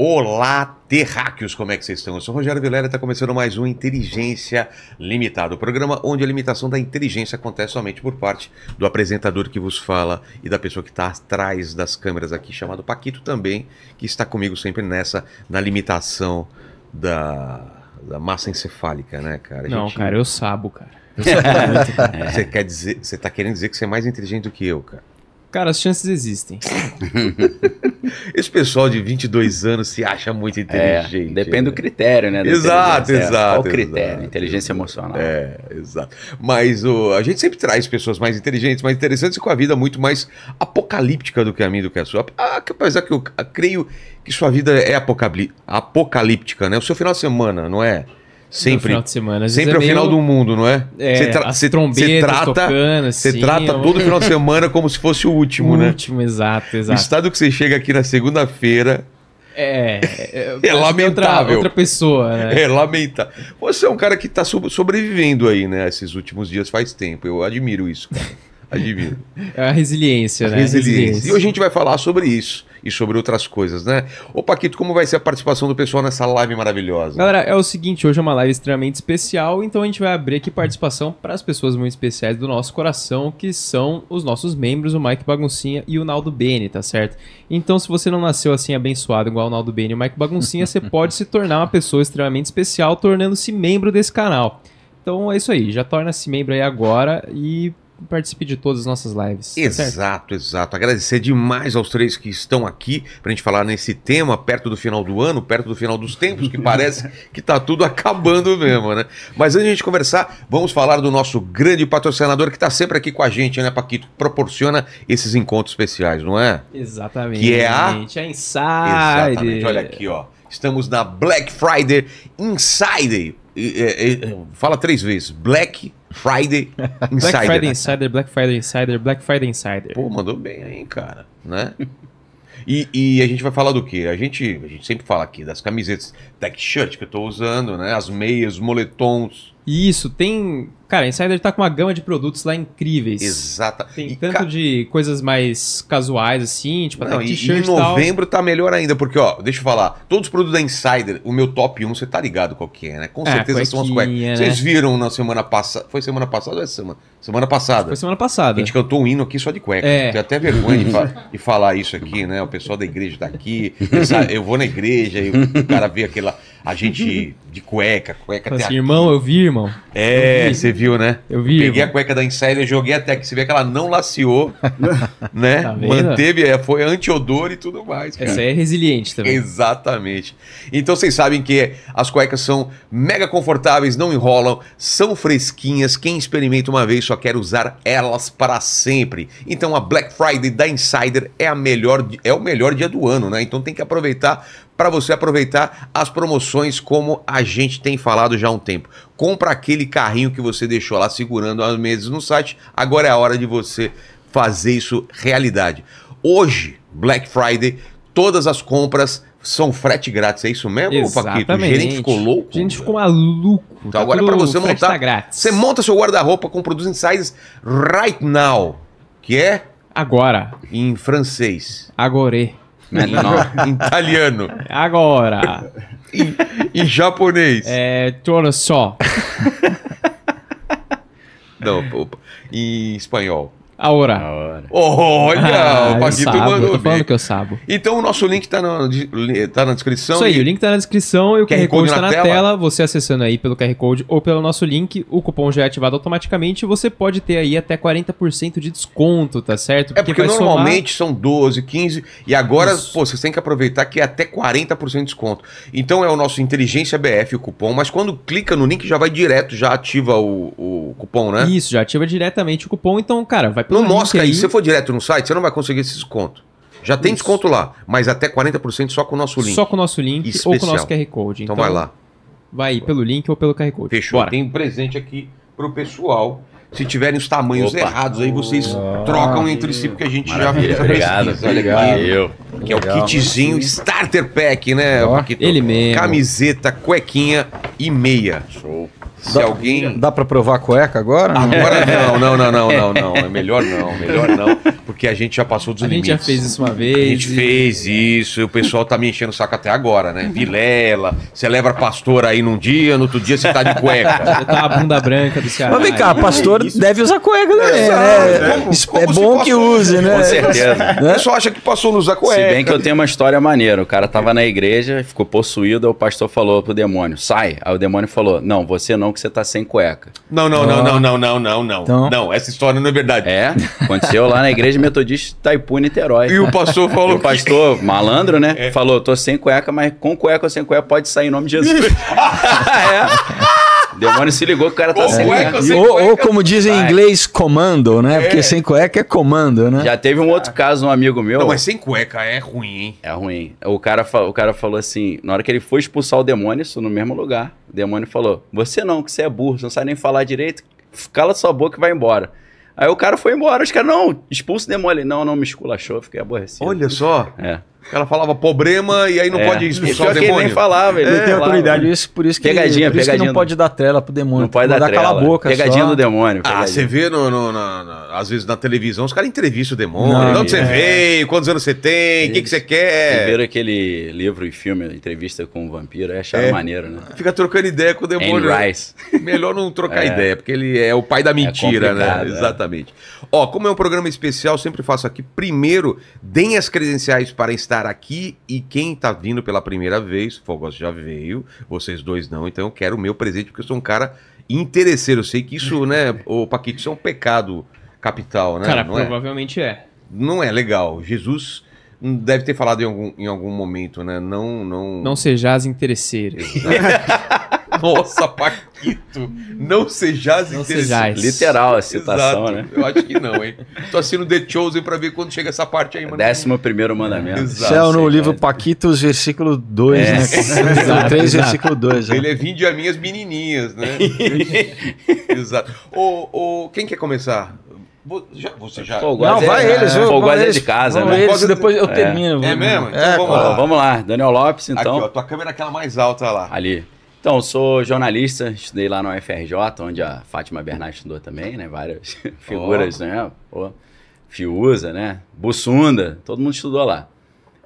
Olá, terráqueos, como é que vocês estão? Eu sou o Rogério Vilela e está começando mais um Inteligência Limitada, o programa onde a limitação da inteligência acontece somente por parte do apresentador que vos fala e da pessoa que está atrás das câmeras aqui, chamado Paquito também, que está comigo sempre nessa, na limitação da, da massa encefálica, né, cara? A Não, gente- cara, eu sabo, cara. Você quer dizer, você tá querendo dizer que você é mais inteligente do que eu, cara? Cara, as chances existem. Esse pessoal de 22 anos se acha muito É, inteligente. depende né? do critério, né? Exato, inteligência. exato, Qual o critério? exato. Inteligência emocional. É, exato. Mas o, a gente sempre traz pessoas mais inteligentes, mais interessantes e com a vida muito mais apocalíptica do que a minha, do que a sua. Ah, que apesar que eu ah, creio que sua vida é apocalí- apocalíptica, né? O seu final de semana, não é? Sempre. final de semana. às Sempre é o vezes final meio- do mundo, não é? É, Você tra- as trombetas trata, tocando, você assim, trata é um- todo final de semana como se fosse o último, o né? último, exato, O exato. estado que você chega aqui na segunda-feira É, é, É parece lamentável. Outra, outra pessoa, né? É lamentável. Você é um cara que tá so- sobrevivendo aí, né? Esses últimos dias faz tempo. Eu admiro isso, cara. Admiro. É a resiliência, né? Resiliência. E hoje a gente vai falar sobre isso e sobre outras coisas, né? Ô, Paquito, como vai ser a participação do pessoal nessa live maravilhosa? Galera, é o seguinte, hoje é uma live extremamente especial, então a gente vai abrir aqui participação para as pessoas muito especiais do nosso coração, que são os nossos membros, o Mike Baguncinha e o Naldo Bene, tá certo? Então, se você não nasceu assim abençoado igual o Naldo Bene e o Mike Baguncinha, você pode se tornar uma pessoa extremamente especial tornando-se membro desse canal. Então é isso aí, já torna-se membro aí agora e participe de todas as nossas lives. tá? Exato, exato. Agradecer demais aos três que estão aqui pra gente falar nesse tema, perto do final do ano, perto do final dos tempos, que parece que tá tudo acabando mesmo, né? Mas antes de a gente conversar, vamos falar do nosso grande patrocinador que tá sempre aqui com a gente, né, Paquito? Que proporciona esses encontros especiais, não é? Exatamente. Que é a- a Inside. Exatamente. Olha aqui, ó. Estamos na Black Friday Insider. E, e, e, fala três vezes. Black Friday Insider. Black Friday Insider, Black Friday Insider, Black Friday Insider. Pô, mandou bem aí, cara, né? E, e a gente vai falar do quê? A gente, a gente sempre fala aqui das camisetas tech shirt que eu tô usando, né? As meias, os moletons. Isso, tem. Cara, a Insider tá com uma gama de produtos lá incríveis. Exata. Tem E, tanto ca- de coisas mais casuais, assim, tipo Não, até e, e t-shirt em e tal. novembro tá melhor ainda, porque, ó, deixa eu falar, todos os produtos da Insider, o meu top 1, você tá ligado qual que é, né? Com É, certeza são as cuecas. cuequinha, Vocês né? viram na semana passada, foi semana passada ou essa semana? Semana passada. Foi semana A passada. gente cantou um hino aqui só de cueca. É. Tenho até vergonha de, fa- de falar isso aqui, né? O pessoal da igreja tá aqui. Eu vou na igreja e o cara vê aquela. A gente de cueca, cueca até assim, aqui. irmão, eu vi, irmão. É, eu vi. você viu, né? Eu vi. Peguei a irmão. cueca da Insider, joguei até aqui. Você vê que ela não laciou, né? Tá? Manteve, é, foi anti-odor e tudo mais. Cara. Essa aí é resiliente também. Exatamente. Então vocês sabem que as cuecas são mega confortáveis, não enrolam, são fresquinhas. Quem experimenta uma vez só quer usar elas para sempre. Então a Black Friday da Insider é a melhor, é o melhor dia do ano, né? Então tem que aproveitar para você aproveitar as promoções como a gente tem falado já há um tempo. Compra aquele carrinho que você deixou lá segurando há meses no site. Agora é a hora de você fazer isso realidade. Hoje, Black Friday, todas as compras são frete grátis. É isso mesmo, Paquito? O Exatamente. gerente ficou louco? A gente ficou maluco. Então Tá agora é para você frete montar. Tá grátis. Você monta seu guarda-roupa com produtos insiders right now, que é Agora. em francês, Agora. Né? Em italiano, Agora. em, em japonês. é. Torna só. Não, em espanhol. Agora. Na hora. Olha, Ah, o Paquito sabo, eu mandou tô falando que eu sabo. Então o nosso link tá na, tá na descrição. Isso aí, e- o link tá na descrição e o QR QR, Code Code tá na na tela. tela. Você acessando aí pelo QR Code ou pelo nosso link, o cupom já é ativado automaticamente e você pode ter aí até 40% de desconto, tá certo? É porque vai somar- normalmente são 12, 15 e agora, Isso. pô, vocês têm que aproveitar que é até 40% de desconto. Então é o nosso Inteligência BF o cupom, mas quando clica no link já vai direto, já ativa o, o cupom, né? Isso, já ativa diretamente o cupom, então, cara, vai pelo Não mostra aí, se você for direto no site, você não vai conseguir esse desconto. Já tem Isso. desconto lá, mas até 40% só com o nosso link. Só com o nosso link ou Especial. com o nosso QR Code. Então, vai lá. Vai aí pelo link ou pelo QR Code. Fechou. Bora. Tem um presente aqui pro pessoal. Se tiverem os tamanhos Opa. errados aí, vocês trocam entre si, porque a gente já Maravilha, fez a obrigado. pesquisa. Olha aqui. Valeu. Que é o Legal. kitzinho Starter Pack, né? Paquito? ele mesmo. Camiseta, cuequinha e meia. Show. Se Dá- alguém. Dá pra provar a cueca agora? Agora não, não, não, não, não, não. É melhor não, melhor não. Porque a gente já passou dos A gente limites. já fez isso uma A vez. gente e- fez isso, e o pessoal tá me enchendo o saco até agora, né? Vilela, você leva pastor aí num dia, no outro dia você tá de cueca. Já tá a bunda branca do Ceará. Mas vem cá, pastor deve usar cueca também, né? como- Isso como é bom que use, né? Com certeza. O pessoal acha que pastor não usa cueca. Se bem que eu tenho uma história maneira. O cara tava na igreja, ficou possuído, aí o pastor falou pro demônio, sai. Aí o demônio falou, não, você não, que você tá sem cueca. Não, não, não, não, não, não, não, não. Então- Não, essa história não é verdade. É, aconteceu lá na igreja metodista Itaipu, Niterói. E o pastor falou o pastor, malandro, né? É. Falou, tô sem cueca, mas com cueca ou sem cueca pode sair em nome de Jesus. é. O demônio se ligou que o cara tá Com sem cueca ou sem Ou, ou como dizem em inglês, comando, né? Porque sem cueca é comando, né? Já teve um outro caso, um amigo meu. Não, mas sem cueca é ruim, hein? É ruim. O cara, o cara falou assim, na hora que ele foi expulsar o demônio, isso no mesmo lugar, o demônio falou, você não, que você é burro, você não sabe nem falar direito, cala sua boca e vai embora. Aí o cara foi embora, os caras, não, expulsa o demônio. Ele, não, não, me esculachou, fiquei aborrecido. Olha só. É. O cara falava problema e aí não É. pode expulsar o que ele demônio. nem falava, ele Ele não tem autoridade, isso, por isso que, Pegadinha, por isso que pegadinha não do- pode dar trela pro demônio. Não pode que dar trela. cala a boca Pegadinha só. do demônio. Ah, pegadinha. você vê no, no- na- na- às vezes na televisão, os caras entrevistam o demônio. Não, de onde você é. veio? Quantos anos você tem? O que, que você Vocês quer? viram aquele livro e filme, entrevista com o vampiro, aí acharam É. maneiro, né? Fica trocando ideia com o demônio. Anne Rice. Melhor não trocar É. ideia, porque ele é o pai da mentira, né? é. Exatamente. Ó, como é um programa especial, sempre faço aqui. Primeiro, deem as credenciais para estar aqui e quem tá vindo pela primeira vez, Fogos já veio, vocês dois não, então eu quero o meu presente, porque eu sou um cara interesseiro. Eu sei que isso, né, ô Paquito, isso é um pecado capital, né? Cara, não, é? provavelmente é. não é legal. Jesus deve ter falado em algum, em algum momento, né? Não, não. Não sejais interesseiros. Nossa, Paquito! Não sejais Não sejais. Literal a citação, Exato. né? Eu acho que não, hein? Tô assistindo The Chosen pra ver quando chega essa parte aí, mano. Décimo primeiro mandamento. Exato. Isso é no Sei, livro cara. Paquitos, versículo 2, É. né? Exato, Capítulo 3, exato. versículo 2. Ele é vinde a minhas menininhas, né? Exato. Ô, ô, quem quer começar? Já- você já. Não, vai é, eles. é, Fogosa é de casa, né? eles, Fogosa- depois eu É. termino. É mesmo? Então É, vamos lá. Vamos lá, Daniel Lopes, então. Aqui, ó, tua câmera é aquela mais alta lá. Ali. Então, sou jornalista, estudei lá no UFRJ, onde a Fátima Bernardes estudou também, né? Várias figuras, né? Pô, Fiuza, né? Bussunda, todo mundo estudou lá.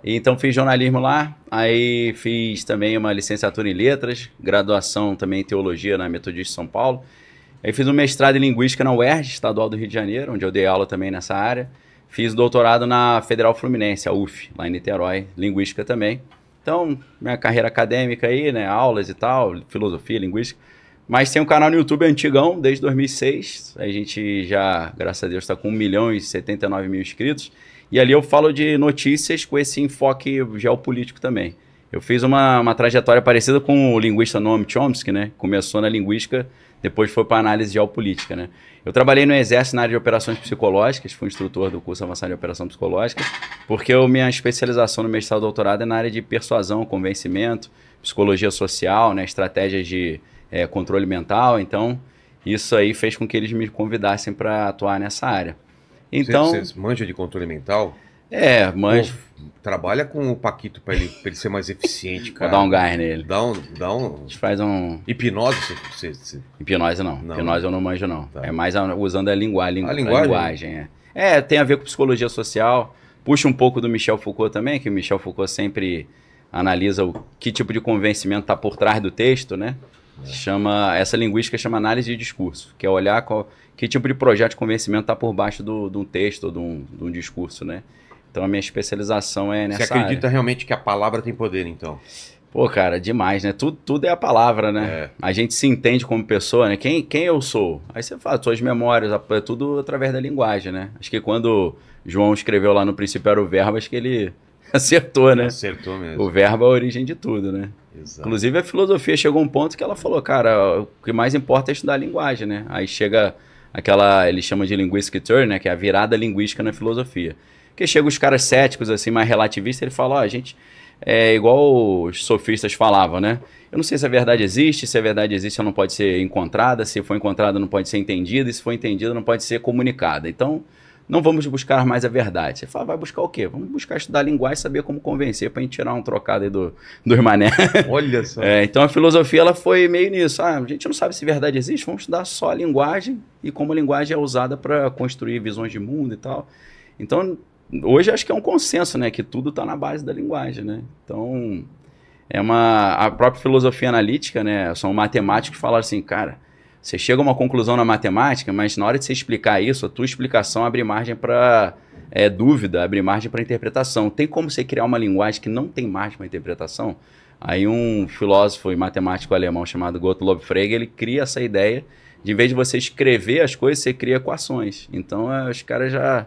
Então fiz jornalismo lá, aí fiz também uma licenciatura em letras, graduação também em teologia na Metodista de São Paulo. Aí fiz um mestrado em linguística na UERJ, Estadual do Rio de Janeiro, onde eu dei aula também nessa área. Fiz doutorado na Federal Fluminense, a UF, lá em Niterói, linguística também. Então, minha carreira acadêmica aí, né, aulas e tal, filosofia, linguística. Mas tem um canal no YouTube antigão, desde 2006. A gente já, graças a Deus, está com 1 milhão e 79 mil inscritos. E ali eu falo de notícias com esse enfoque geopolítico também. Eu fiz uma, uma trajetória parecida com o linguista Noam Chomsky, né? Começou na linguística, depois foi para análise geopolítica, né? Eu trabalhei no Exército na área de operações psicológicas, fui instrutor do curso avançado de operação psicológica, porque a minha especialização no mestrado e doutorado é na área de persuasão, convencimento, psicologia social, né? Estratégias de eh, controle mental. Então, isso aí fez com que eles me convidassem para atuar nessa área. Então, Você, você manja de controle mental? É, mas Pô, trabalha com o Paquito pra ele, pra ele ser mais eficiente, vou cara. dar um gás nele. Dá um. Dá um... A gente faz um. Hipnose, você, Hipnose não. Não. Hipnose eu não manjo, não. Tá. É mais usando a, lingua, a, lingu- A linguagem? linguagem. é. é, tem a ver com psicologia social. Puxa um pouco do Michel Foucault também, que o Michel Foucault sempre analisa o que tipo de convencimento está por trás do texto, né? Chama, essa linguística chama análise de discurso, que é olhar qual, que tipo de projeto de convencimento está por baixo do, de um texto ou de um, de um discurso, né? Então a minha especialização é nessa você acredita área. realmente que a palavra tem poder, então? Pô, cara, demais, né? Tudo, tudo é a palavra, né? É. A gente se entende como pessoa, né? Quem, quem eu sou? Aí você fala, suas memórias, é tudo através da linguagem, né? Acho que quando João escreveu lá no princípio era o verbo, acho que ele acertou, né? Acertou mesmo. O verbo é a origem de tudo, né? Exato. Inclusive a filosofia chegou a um ponto que ela falou, cara, o que mais importa é estudar a linguagem, né? Aí chega aquela, ele chama de linguistic turn, né? Que é a virada linguística na filosofia. Porque chega os caras céticos, assim, mais relativistas, ele fala, ó, a gente é igual os sofistas falavam, né? Eu não sei se a verdade existe, se a verdade existe, ela não pode ser encontrada, se for encontrada, não pode ser entendida, e se for entendida, não pode ser comunicada. Então, não vamos buscar mais a verdade. Você fala, vai buscar o quê? Vamos buscar estudar a linguagem, saber como convencer para gente tirar um trocado aí do, dos mané. Olha só. É, então a filosofia ela foi meio nisso. Ah, a gente não sabe se verdade existe, vamos estudar só a linguagem e como a linguagem é usada para construir visões de mundo e tal. Então, hoje acho que é um consenso, né? Que tudo está na base da linguagem, né? Então, é uma... A própria filosofia analítica, né? São matemáticos que falaram assim, cara, você chega a uma conclusão na matemática, mas na hora de você explicar isso, a tua explicação abre margem para é, dúvida, abre margem para interpretação. Tem como você criar uma linguagem que não tem margem para interpretação? Aí um filósofo e matemático alemão chamado Gottlob Frege, ele cria essa ideia de, em vez de você escrever as coisas, você cria equações. Então, é, os caras já...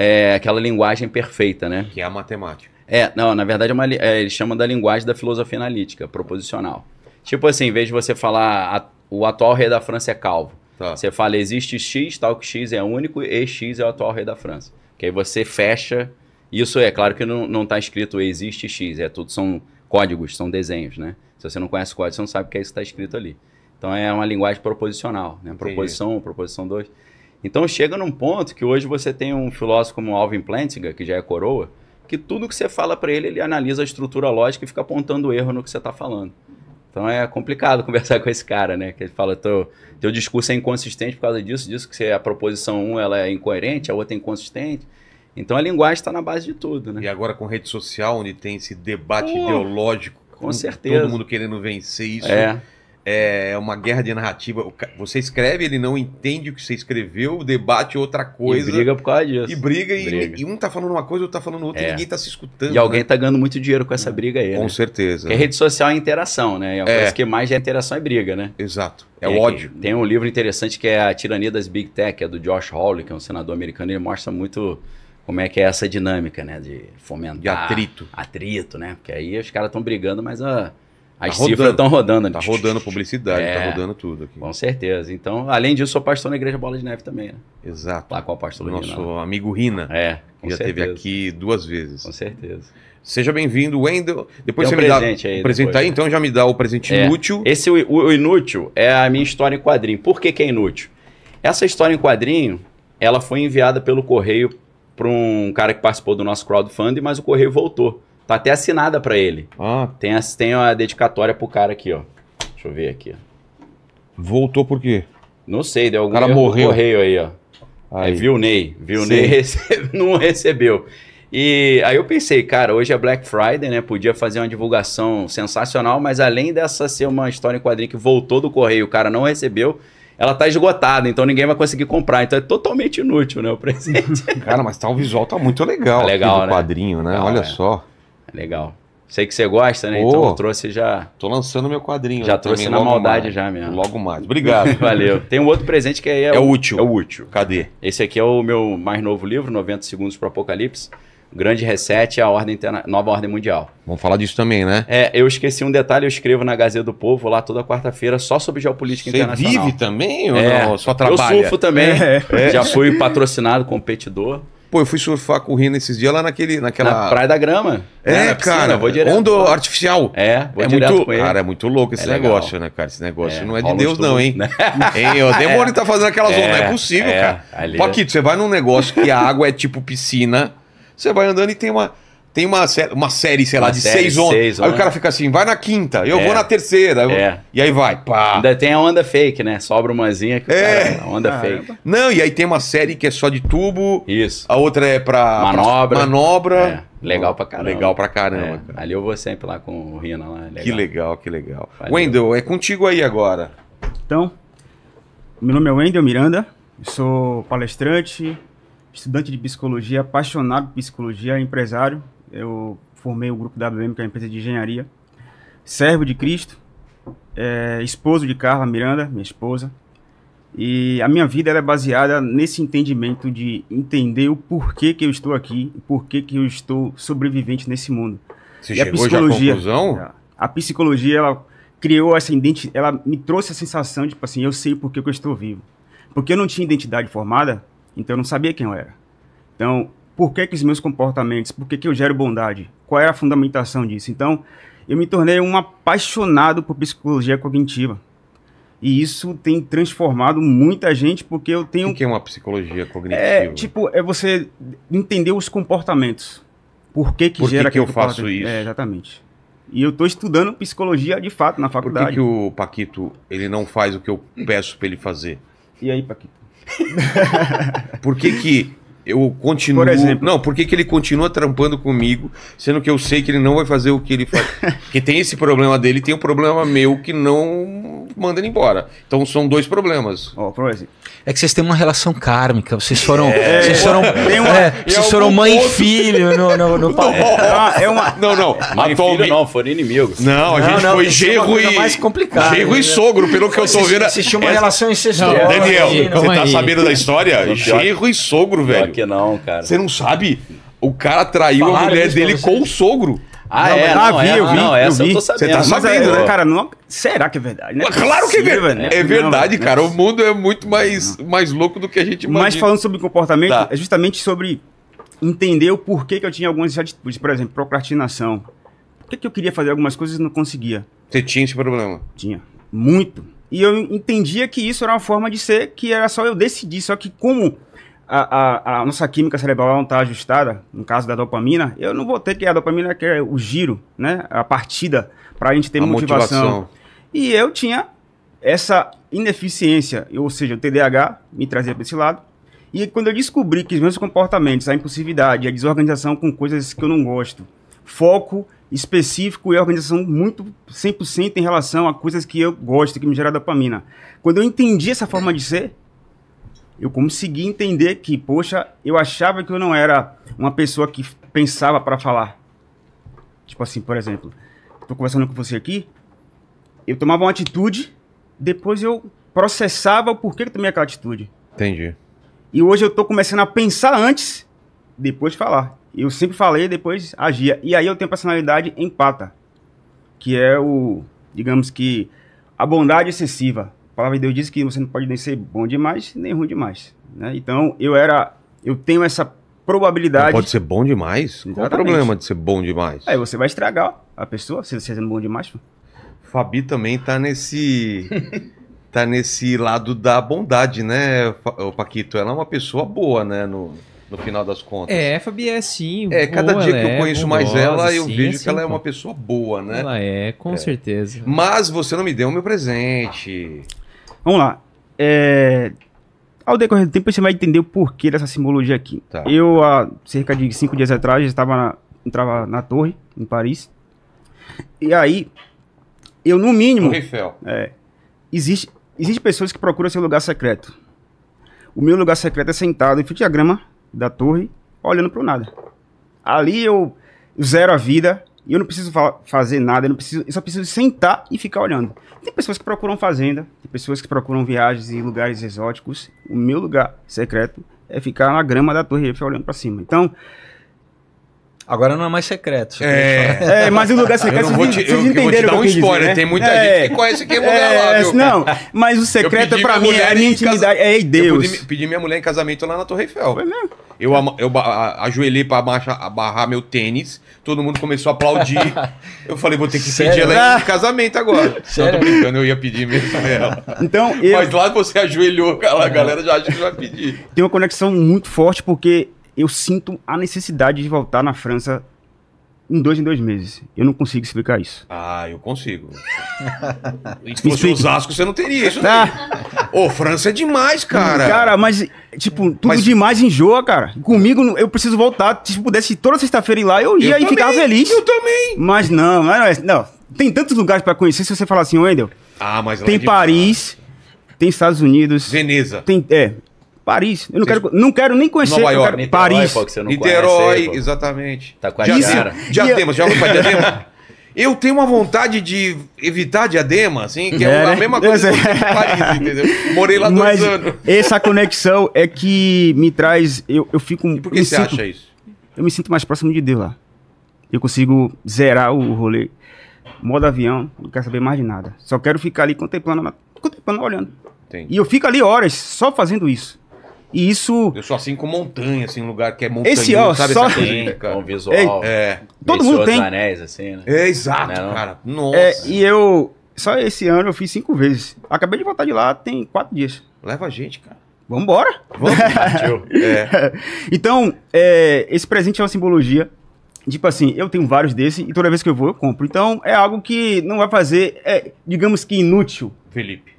É aquela linguagem perfeita, né? Que é a matemática. É, não, na verdade é uma, é, eles chamam da linguagem da filosofia analítica, proposicional. Tipo assim, em vez de você falar a- o atual rei da França é calvo, Tá. você fala existe X, tal que X é único e X é o atual rei da França. Que aí você fecha. Isso é claro que não, não tá escrito existe X, é tudo são códigos, são desenhos, né? Se você não conhece o código, você não sabe o que é isso que está escrito ali. Então é uma linguagem proposicional, né? Proposição 1, proposição 2. Então chega num ponto que hoje você tem um filósofo como Alvin Plantinga, que já é coroa, que tudo que você fala para ele, ele analisa a estrutura lógica e fica apontando erro no que você está falando. Então é complicado conversar com esse cara, né? Que ele fala, teu, teu discurso é inconsistente por causa disso, disso que você, a proposição 1 ela é incoerente, a outra é inconsistente. Então a linguagem está na base de tudo, né? E agora com rede social, onde tem esse debate Pô, ideológico, com certeza. todo mundo querendo vencer isso, É, é uma guerra de narrativa. Você escreve, ele não entende o que você escreveu, debate outra coisa. e briga por causa disso. E briga, e- Briga. E, um tá falando uma coisa, outro tá falando outra, É. e ninguém tá se escutando. E alguém né? tá ganhando muito dinheiro com essa briga aí, Com né? certeza. Porque rede social é interação, né? E a É. coisa que mais é interação é briga, né? Exato. É o ódio. Tem um livro interessante que é A Tirania das Big Tech, é do Josh Hawley, que é um senador americano. Ele mostra muito como é que é essa dinâmica, né? De fomentar... De atrito. Atrito, né? Porque aí os caras estão brigando, mas a, as Tá cifras estão rodando. Tá rodando publicidade, É. tá rodando tudo aqui. Com certeza. Então, além disso, sou pastor na Igreja Bola de Neve também, né? Exato. Lá com o pastor O Lugino, nosso né? amigo Rina, É, que já certeza. esteve aqui duas vezes. Com certeza. Seja bem-vindo, Wendel. Depois você um me dá aí o presente depois, tá aí, né? então já me dá o presente É. inútil. Esse, o, o inútil, é a minha história em quadrinho. Por que, que é inútil? Essa história em quadrinho, ela foi enviada pelo correio para um cara que participou do nosso crowdfunding, mas o correio voltou. Tá até assinada para ele. Ah, Tem a, tem a dedicatória pro cara aqui, ó. Deixa eu ver aqui. voltou por quê? Não sei, deu algum cara erro no morreu. correio aí, ó. Aí. É Vilney. Vilney Sei. rece- não recebeu. E aí eu pensei, cara, hoje é Black Friday, né? Podia fazer uma divulgação sensacional, mas além dessa ser uma história em quadrinho que voltou do correio, o cara não recebeu, ela tá esgotada, então ninguém vai conseguir comprar. Então é totalmente inútil, né? O presente. Cara, mas tá, o visual tá muito legal. Tá legal, né? quadrinho, né? Legal, Olha é. só. Legal. Sei que você gosta, né? Então eu trouxe já. Tô lançando meu quadrinho. Já trouxe na maldade mais. já mesmo. Logo mais. Obrigado. Valeu. Tem um outro presente que aí é, É útil. É o útil. Cadê? Esse aqui é o meu mais novo livro, 90 Segundos para o Apocalipse. O Grande Reset, a ordem interna... Nova Ordem Mundial. Vamos falar disso também, né? É, eu esqueci um detalhe, eu escrevo na Gazeta do Povo lá toda quarta-feira só sobre geopolítica Você internacional. vive também ou É, não? Só trabalha? Eu surfo também. É. Já fui patrocinado, competidor. Pô, eu fui surfar com o Rina esses dias lá naquele, naquela... Na Praia da Grama. É, né, piscina, cara. vou direto. Onda lá. artificial. É, vou é muito, cara, é muito louco esse É legal. negócio, né, cara? Esse negócio É, não é de Deus, não, hein? hein? O demônio tá fazendo aquelas É, ondas, não é possível, é, cara. ali- Paquito, você vai num negócio que a água é tipo piscina, você vai andando e tem uma. Tem uma, sé- uma série, sei lá, Uma de série, seis ondas. seis Aí o cara fica assim, vai na quinta, eu É. vou na terceira. eu- É. E aí vai, pá. Ainda tem a onda fake, né? Sobra umazinha que o É. cara, a onda Caramba. fake. Não, e aí tem uma série que é só de tubo, Isso. a outra é pra. Manobra. pra- manobra. É, legal pra caramba. Legal pra caramba, É, cara. ali eu vou sempre lá com o Rina lá. é Que legal, que legal. Valeu. Wendel, é contigo aí agora. Então, meu nome é Wendel Miranda, eu sou palestrante, estudante de psicologia, apaixonado por psicologia, empresário. Eu formei o grupo WM, que é uma empresa de engenharia. Servo de Cristo, é, esposo de Carla Miranda, minha esposa. E a minha vida é baseada nesse entendimento de entender o porquê que eu estou aqui, o porquê que eu estou sobrevivente nesse mundo. Você E a chegou já à psicologia? conclusão? A psicologia, ela criou essa identidade, ela me trouxe a sensação de, tipo assim, eu sei por que que eu estou vivo. Porque eu não tinha identidade formada, então eu não sabia quem eu era. Então, por que que os meus comportamentos, por que que eu gero bondade? Qual era a fundamentação disso? Então, eu me tornei um apaixonado por psicologia cognitiva. E isso tem transformado muita gente porque eu tenho O que é uma psicologia cognitiva? É, tipo, é você entender os comportamentos. Por que que Por que gera que eu faço isso? É, exatamente. E eu tô estudando psicologia de fato na Por que, faculdade. que o Paquito ele não faz o que eu peço pra ele fazer? E aí, Paquito? Por que, que eu continuo. Por exemplo. Não, por que, que ele continua trampando comigo, sendo que eu sei que ele não vai fazer o que ele faz? Porque tem esse problema dele e tem o problema meu que não manda ele embora. Então são dois problemas. Ó, por exemplo. É que vocês têm uma relação kármica. Vocês foram. É. Vocês foram. Uma- é, vocês foram mãe ponto- e filho no, no, no pa- É uma, é uma- Não, não. Atualmente- filho não, foram inimigos. Não, a Não, gente não, foi genro coisa e. mais complicada, Genro né? e sogro, pelo que eu tô vendo. Vocês tinham uma essa- relação incestuosa. Não, Daniel, você tá sabendo da história? Genro e sogro, velho. Que não, cara. Você não sabe? O cara traiu a Falaram mulher isso pra dele com o sogro. Ah, Não, é? Não, ah, vi, é, eu vi, não, eu essa eu, vi. tô Você sabendo. tá Mas, sabendo, é, né? cara, não, será que é verdade? Não é claro que é, possível, ver- né? é verdade, Não, cara. não O mundo é muito mais, mais louco do que a gente imagina. Mas falando sobre comportamento, Tá. é justamente sobre entender o porquê que eu tinha algumas atitudes. Por exemplo, procrastinação. Por que, que eu queria fazer algumas coisas e não conseguia? Você tinha esse problema. Tinha. Muito. E eu entendia que isso era uma forma de ser, que era só eu decidir. Só que como a, a- a nossa química cerebral não está ajustada, no caso da dopamina, eu não vou ter que a dopamina que é o giro, né? A partida, para a gente ter a motivação. motivação. E eu tinha essa ineficiência, ou seja, o TDAH me trazia para esse lado. E quando eu descobri que os meus comportamentos, a impulsividade, a desorganização com coisas que eu não gosto, foco específico e organização muito 100% em relação a coisas que eu gosto, que me geram dopamina. Quando eu entendi essa forma de ser, eu consegui entender que, poxa, eu achava que eu não era uma pessoa que pensava para falar. Tipo assim, por exemplo, tô conversando com você aqui, eu tomava uma atitude, depois eu processava o porquê que eu tomei aquela atitude. Entendi. E hoje eu tô começando a pensar antes, depois de falar. Eu sempre falei, depois agia. E aí eu tenho personalidade empata, que é o, digamos que, a bondade excessiva. A palavra de Deus diz que você não pode nem ser bom demais, nem ruim demais. né? Então eu era, eu tenho essa Não probabilidade. pode ser bom demais? Qual o Exatamente. problema de ser bom demais? Aí você vai estragar a pessoa, se você sendo bom demais. Fabi também tá nesse. tá nesse lado da bondade, né, ô Paquito? Ela é uma pessoa boa, né? No, no final das contas. É, Fabi, é sim. É, cada boa, dia que eu é conheço mais bondosa, ela, eu sim, vejo que assim, ela é uma pessoa boa, né? Ela é, com certeza. Mas você não me deu o meu presente. Vamos lá. É, Ao decorrer do tempo você vai entender o porquê dessa simbologia aqui. Tá. Eu, há cerca de cinco dias atrás, estava na, entrava na torre, em Paris. E aí, eu no mínimo, Eiffel. é, existe, existe pessoas que procuram seu lugar secreto. O meu lugar secreto é sentado em frente à grama da torre, olhando para o nada. Ali eu zero a vida, e eu não preciso fa- fazer nada, eu, não preciso, eu só preciso sentar e ficar olhando. Tem pessoas que procuram fazenda, tem pessoas que procuram viagens em lugares exóticos. O meu lugar secreto é ficar na grama da torre Eiffel olhando para cima. Então, Agora não é mais secreto. É. é, mas o lugar Eu secreto, não vou vocês, te, eu, vocês eu vou te entenderam dar o um que eu quis dizer, spoiler. né? Tem muita É. gente que conhece aquele lugar lá, É, viu? não, mas o Eu secreto pra mim é a minha em casa- intimidade, é Eu Deus. pedi, pedi minha mulher em casamento lá na Torre Eiffel. Foi mesmo. Eu, eu ajoelhei pra marcha- abarrar meu tênis, todo mundo começou a aplaudir. eu falei, vou ter que Sério? pedir ela em casamento agora. Não, Sério? tô brincando, eu ia pedir mesmo ela. Então, eu Mas lá você ajoelhou, a galera já acha que vai pedir. tenho uma conexão muito forte porque eu sinto a necessidade de voltar na França em dois em dois meses. Eu não consigo explicar isso. Ah, eu consigo. Se fosse explique. Osasco, você não teria isso. Ah, Ô, França é demais, cara. cara, mas, tipo, tudo Mas- demais enjoa, cara. Comigo, eu preciso voltar. Se pudesse toda sexta-feira ir lá, eu ia Eu e ficava feliz. Eu também. Mas não, mas não, é- não. Tem tantos lugares pra conhecer. Se você falar assim, Wendel, Ah, mas lá tem é demais. Paris, tem Estados Unidos, Veneza. tem. É, Paris. Eu não, quero, não quero nem conhecer. Nova York, quero- Niterói, Paris. pô, que você não Niterói, conhece exatamente. Tá com a Diadema. cara. Diadema, já foi pra Diadema? Eu tenho uma vontade de evitar Diadema, assim, que é, É, a né? mesma coisa Eu que Paris, entendeu? Morei lá dois Mas anos. essa conexão é que me traz. Eu, eu fico. E por que você sinto- acha isso? Eu me sinto mais próximo de Deus lá. Eu consigo zerar o rolê. Modo avião, não quero saber mais de nada. Só quero ficar ali contemplando, contemplando, olhando. Entendi. E eu fico ali horas só fazendo isso. E isso. Eu sou assim com montanha, assim, um lugar que é montanha, Esse, ó, sabe só- essa Sim, cara? com visual. É, Todo meio mundo tem. Anéis, assim, né? é exato, Não é não? cara. Nossa. É, e eu. só esse ano eu fiz cinco vezes. Acabei de voltar de lá, tem quatro dias. Leva a gente, cara. Vambora! Partiu. É. Então, é, esse presente é uma simbologia. Tipo assim, eu tenho vários desses e toda vez que eu vou, eu compro. Então, é algo que não vai fazer, é, digamos que inútil. Felipe,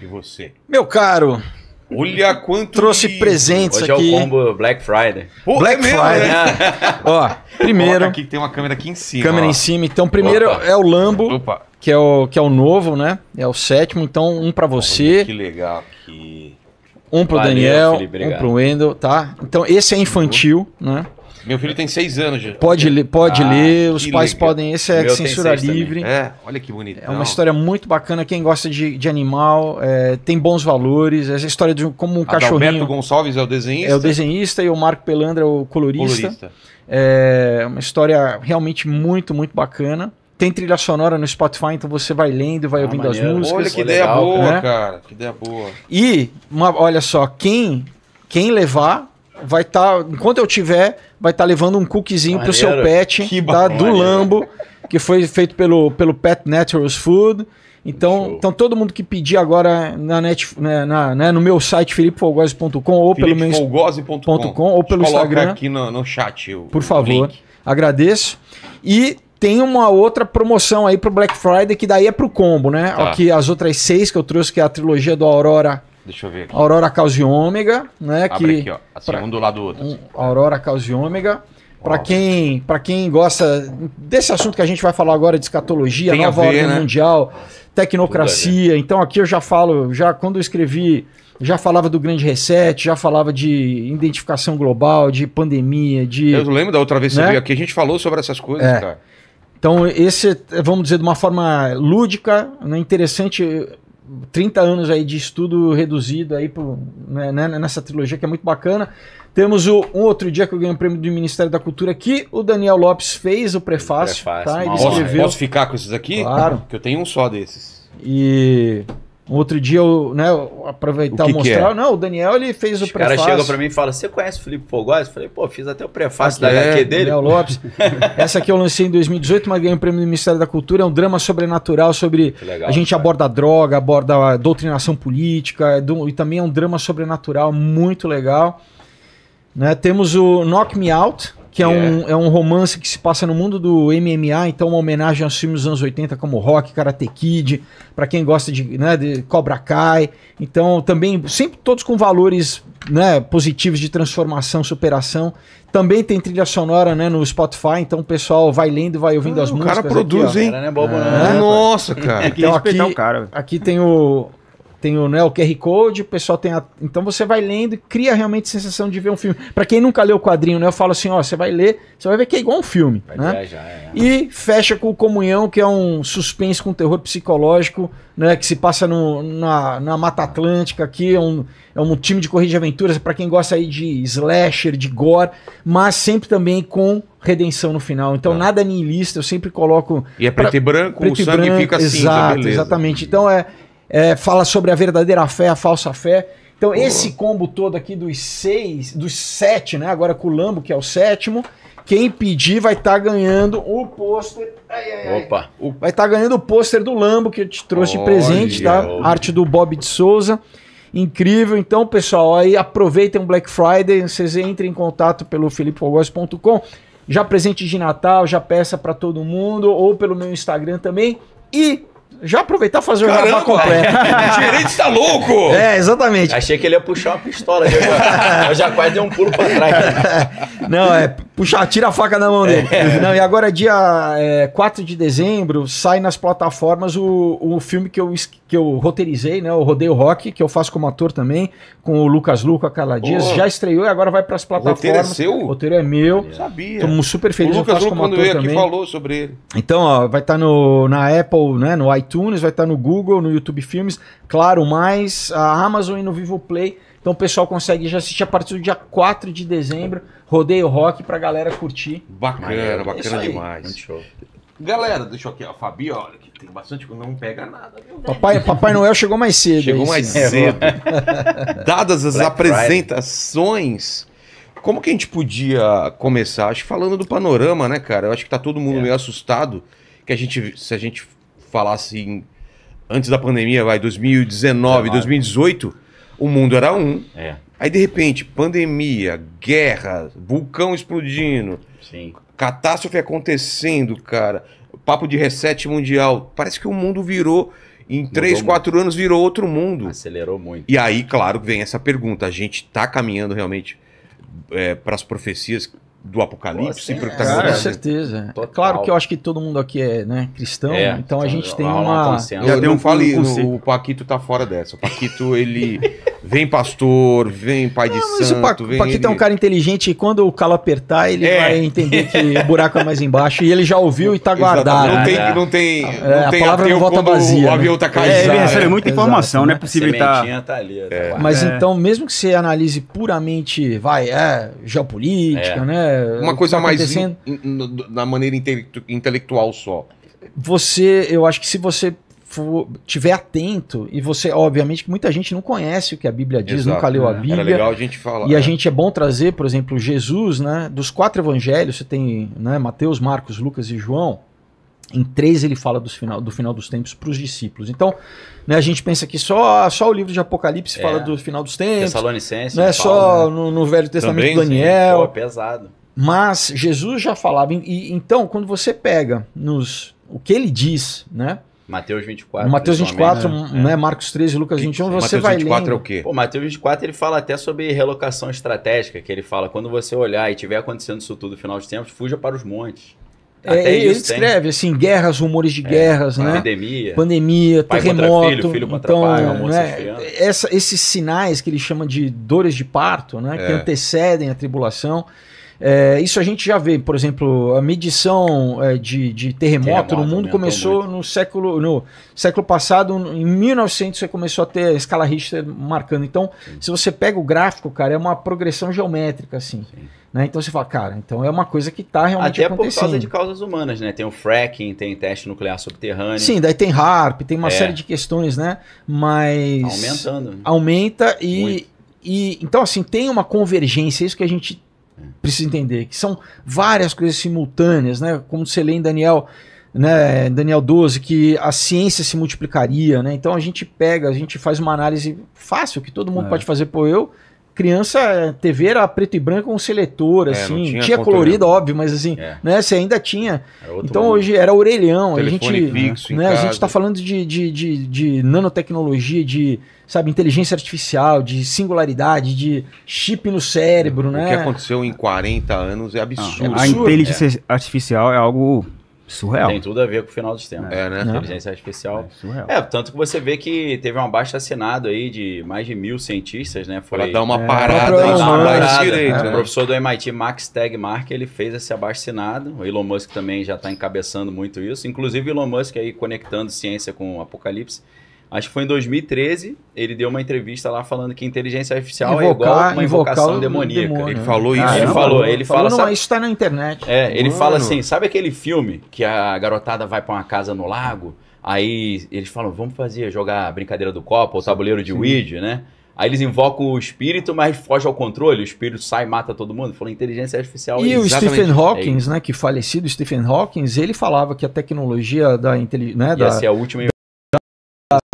e você? Meu caro, Olha quanto. trouxe livro. presentes Hoje aqui. é o combo Black Friday. Pô, Black é mesmo, Friday. né? Ó, primeiro, Coloca aqui que tem uma câmera aqui em cima. câmera ó. em cima. Então, primeiro Opa. é o Lambo, Opa. que é o, que é o novo, né? É o sétimo. Então, um pra você, Que legal aqui. um pro Valeu, Daniel, Felipe, um pro Wendel, tá? Então, esse é infantil, né? Meu filho tem seis anos já. Pode ler, pode Ah, ler, os pais legal. podem. Esse é censura seis também. livre. É, olha que bonito. É uma história muito bacana. Quem gosta de, de animal é, tem bons valores. Essa história de um- como um Adalberto cachorrinho Gonçalves é o desenhista. é o desenhista e o Marco Pelandra é o colorista. colorista. É uma história realmente muito, muito bacana. Tem trilha sonora no Spotify, então você vai lendo, vai Ah, ouvindo as maneiro. músicas. Olha que ideia legal, boa, né? cara. Que ideia boa. E, uma- olha só, quem, quem levar vai estar, enquanto eu tiver, vai estar levando um cookiezinho pro seu Maneiro. pet, Que tá, do Lambo, que foi feito pelo, pelo Pet Naturals Food. Então, Show. então todo mundo que pedir agora na net, né, na- né, no meu site felipefolgose.com ou pelo meu FelipeFolgose.com ponto com, ou pelo Instagram. aqui no, no chat. o- Por o favor, link. agradeço. E tem uma outra promoção aí pro Black Friday, que daí é pro combo, né? Tá. Aqui as outras seis que eu trouxe, que é a trilogia do Aurora, Deixa eu ver aqui. Aurora Causa e Ômega, né? Abre que aqui, ó. Assim, pra- um do lado do outro. um Aurora Causa e Ômega. Para quem, pra quem gosta desse assunto que a gente vai falar agora de escatologia, Tem nova ver, ordem né? mundial, tecnocracia. Então aqui eu já falo, já quando eu escrevi, já falava do grande reset, já falava de identificação global, de pandemia, de Eu lembro da outra vez que Né? você veio aqui, a gente falou sobre essas coisas, É. cara. Então, esse, vamos dizer, de uma forma lúdica, né, interessante, 30 anos aí de estudo reduzido aí pro, né, né, nessa trilogia que é muito bacana. Temos o, um outro dia que eu ganhei o prêmio do Ministério da Cultura que o Daniel Lopes fez o prefácio, Prefácio, tá? Ele uma Posso, escreveu posso ficar com esses aqui? Claro. Que eu tenho um só desses. e outro dia eu, né, eu aproveitar O e que mostrar. é? Não, o Daniel ele fez o Os caras prefácio. chegam pra mim e falam: Você conhece o Felipe Fogós? Eu falei: Pô, fiz até o prefácio da É, HQ dele. Daniel Lopes. Essa aqui eu lancei em 2018, mas ganhei o prêmio do Ministério da Cultura. É um drama sobrenatural sobre legal, a gente cara. aborda droga, aborda a doutrinação política, é do- e também é um drama sobrenatural muito legal. Né? Temos o Knock Me Out, que é, Yeah. um, é um romance que se passa no mundo do MMA, então uma homenagem aos filmes dos anos 80 como Rock, Karate Kid, para quem gosta de, né, de Cobra Kai. Então também, sempre todos com valores né, positivos de transformação, superação. Também tem trilha sonora né, no Spotify, então o pessoal vai lendo, vai ouvindo Ah, as o músicas. cara aqui, produz, ó. hein? O cara não é bobo, É. não. Nossa, cara. Então aqui- o cara. velho. Aqui tem o tem o, né, o QR Code, o pessoal tem a... Então você vai lendo e cria realmente a sensação de ver um filme. Pra quem nunca leu o quadrinho, né, eu falo assim, ó, você vai ler, você vai ver que é igual um filme, Vai né? viajar, é. E fecha com o Comunhão, que é um suspense com terror psicológico, né, que se passa no- na, na Mata Atlântica aqui, é um, é um time de corrida de aventuras, pra quem gosta aí de slasher, de gore, mas sempre também com redenção no final. Então Tá. nada nihilista, eu sempre coloco E é preto e branco, preto o sangue branco, fica cinza, exato, beleza. exatamente. Então é, é, fala sobre a verdadeira fé, a falsa fé. Então esse combo todo aqui dos seis, dos sete, né? Agora com o Lambo que é o sétimo, quem pedir vai estar ganhando o pôster. Opa. Vai estar ganhando o pôster do Lambo que eu te trouxe de presente, tá? Arte do Bob de Souza. Incrível. Então, pessoal, aí aproveitem o Black Friday, vocês entrem em contato pelo felipefogos.com. Já presente de Natal, já peça para todo mundo, ou pelo meu Instagram também. E já aproveitar e fazer o jabá completo. o gerente está louco! É, exatamente. Achei que ele ia puxar uma pistola. Eu já, eu já quase dei um pulo pra trás. Não, é puxar, tira a faca da mão dele. Não, e agora, dia é, 4 de dezembro, sai nas plataformas o, o filme que eu, que eu roteirizei, né? O Rodeio Rock, que eu faço como ator também, com o Lucas Luca, a Carla Dias. Pô. Já estreou e agora vai para as O roteiro é plataformas. seu? O roteiro é meu. Sabia. Estamos super O felizes, eu Lucas Luco, como quando ator veio aqui, também. falou sobre ele. Então, ó, vai estar no, na Apple, né, no iTunes, vai estar no Google, no YouTube Filmes, claro, mais a Amazon e no Vivo Play. Então o pessoal consegue já assistir a partir do dia 4 de dezembro, Rodeio Rock pra galera curtir. Bacana, bacana aí. demais. Muito show. Galera, deixa eu aqui, ó. A Fabi, olha, que tem bastante coisa, não pega nada, viu? Papai, Papai Noel chegou mais cedo. Chegou mais sim. cedo. Dadas as Black apresentações, como que a gente podia começar? Acho que falando do panorama, né, cara? Eu acho que tá todo mundo É. meio assustado que a gente, se a gente falasse em antes da pandemia, vai, 2019, 2018, o mundo era um. É, Aí, de repente, pandemia, guerra, vulcão explodindo, sim. catástrofe acontecendo, cara. Papo de reset mundial. Parece que o mundo virou, em 3, muito. 4 anos, virou outro mundo. Acelerou muito. E aí, claro, vem essa pergunta. A gente tá caminhando realmente para as profecias do Apocalipse? Pô, é, Com Cara, acontecendo. certeza. total. Claro que eu acho que todo mundo aqui é né, cristão, É, então a então gente tem um uma. Eu tem não um falei, conceito. o, Paquito tá fora dessa. O Paquito, ele vem pastor, vem pai de Não, mas santo, o Pa- vem Paquito é um ele- cara inteligente e quando o calo apertar, ele É. vai entender que o buraco é mais embaixo. E ele já ouviu e tá guardado. Não né? tem, É. não tem, É, a tem palavra não volta vazia, O né? avião tá caindo. É, ele recebe muita Exato, informação, não é né? possível tá... Tá ali. tá. Mas É. então, mesmo que você analise puramente, vai, é, geopolítica, É. né? Uma coisa tá mais in- in- na maneira intelectu- intelectual só. Você, eu acho que se você for, tiver atento, e você, obviamente, que muita gente não conhece o que a Bíblia diz, Exato. nunca leu a É. Bíblia. Era legal a gente falar. E a é. gente é bom trazer, por exemplo, Jesus, né? Dos quatro evangelhos, você tem né, Mateus, Marcos, Lucas e João. Em três ele fala dos final, do final dos tempos para os discípulos. Então, né, a gente pensa que só, só o livro de Apocalipse É. fala do final dos tempos. Tessalonicense. Não é Paulo, só né? no, no Velho Testamento Também, do sim. Daniel. Pô, pesado. Mas Jesus já falava. E, então, quando você pega nos o que ele diz, né? Mateus 24. No Mateus 24, principalmente, né, Marcos 13, Lucas 21, você Mateus vai 24 é lendo. o quê? Pô, Mateus 24 ele fala até sobre relocação estratégica, que ele fala, quando você olhar e tiver acontecendo isso tudo no final dos tempos, fuja para os montes. É, Até ele isso tem. descreve assim, guerras, rumores de guerras, né? Epidemia. pandemia, Pai terremoto. filho, filho então, pai, né, essa- esses sinais que ele chama de dores de parto, né, que É. antecedem a tribulação. É, isso a gente já vê, por exemplo, a medição é, de, de terremoto, Terremoto no mundo aumentou começou muito. no século no século passado, em 1900 você começou a ter a escala Richter marcando. Então, se você pega o gráfico, cara, é uma progressão geométrica assim. Sim. Né? Então você fala, cara, então é uma coisa que está realmente Até por acontecendo. causa de causas humanas, né? Tem o fracking, tem teste nuclear subterrâneo. Sim, daí tem HARP, tem uma É. série de questões, né? Mas Aumentando. né? aumenta e, Muito. e então assim tem uma convergência, é isso que a gente precisa entender, que são várias coisas simultâneas, né? Como você lê em Daniel, né, Daniel 12, que a ciência se multiplicaria, né? Então a gente pega, a gente faz uma análise fácil que todo mundo É. pode fazer, pô, eu criança, eh, TV era preto e branco com seletor, É, assim, tinha, tinha colorido, óbvio, mas assim, É. né, você ainda tinha então mundo. hoje era orelhão, a gente, fixo né, a casa. gente está falando de, de, de, de nanotecnologia, de sabe, inteligência artificial, de singularidade, de chip no cérebro, O que né? aconteceu em 40 anos é Ah, absurdo. a absurdo. inteligência artificial é algo surreal. Tem tudo a ver com o final dos tempos. É, né? Não. Inteligência artificial. É surreal. É, tanto que você vê que teve um abaixo assinado aí de mais de mil cientistas, né? Foi Pra dar uma É, parada Musk, esse parada. direito. O né? professor do MIT, Max Tegmark, ele fez esse abaixo assinado. O Elon Musk também já está encabeçando muito isso. Inclusive, o Elon Musk aí conectando ciência com o apocalipse. Acho que foi em 2013, ele deu uma entrevista lá falando que inteligência artificial é igual uma invocação o demoníaca. demônio, Ele né? falou isso. Ah, ele Caramba, falou, ele fala, não, sabe- isso tá na internet. É, ele Mano. fala assim, sabe aquele filme que a garotada vai pra uma casa no lago, aí eles falam, vamos fazer, jogar brincadeira do copo, ou tabuleiro de Ouija, né? Aí eles invocam o espírito, mas foge ao controle, o espírito sai e mata todo mundo. Falou, inteligência artificial E é o isso. exatamente, Stephen é Hawking, isso. né, que falecido Stephen Hawking, ele falava que a tecnologia da inteligência, né, Ia da, ser a última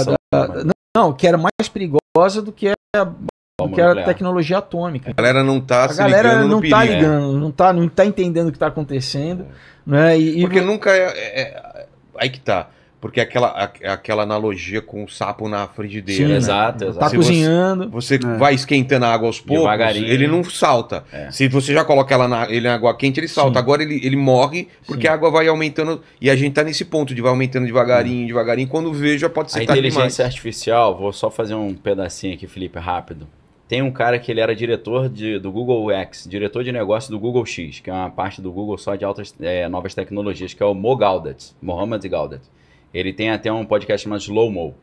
invenção não, que era mais perigosa do que a, do que a tecnologia atômica. A galera não tá A se galera ligando não no tá perigo. ligando, não tá, não tá entendendo o que tá acontecendo, né? E, e- Porque nunca é, é- é- Aí que tá. Porque aquela, a- aquela analogia com o sapo na frigideira. Sim, né? Exato, tá exato. Se cozinhando. Você É. vai esquentando a água aos poucos, Devagarinho. ele não salta. É. Se você já coloca ela na, ele na água quente, ele salta. Sim. Agora ele, ele morre porque Sim. a água vai aumentando. E a gente tá nesse ponto de vai aumentando devagarinho, devagarinho. Quando vê, já pode A ser tarde demais. inteligência artificial, vou só fazer um pedacinho aqui, Felipe, rápido. Tem um cara que ele era diretor de- do Google X, diretor de negócio do Google X, que é uma parte do Google só de altas é, novas tecnologias, que é o Mo Gaudat, Mohamed Gaudat. Ele tem até um podcast chamado Slow Mo.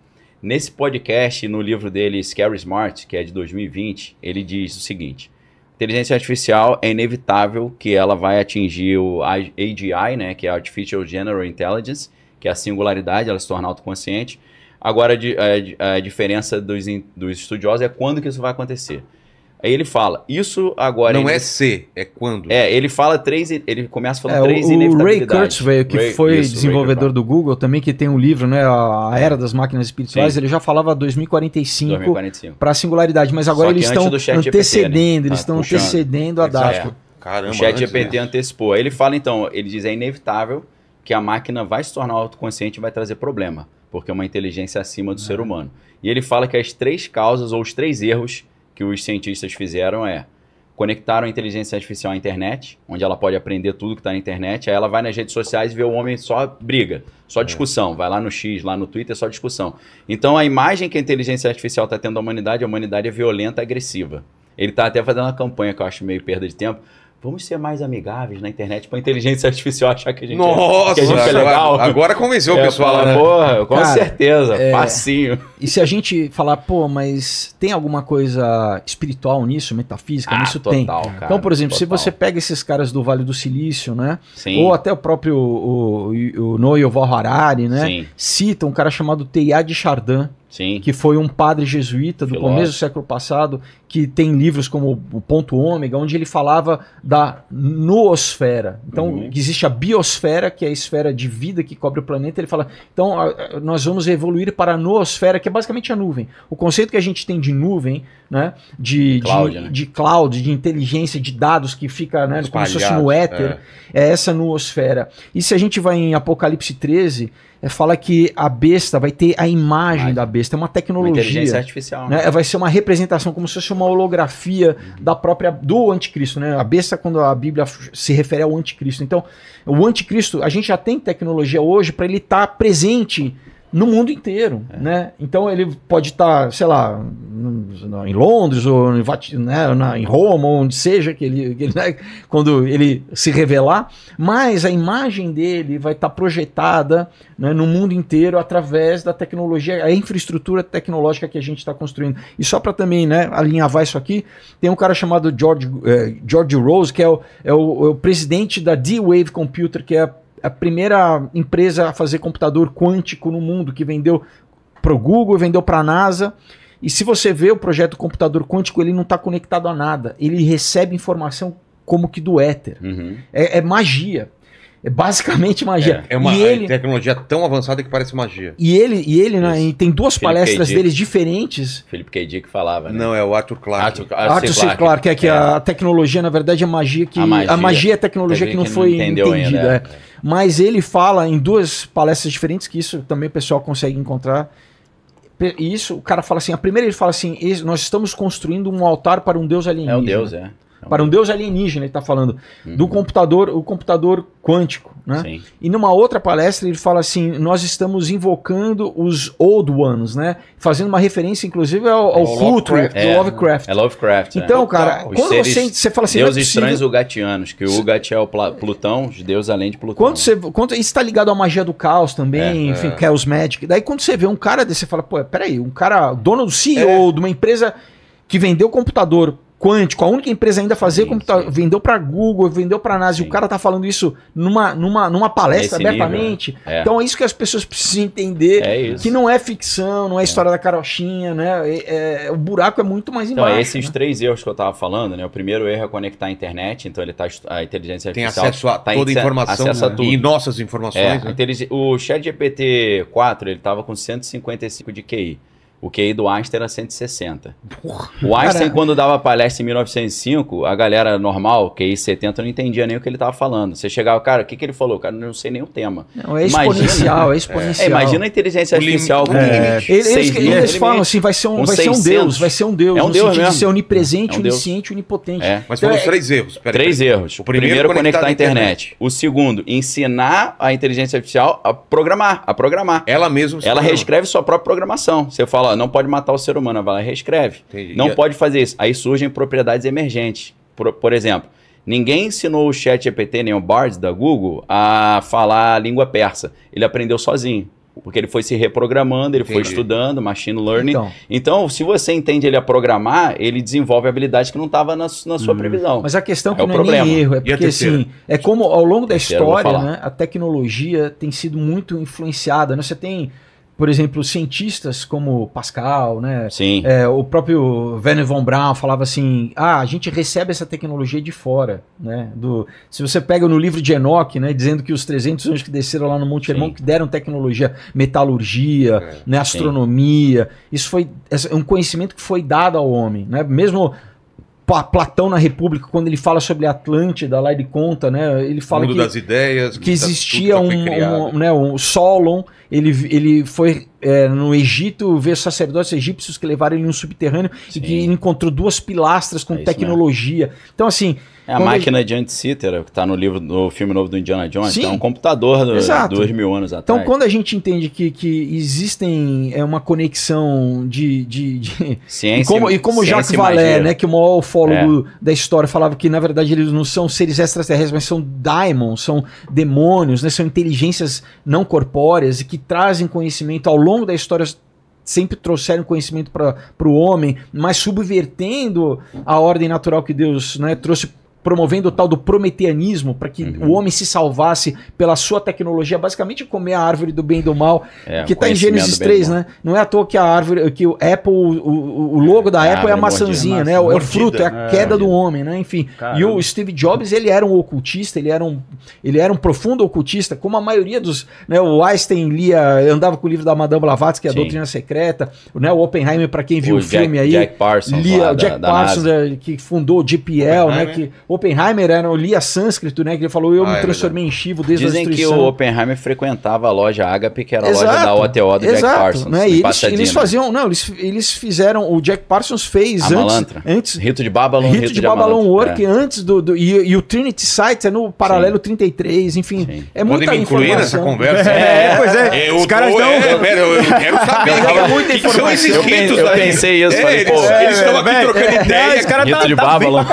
Nesse podcast, no livro dele Scary Smart, que é de 2020, ele diz o seguinte: inteligência artificial é inevitável que ela vai atingir o AGI, né, que é Artificial General Intelligence, que é a singularidade, ela se torna autoconsciente. Agora, a di- a, di- a diferença dos, dos estudiosos é quando que isso vai acontecer. Aí ele fala, isso agora... Não ele- é se, é quando. É, ele fala três, ele começa falando É, três o, o Ray. Kurzweil, que Ray- foi isso, desenvolvedor do Google, também que tem um livro, né, a Era das Máquinas Espirituais, Sim. ele já falava 2045 2045. para a singularidade, mas agora eles estão do chat GPT, antecedendo, né? eles Tá estão puxando. antecedendo a data. É. Caramba. O chat GPT né? antecipou. Aí ele fala então, ele diz é inevitável que a máquina vai se tornar autoconsciente e vai trazer problema, porque é uma inteligência acima do ser humano. E ele fala que as três causas ou os três erros que os cientistas fizeram é conectaram a inteligência artificial à internet, onde ela pode aprender tudo que está na internet, aí ela vai nas redes sociais e vê o homem só briga, só discussão, vai lá no X, lá no Twitter, só discussão. Então a imagem que a inteligência artificial está tendo da humanidade, a humanidade é violenta, agressiva. Ele está até fazendo uma campanha que eu acho meio perda de tempo. Vamos ser mais amigáveis na internet para a inteligência artificial achar que a gente, Nossa, é, que a gente é agora- legal. Agora convenceu o É, pessoal, né? Porra, com Cara, certeza, é- facinho. E se a gente falar, pô, mas tem alguma coisa espiritual nisso, metafísica? nisso tem. Ah, total, cara, Então, por exemplo, se total. você pega esses caras do Vale do Silício, né? Sim, Ou até o próprio o, o, o Noah Yuval Harari, né? sim, Cita um cara chamado Teilhard de Chardin, sim. que foi um padre jesuíta do Filósofo. começo do século passado, que tem livros como o Ponto Ômega, onde ele falava da noosfera. Então, Uhum. existe a biosfera, que é a esfera de vida que cobre o planeta. Ele fala, então, a- a- nós vamos evoluir para a noosfera, que é basicamente a nuvem. O conceito que a gente tem de nuvem, né, de Cloud, de, né? de cloud, de inteligência, de dados que fica né, como se fosse no éter, é essa noosfera. E se a gente vai em Apocalipse 13, é, fala que a besta vai ter a imagem da besta, é uma Uma tecnologia. inteligência artificial. né? Vai ser uma representação, como se fosse uma holografia da própria do anticristo, né? A besta quando a Bíblia se refere ao anticristo. Então, o anticristo, a gente já tem tecnologia hoje para ele estar presente no mundo inteiro, né? Então ele pode estar, sei lá, em Londres ou em, né, na- em Roma, ou onde seja que ele, que ele, né, quando ele se revelar, mas a imagem dele vai estar projetada né, no mundo inteiro através da tecnologia, a infraestrutura tecnológica que a gente está construindo. E só para também né, alinhavar isso aqui, tem um cara chamado George, eh, George Rose, que é o, é o- é o presidente da D-Wave Computer, que é a, a primeira empresa a fazer computador quântico no mundo, que vendeu para o Google, vendeu para a NASA. E se você vê o projeto computador quântico, ele não está conectado a nada. Ele recebe informação como que do éter. Uhum. É, é magia. É basicamente magia. É uma e ele, tecnologia tão avançada que parece magia. e ele, e ele né, e tem duas Philip palestras. Dick. deles diferentes. Felipe K. Dick falava, né? Não, é o Arthur Clarke. Arthur, Arthur C. Clarke, que é que a tecnologia, na verdade, é magia que. A A magia. magia, é tecnologia que não que não foi entendeu entendida. ainda, é. é. Mas ele fala em duas palestras diferentes, que isso também o pessoal consegue encontrar. E isso, o cara fala assim: a primeira ele fala assim: "Esse- nós estamos construindo um altar para um deus É alienígena. o Deus, é. É Para um deus alienígena, ele está falando. Do Uhum. computador, o computador quântico. Né? Sim. E numa outra palestra ele fala assim: nós estamos invocando os Old Ones, né? Fazendo uma referência, inclusive, ao, ao Ao culto Lovecraft. do É. Lovecraft. É Lovecraft. né? Então, cara, Os quando seres- você, você fala assim, é Deuses possível- estranhos ugatianos, que o Ugat é o Pla- Plutão, os deuses além de Plutão. Quando você, quando, isso tá ligado à magia do caos também, É, enfim, é. Chaos Magic. Daí quando você vê um cara desse, você fala, pô, peraí, um cara, dono do CEO de uma empresa que vendeu computador quântico, a única empresa ainda a fazer Sim, computador, sim. vendeu pra Google, vendeu pra NASA, e Sim. o cara tá falando isso numa, numa, numa palestra Nesse abertamente. É. Então é isso que as pessoas precisam entender. É isso. Que não é ficção, não é história da carochinha, né? É- é- o buraco é muito mais Então, embaixo. esses né? três erros que eu estava falando, né? O primeiro erro é conectar a internet, então ele tá a inteligência Tem artificial acesso a tá toda a informação acesso a tudo. e nossas É, informações. a né? intelig- o ChatGPT 4, ele tava com 155 de QI. O QI do Einstein era 160. O Einstein, Cara- quando dava palestra em 1905, a galera normal, QI 70, não entendia nem o que ele tava falando. Você chegava, cara, o que, que ele falou? Cara, não sei nem o tema. Não, é exponencial, é É, exponencial. imagina a inteligência O lim- artificial com limite. Eles, eles, eles falam assim, vai ser um, vai ser um 600. Deus, vai ser um Deus, É um no Deus sentido mesmo. de ser onipresente, É um onisciente, onipotente. É. Mas Então, foram os é- três erros. Peraí, Três peraí. erros. O O primeiro, conectar a internet. internet. O segundo, ensinar a inteligência artificial a programar, a programar. Ela mesma Ela programa. reescreve sua própria programação. Você fala, ó, não pode matar o ser humano, ela vai lá e reescreve. Entendi. Não E pode fazer isso. Aí surgem propriedades emergentes. Por, por exemplo, ninguém ensinou o chat GPT, nem o Bard da Google, a falar a língua persa. Ele aprendeu sozinho. Porque ele foi se reprogramando, ele foi Entendi. estudando, machine learning. Então, Então, se você entende ele a programar, ele desenvolve habilidade que não estava na, na sua previsão. mas a questão que É o não é problema. nem erro, é porque assim, é como ao longo da história, né, a tecnologia tem sido muito influenciada. né? Você tem por exemplo, cientistas como Pascal, né? Sim. É, o próprio Werner von Braun falava assim: ah, a gente recebe essa tecnologia de fora, né? Do, se você pega no livro de Enoch, né, dizendo que os 300 anjos que desceram lá no Monte Sim. Hermon que deram tecnologia, metalurgia, É. né, astronomia, isso foi é um conhecimento que foi dado ao homem, né? Mesmo Platão na República, quando ele fala sobre Atlântida, lá ele conta, né? Ele fala mundo que das ideias. que existia um, um, né, um Solon, ele, ele foi é, no Egito ver sacerdotes egípcios que levaram ele no subterrâneo Sim. e que encontrou duas pilastras com É tecnologia. Então, assim. É a quando máquina de Anticítera, que tá no livro, no filme novo do Indiana Jones, Sim. que é um computador do, Exato. dois mil anos Então, atrás. quando a gente entende que, que existem é, uma conexão de. de, de- Ciência, e como, e como Jacques Vallée, magia. né, que é o maior ufólogo da história, falava que na verdade eles não são seres extraterrestres, mas são daimons, são demônios, né, são inteligências não corpóreas e que trazem conhecimento ao longo da história. Sempre trouxeram conhecimento para o homem, mas subvertendo a ordem natural que Deus né, trouxe promovendo o tal do prometeanismo para que Uhum. o homem se salvasse pela sua tecnologia, basicamente comer a árvore do bem e do mal, É, que está em Gênesis do bem e do 3, mal. né? Não é à toa que a árvore, que o Apple, o, o- o logo da É, Apple é a maçãzinha, mordida, né? É o mordida. fruto, é a É, queda do mordida. homem, né? Enfim. E Caramba. o Steve Jobs, ele era um ocultista, ele era um, ele era um profundo ocultista, como a maioria dos, né? O Einstein lia, andava com o livro da Madame Blavatsky, que é a Sim. Doutrina Secreta, né? O Oppenheimer, para quem viu o, O Jack- filme aí, Jack Parsons lia lá o Jack da- da Parsons, NASA. eh, que fundou o GPL, né? Que Oppenheimer era, lia sânscrito, né? Que ele falou, eu Ah, me é transformei em Chivo desde Dizem a que destruição. o Oppenheimer frequentava a loja Agape, que era a loja da OTO do Jack exato, Parsons. Né? eles, eles faziam, não, eles, eles fizeram, o Jack Parsons fez A antes, Malantra. antes Rito de Babylon, Rito, de, Babylon Amalantra. Work É. antes do, do- e, e o Trinity Sites é no paralelo 33, enfim, Sim. é muita Podem me incluir nessa informação. conversa? É, pois é. Eu Os caras não- é, pera, eu, eu quero saber. Eu tava- o que que são informação. esses ritos eu pensei isso, É, falei, eles, pô, eles estão é, aqui velho, trocando é, ideia. esse cara Rito tá- de tá Babylon.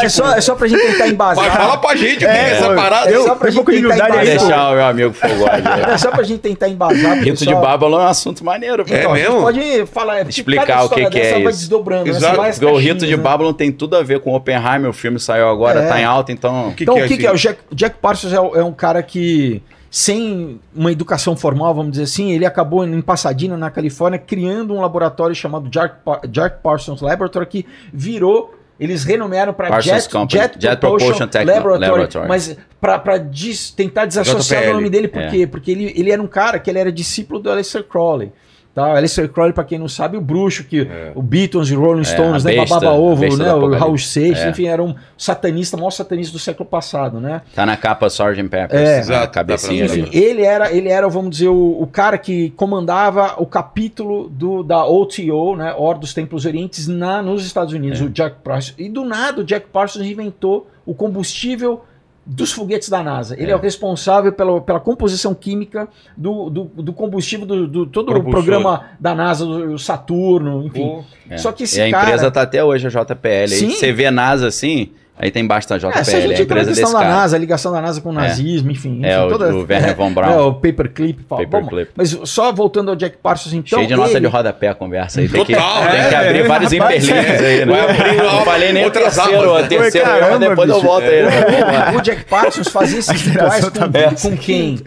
É, é, só, é, só, é pra gente tentar embasar. Mas fala pra gente o que é essa eu- parada. eu- só pra um gente pouco de humildade aí, deixar o meu amigo Fogode. né? É só pra gente tentar embasar. Rito de. Babylon é um assunto maneiro. É Então, gente mesmo? pode falar, é, Explicar o que que é isso. desdobrando, né? Exato, Porque o Rito de né? Babylon tem tudo a ver com Oppenheimer, o filme saiu agora, É. tá em alta, então... que então, que é o que, esse- que é? O Jack, Jack Parsons é, é um cara que, sem uma educação formal, vamos dizer assim, ele acabou em Pasadena, na Califórnia, criando um laboratório chamado Jack, Pa- Jack Parsons Laboratory, que virou. Eles renomearam para Jet, Jet, Jet Propulsion, Propulsion Laboratory, Laboratory. mas para tentar desassociar o nome dele, por É. quê? Porque ele, ele era um cara que ele era discípulo do Aleister Crowley. O Aleister Crowley, para quem não sabe, o bruxo que É. o Beatles e Rolling Stones, a né, besta, babava a ovo, né, o. Raul Seixas, É. enfim, era um satanista, o maior satanista do século passado, né? Tá na capa Sgt. Peppers, É. Exato, dá cabecinha. Enfim, ele era, ele era, vamos dizer, o, o cara que comandava o capítulo do, da OTO, né, Ordem dos Templos Orientes, na, nos Estados Unidos, É. o Jack Parsons. E do nada o Jack Parsons inventou o combustível dos foguetes da NASA. Ele é, É. o responsável pela, pela composição química do, do, do combustível do, do todo o Propulsor. programa da NASA, do Saturno, enfim. Pô, É. Só que esse e a cara... empresa tá até hoje, a JPL. Aí Sim. você vê NASA assim, aí tem embaixo da É, JPL, se a a gente na empresa questão desse da cara. NASA, a ligação da NASA com o nazismo, enfim. É, enfim, o, toda- o Werner von Braun. É, o paperclip. Paperclip. Bom, mas só voltando ao Jack Parsons, então. Cheio de nota ele- de rodapé a conversa aí. Tem que, Total, tem né? que abrir É, vários hiperlinks aí, né? Não falei nem o outras terceiro, o terceiro depois eu bicho. volto aí. né? O Jack Parsons fazia esses rituais com, com quem?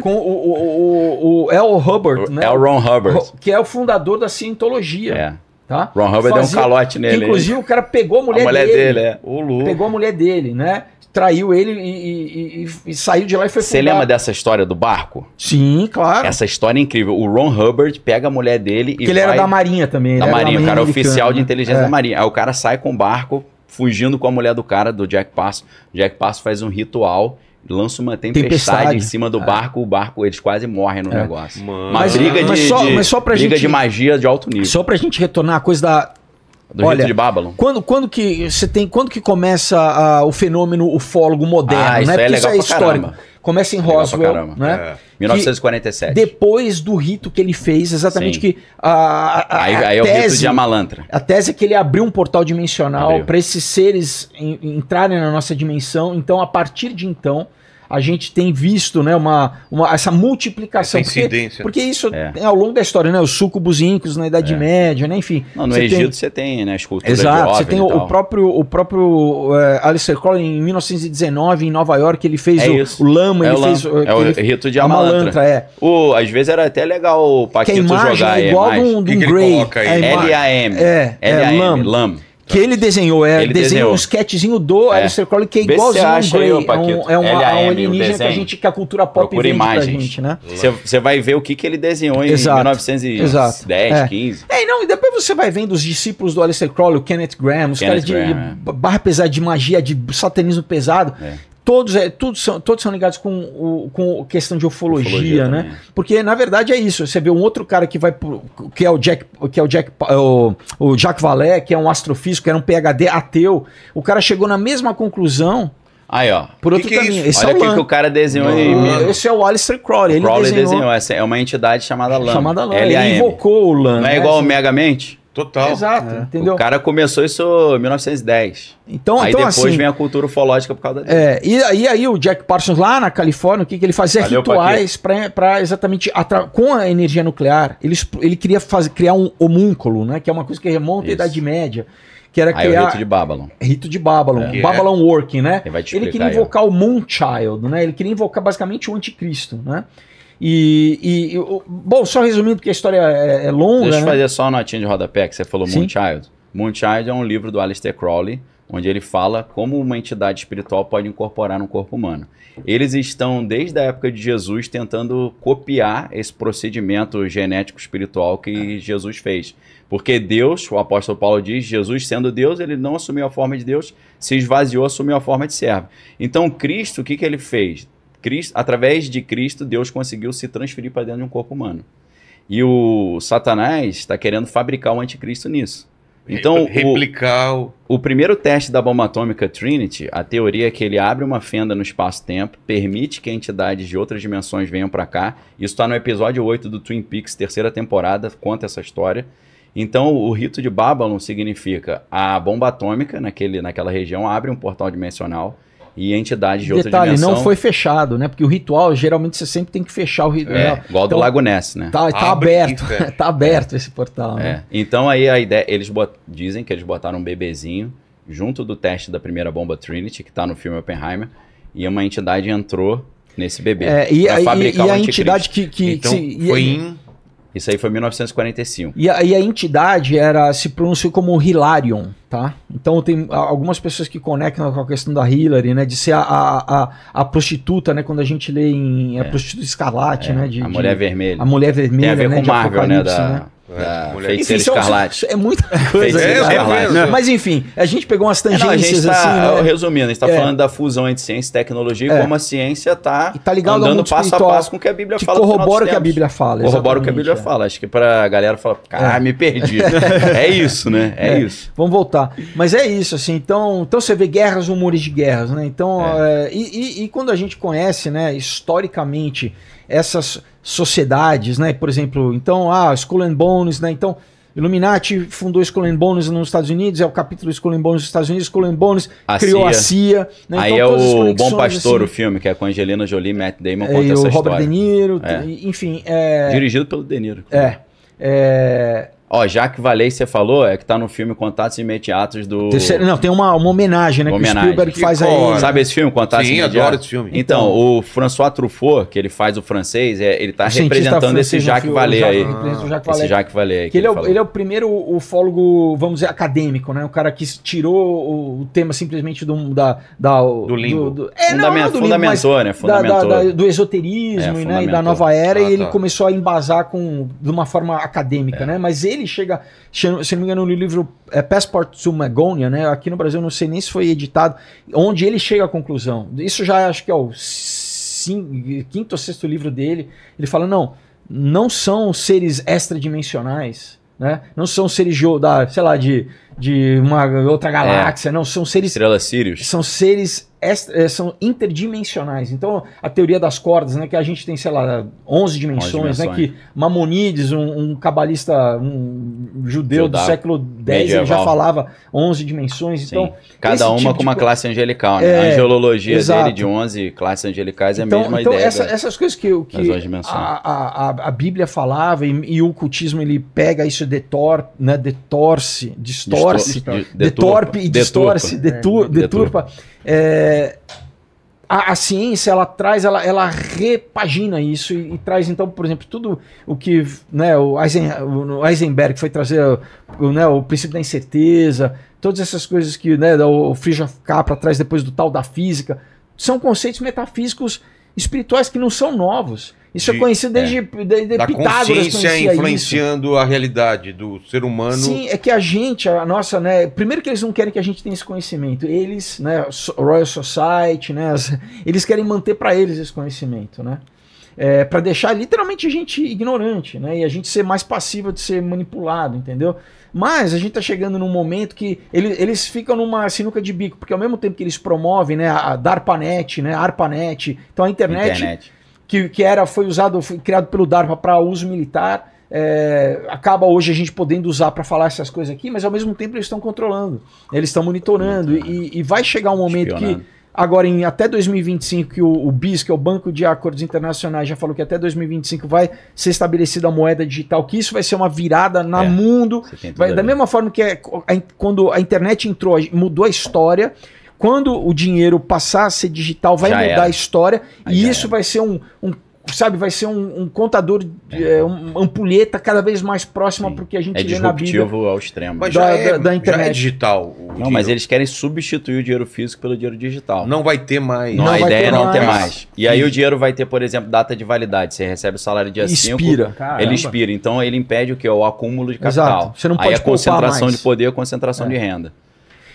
Com o, o, o, o L. Hubbard, né? É o Ron Hubbard. Que é o fundador da cientologia. É. Tá? Ron Hubbard deu um calote nele. Inclusive, o cara pegou a a mulher, mulher dele. dele, é. Louco. Pegou a mulher dele, né? Traiu ele e, e- e- e saiu de lá e foi Você lembra dessa história do barco? Sim, claro. Essa história é incrível. O Ron Hubbard pega a mulher dele e Porque ele era vai... da Marinha também. ele da era Marinha, o cara é oficial de né? inteligência É. da Marinha. Aí o cara sai com o barco, fugindo com a mulher do cara, do Jack Parsons. O Jack Parsons faz um ritual, lança uma tempestade, Tempestade. em cima do barco, o barco, eles quase morrem no É. negócio. Mano. Uma Mas- briga, mas de, só- de- mas só pra briga gente- de magia de alto nível. Só pra gente retornar a coisa da. Do olha, rito de Babylon. Quando, quando que você tem. Quando que começa ah, o fenômeno ufólogo moderno, Ah, isso né? é Porque legal pra caramba. Começa em pra Roswell, né? É. 1947. Depois do rito que ele fez, exatamente Sim. que a, a, aí, a aí é o rito tese, de Amalantra. a tese é que ele abriu um portal dimensional para esses seres en- entrarem na nossa dimensão. Então, a partir de então, a gente tem visto né, uma, uma, essa multiplicação. Essa porque, incidência. porque isso É. é ao longo da história, né? Os sucubos incos na Idade Média, né? Enfim. Não, no você tem- Egito você tem, né, escultura de Exato, você tem e o, próprio, o próprio é, Alistair Crowley em 1919 em Nova York, ele fez É o, o lama, É ele o fez lama. É o rito de Amalantra. malantra, é. O, às vezes era até legal o Paquito imagem jogar é igual a de um, de um Grey. L-A-M. É, é, L-A-M, LAM. LAM. Que ele desenhou, é, Ele desenhou um sketchzinho do É. Alistair Crowley que é Vê igualzinho você a um acha Grey. aí, é um, é, é um o alienígena que a gente, que a cultura pop Procura vende pra imagens. gente, né? Você, vai ver o que, que ele desenhou em Exato. 1910, Exato. É. 15. É, e não, e depois você vai vendo os discípulos do Alistair Crowley, o Kenneth Graham, os Kenneth caras de Graham, barra pesada, de magia, de satanismo pesado. É. Todos, é, todos, são, todos são ligados com, o, com questão de ufologia, Ufologia né? também. Porque, na verdade, é isso. Você vê um outro cara que vai pro, que é o Jack, que é o Jack, o, o Jacques Vallée, que é um astrofísico, que era um PhD ateu. O cara chegou na mesma conclusão Aí, ó. por Que outro que é caminho. isso? Esse Olha é o que, Lan. que o cara desenhou em Mano. mil- Esse é o Alistair Crowley. Ele Crowley desenhou, desenhou. Essa é uma entidade chamada LAM. chamada Lan. Ele invocou o Lan. Não é né? igual o Megamente? Total. Exato, entendeu? O cara começou isso em 1910. Então, aí então depois assim, vem a cultura ufológica por causa dele. É, e aí, aí o Jack Parsons lá na Califórnia, o que, que ele fazia? Valeu, Rituais para exatamente atra- com a energia nuclear. Ele, ele queria fazer, criar um homúnculo, né? Que é uma coisa que remonta à. Idade Média. Que era Aí criar o rito de Babylon. rito de Babylon, É. Babylon Working, né? Ele vai te Ele queria invocar o Moonchild, né? Ele queria invocar basicamente o anticristo, né? E, e- e bom, só resumindo que a história é, é longa, Deixa eu né? fazer só uma notinha de rodapé, que você falou Sim. Moonchild. Moonchild é um livro do Aleister Crowley, onde ele fala como uma entidade espiritual pode incorporar no corpo humano. Eles estão, desde a época de Jesus, tentando copiar esse procedimento genético espiritual que Jesus fez. Porque Deus, o apóstolo Paulo diz, Jesus sendo Deus, ele não assumiu a forma de Deus, se esvaziou, assumiu a forma de servo. Então, Cristo, o que, que ele fez? Cristo, através de Cristo, Deus conseguiu se transferir para dentro de um corpo humano. E o Satanás está querendo fabricar o anticristo nisso. Então, replicar o. o primeiro teste da bomba atômica Trinity, a teoria é que ele abre uma fenda no espaço-tempo, permite que entidades de outras dimensões venham para cá. Isso está no episódio 8 do Twin Peaks, terceira temporada, conta essa história. Então, o rito de Babylon significa a bomba atômica naquele, naquela região abre um portal dimensional e entidades de outra Detalhe, dimensão. não foi fechado, né? Porque o ritual, geralmente, você sempre tem que fechar o ritual. É, igual do Então, Lago Ness, né? Tá, tá aberto, tá aberto esse portal, né? É. Então aí a ideia, eles bot- dizem que eles botaram um bebezinho junto do teste da primeira bomba Trinity, que tá no filme Oppenheimer, e uma entidade entrou nesse bebê. É, e, pra a- e- fabricar e a entidade que. que então, se- e- foi e, em. Isso aí foi em 1945. e a, e a entidade era se pronunciou como Hilarion, tá? Então tem algumas pessoas que conectam com a questão da Hillary, né? De ser a, a, a, prostituta, né? Quando a gente lê em a prostituta escarlate, né? De, É, a de- Mulher Vermelha. a mulher vermelha, Tem a ver né? com de Marvel, né? Da, da Mulher- Feiticeira são- Escarlate. é muita coisa. É, mesmo. Mas enfim, a gente pegou umas É, não, a tangências gente tá, assim, né? resumindo, a gente está É. falando da fusão entre ciência e tecnologia É. e como a ciência está tá ao andando passo a passo com o que a Bíblia fala. corrobora o que a. Bíblia fala. Corrobora o que a Bíblia é. fala. Acho que pra galera falar, cara, me perdi. é isso, né? É, É. isso. Vamos voltar. Mas é isso, assim. Então, então você vê guerras, rumores de guerras, né? Então, é, e, e- e quando a gente conhece, né, historicamente, essas sociedades, né? Por exemplo, então, ah, Skull and Bones, né? Então, Illuminati fundou Skull and Bones nos Estados Unidos, é o capítulo Skull and Bones nos Estados Unidos, Skull and Bones A criou a CIA. CIA. Né? Aí Então, é o Bom Pastor, o assim, filme, que é com Angelina Jolie Matt Damon, é, conta essa o Robert história. De Niro, É. enfim, é, Dirigido pelo De Niro. é, é, Ó, Jacques Vallée, você falou, é que tá no filme Contatos Imediatos do... não, tem uma, uma homenagem, né, Uma que o homenagem. Spielberg Que faz cor. ele. Sabe esse filme, Contatos Sim, Imediatos? adoro esse filme. Então, o François Truffaut, que ele faz o francês, é, ele tá representando esse no Jacques Vallée aí. representa o Jacques Esse Vallée. Jacques Vallée aí Que ele, é o, ele é o primeiro ufólogo, vamos dizer, acadêmico, né? O cara que tirou o, o tema simplesmente do, da, da, Do limbo. é, não, Fundamen- não do limbo, fundamentou, né? da- Fundamentou. da- da- do esoterismo É, e, né, e da nova era, Ah, e ele tá. começou a embasar com, de uma forma acadêmica, É. né? Mas ele chega, se não me engano, no livro é, Passport to Magonia, né? Aqui no Brasil, não sei nem se foi editado, onde ele chega à conclusão. Isso já acho que é o quinto ou sexto livro dele. Ele fala: não, não são seres extradimensionais, né? Não são seres da, sei lá, de, de uma outra galáxia, não, são seres Estrela Sirius. são seres extra- eh, são interdimensionais. Então, a teoria das cordas, né, que a gente tem, sei lá, 11 dimensões, né, dimensões. que Maimonides, um, um cabalista, um judeu do Judeu. século X, ele já falava 11 dimensões. Sim. Então, Cada uma tipo com de uma classe angelical, né? É, a angelologia exato. dele de 11 classes angelicais é a então, mesma então ideia. essa- da- essas coisas que, que a, a, a, a Bíblia falava e, e o cultismo ele pega isso e detor, né, detorce, distorce, Distor- de- detorpe e deturpa. distorce, É, deturpa. É, a, a ciência ela traz, ela, ela repagina isso e, e traz então, por exemplo, tudo o que né, o, Eisen, o Heisenberg foi trazer o, né, o princípio da incerteza, todas essas coisas que né, o Friedrich Capra traz depois do tal da física, são conceitos metafísicos espirituais que não são novos. Isso De- é conhecido desde, desde Da Pitágoras consciência conhecia isso. influenciando a realidade do ser humano. Sim, é que a gente, a nossa, né? Primeiro que eles não querem que a gente tenha esse conhecimento. Eles, né? Royal Society, né? eles querem manter para eles esse conhecimento, né? É, para deixar literalmente a gente ignorante, né? E a gente ser mais passivo de ser manipulado, entendeu? Mas a gente tá chegando num momento que ele- eles ficam numa sinuca de bico, porque ao mesmo tempo que eles promovem, né, a DARPANET, né, ARPANET, então a internet. Que, que era, foi usado, foi criado pelo DARPA para uso militar. é, acaba hoje a gente podendo usar para falar essas coisas aqui, mas ao mesmo tempo eles estão controlando, eles estão monitorando e, e vai chegar um momento Espionando. que agora em até 2025 que o, o BIS, que é o Banco de Acordos Internacionais, já falou que até 2025 vai ser estabelecida a moeda digital, que isso vai ser uma virada na É, mundo, Vai, da mesma forma que é, a- quando a internet entrou, mudou a história. Quando o dinheiro passar a ser digital, vai Já mudar era. a história. Aí e já isso era. vai ser um, um- sabe, vai ser um, um contador, de, é, uma ampulheta cada vez mais próxima Sim. porque que a gente É lê na Bíblia. disruptivo ao extremo. Mas Da- já, é, da- da já internet. é digital. o Não, dinheiro. mas eles querem substituir o dinheiro físico pelo dinheiro digital. Não vai ter mais. Não, Não a vai ideia é ter não ter mais. E aí o dinheiro vai ter, por exemplo, data de validade. Você recebe o salário dia 5, Expira. ele expira. Então ele impede o que? O acúmulo de capital. Exato. Você não aí pode a concentração mais. de poder, a concentração É. de renda.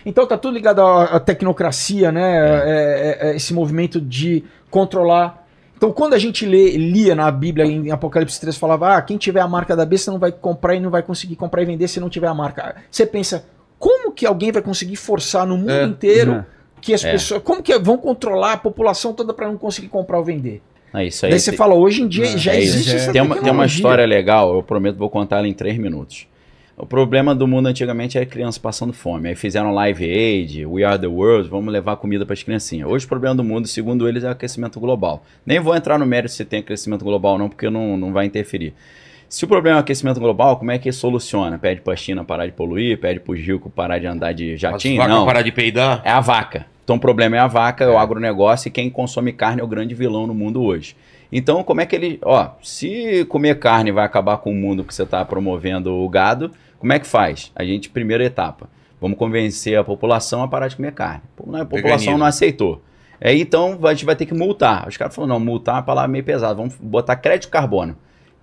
Então tá tudo ligado à, à tecnocracia, né? É, é, é, esse movimento de controlar. Então, quando a gente lê, lia na Bíblia em Apocalipse 3, falava: ah, quem tiver a marca da besta não vai comprar e não vai conseguir comprar e vender se não tiver a marca. Você pensa, como que alguém vai conseguir forçar no mundo É. inteiro que as É. pessoas. Como que vão controlar a população toda para não conseguir comprar ou vender? É isso aí. Daí você fala, hoje em dia É, já É isso. existe essa Tem uma, tem uma história legal, eu prometo vou contar ela em três minutos. O problema do mundo antigamente era criança passando fome. Aí fizeram Live Aid, We Are the World, vamos levar comida para as criancinhas. Hoje o problema do mundo, segundo eles, é o aquecimento global. Nem vou entrar no mérito se tem aquecimento global ou não, porque não, não vai interferir. Se o problema é o aquecimento global, como é que soluciona? Pede para a China parar de poluir, pede para o Gilco parar de andar de As jatinho? vacas Não, parar de peidar. é a vaca. Então o problema é a vaca, é o agronegócio e quem consome carne é o grande vilão no mundo hoje. Então, como é que ele. Ó, se comer carne vai acabar com o mundo que você está promovendo o gado, como é que faz? A gente, primeira etapa, vamos convencer a população a parar de comer carne. Pô, A população Veganismo. não aceitou. Aí então a gente vai ter que multar. Os caras falaram: não, multar é uma palavra meio pesada, vamos botar crédito carbono.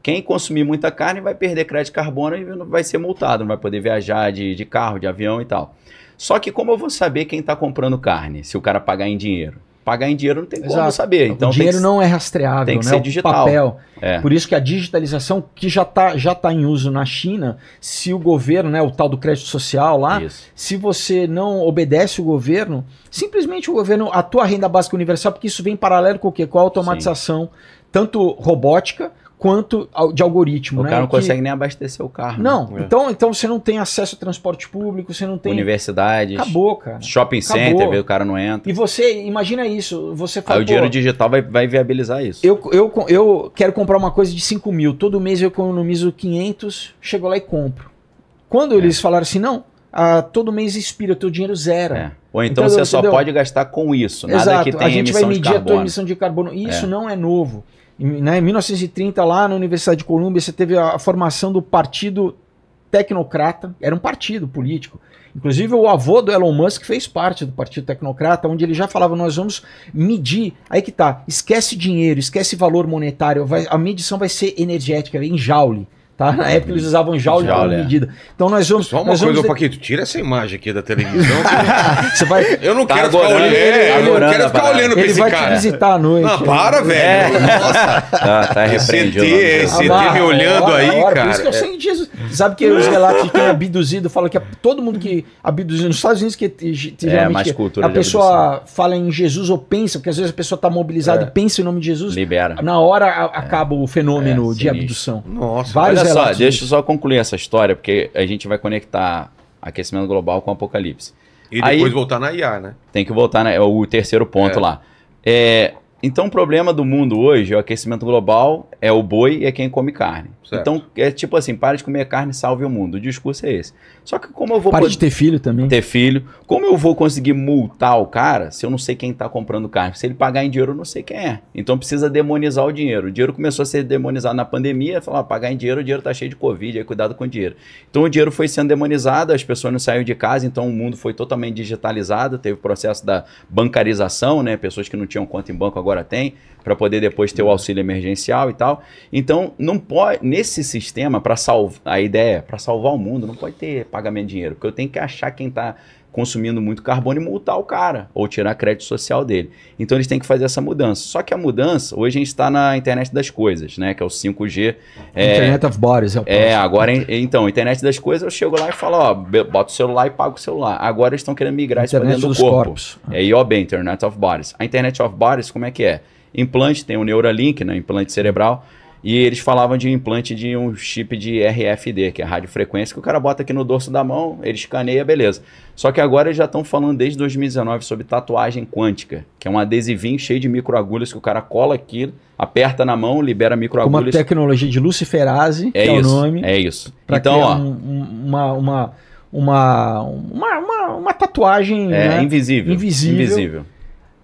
Quem consumir muita carne vai perder crédito carbono e vai ser multado, não vai poder viajar de, de carro, de avião e tal. Só que como eu vou saber quem está comprando carne, se o cara pagar em dinheiro? Pagar em dinheiro não tem como Exato. saber. Então o dinheiro que- não é rastreável, tem que né? ser o digital. papel. É. Por isso que a digitalização, que já está já tá em uso na China, se o governo, né, o tal do crédito social lá, Isso. se você não obedece o governo, simplesmente o governo, a tua renda básica universal, porque isso vem em paralelo com o quê? Com a automatização, tanto robótica quanto de algoritmo. O né? cara não que- consegue nem abastecer o carro. Não, É. então, então você não tem acesso a transporte público, você não né? tem. Universidades, Acabou, cara. shopping Acabou. center, o cara não entra. E você, imagina isso, você fala. Aí o dinheiro digital vai, vai viabilizar isso. eu, eu, eu quero comprar uma coisa de 5 mil, todo mês eu economizo 500, chego lá e compro. Quando eles falaram assim, não, ah, todo mês expira, teu dinheiro zero. É. Ou então Entendeu? você só Entendeu? pode gastar com isso, nada Exato, que tenha a gente vai medir a tua emissão de carbono. E Isso É. não é novo. Em né, em 1930, lá na Universidade de Colômbia, você teve a, a formação do Partido Tecnocrata, era um partido político. Inclusive, o avô do Elon Musk fez parte do Partido Tecnocrata, onde ele já falava: nós vamos medir. Aí que tá, esquece dinheiro, esquece valor monetário, vai- a medição vai ser energética, em joule. Tá? Na época eles usavam joule Joule, é. medida. Então nós vamos. Só uma nós coisa, vamos Paquito, tira essa imagem aqui da televisão. Você vai. Eu não Tá quero ficar agorando, olhando. ele- é, eu não quero ficar olhando pra Ele esse vai te cara. visitar à noite. Não, para, velho. Nossa. Tá, tá repreendido. Me olhando hora, aí, hora, Por cara. isso que eu sei de Jesus. Sabe que os relatos de quem é abduzido falam que é todo mundo que abduzido nos Estados Unidos que te- ge- geralmente mais que cultura a pessoa fala em Jesus ou pensa, porque às vezes a pessoa está mobilizada É. e pensa em nome de Jesus, Libera. na hora acaba o fenômeno É, de abdução. Nossa. Vários só, deixa eu só concluir essa história, porque a gente vai conectar aquecimento global com apocalipse. E depois Aí- voltar na IA, né? Tem que voltar, né? É o terceiro ponto É. lá. É, então, o problema do mundo hoje é o aquecimento global, é o boi e é quem come carne. Certo. Então, é tipo assim, para de comer carne, salve o mundo. O discurso é esse. Só que como eu vou Para poder de ter filho também. ter filho, como eu vou conseguir multar o cara se eu não sei quem está comprando carne? Se ele pagar em dinheiro, eu não sei quem é. Então precisa demonizar o dinheiro. O dinheiro começou a ser demonizado na pandemia, falar, ah, pagar em dinheiro, o dinheiro tá cheio de Covid, aí cuidado com o dinheiro. Então o dinheiro foi sendo demonizado, as pessoas não saíram de casa, então o mundo foi totalmente digitalizado, teve o processo da bancarização, né? Pessoas que não tinham conta em banco agora têm, para poder depois ter o auxílio emergencial e tal. Então, não pode, nesse sistema, para salvar, a ideia, para salvar o mundo, não pode ter pagamento de dinheiro, porque eu tenho que achar quem está consumindo muito carbono e multar o cara, ou tirar crédito social dele. Então eles têm que fazer essa mudança. Só que a mudança, hoje a gente está na internet das coisas, né? Que é o 5G. É, Internet of Bodies é o é, agora, en- então, internet das coisas, eu chego lá e falo, ó, bota o celular e pago o celular. Agora eles estão querendo migrar isso para dentro do corpo. corpos. É IOB, Internet of Bodies. A Internet of Bodies, como é que é? Implante, tem o Neuralink, né, implante cerebral, e eles falavam de implante de um chip de RFD, que é radiofrequência, que o cara bota aqui no dorso da mão, ele escaneia, beleza. Só que agora eles já estão falando desde 2019 sobre tatuagem quântica, que é um adesivinho cheio de microagulhas que o cara cola aquilo, aperta na mão, libera Com uma microagulhas. tecnologia de luciferase, É que é isso, o nome, é isso. Então, ó, um- um- uma, uma, uma, uma, uma, uma tatuagem é né? invisível. Invisível. Invisível.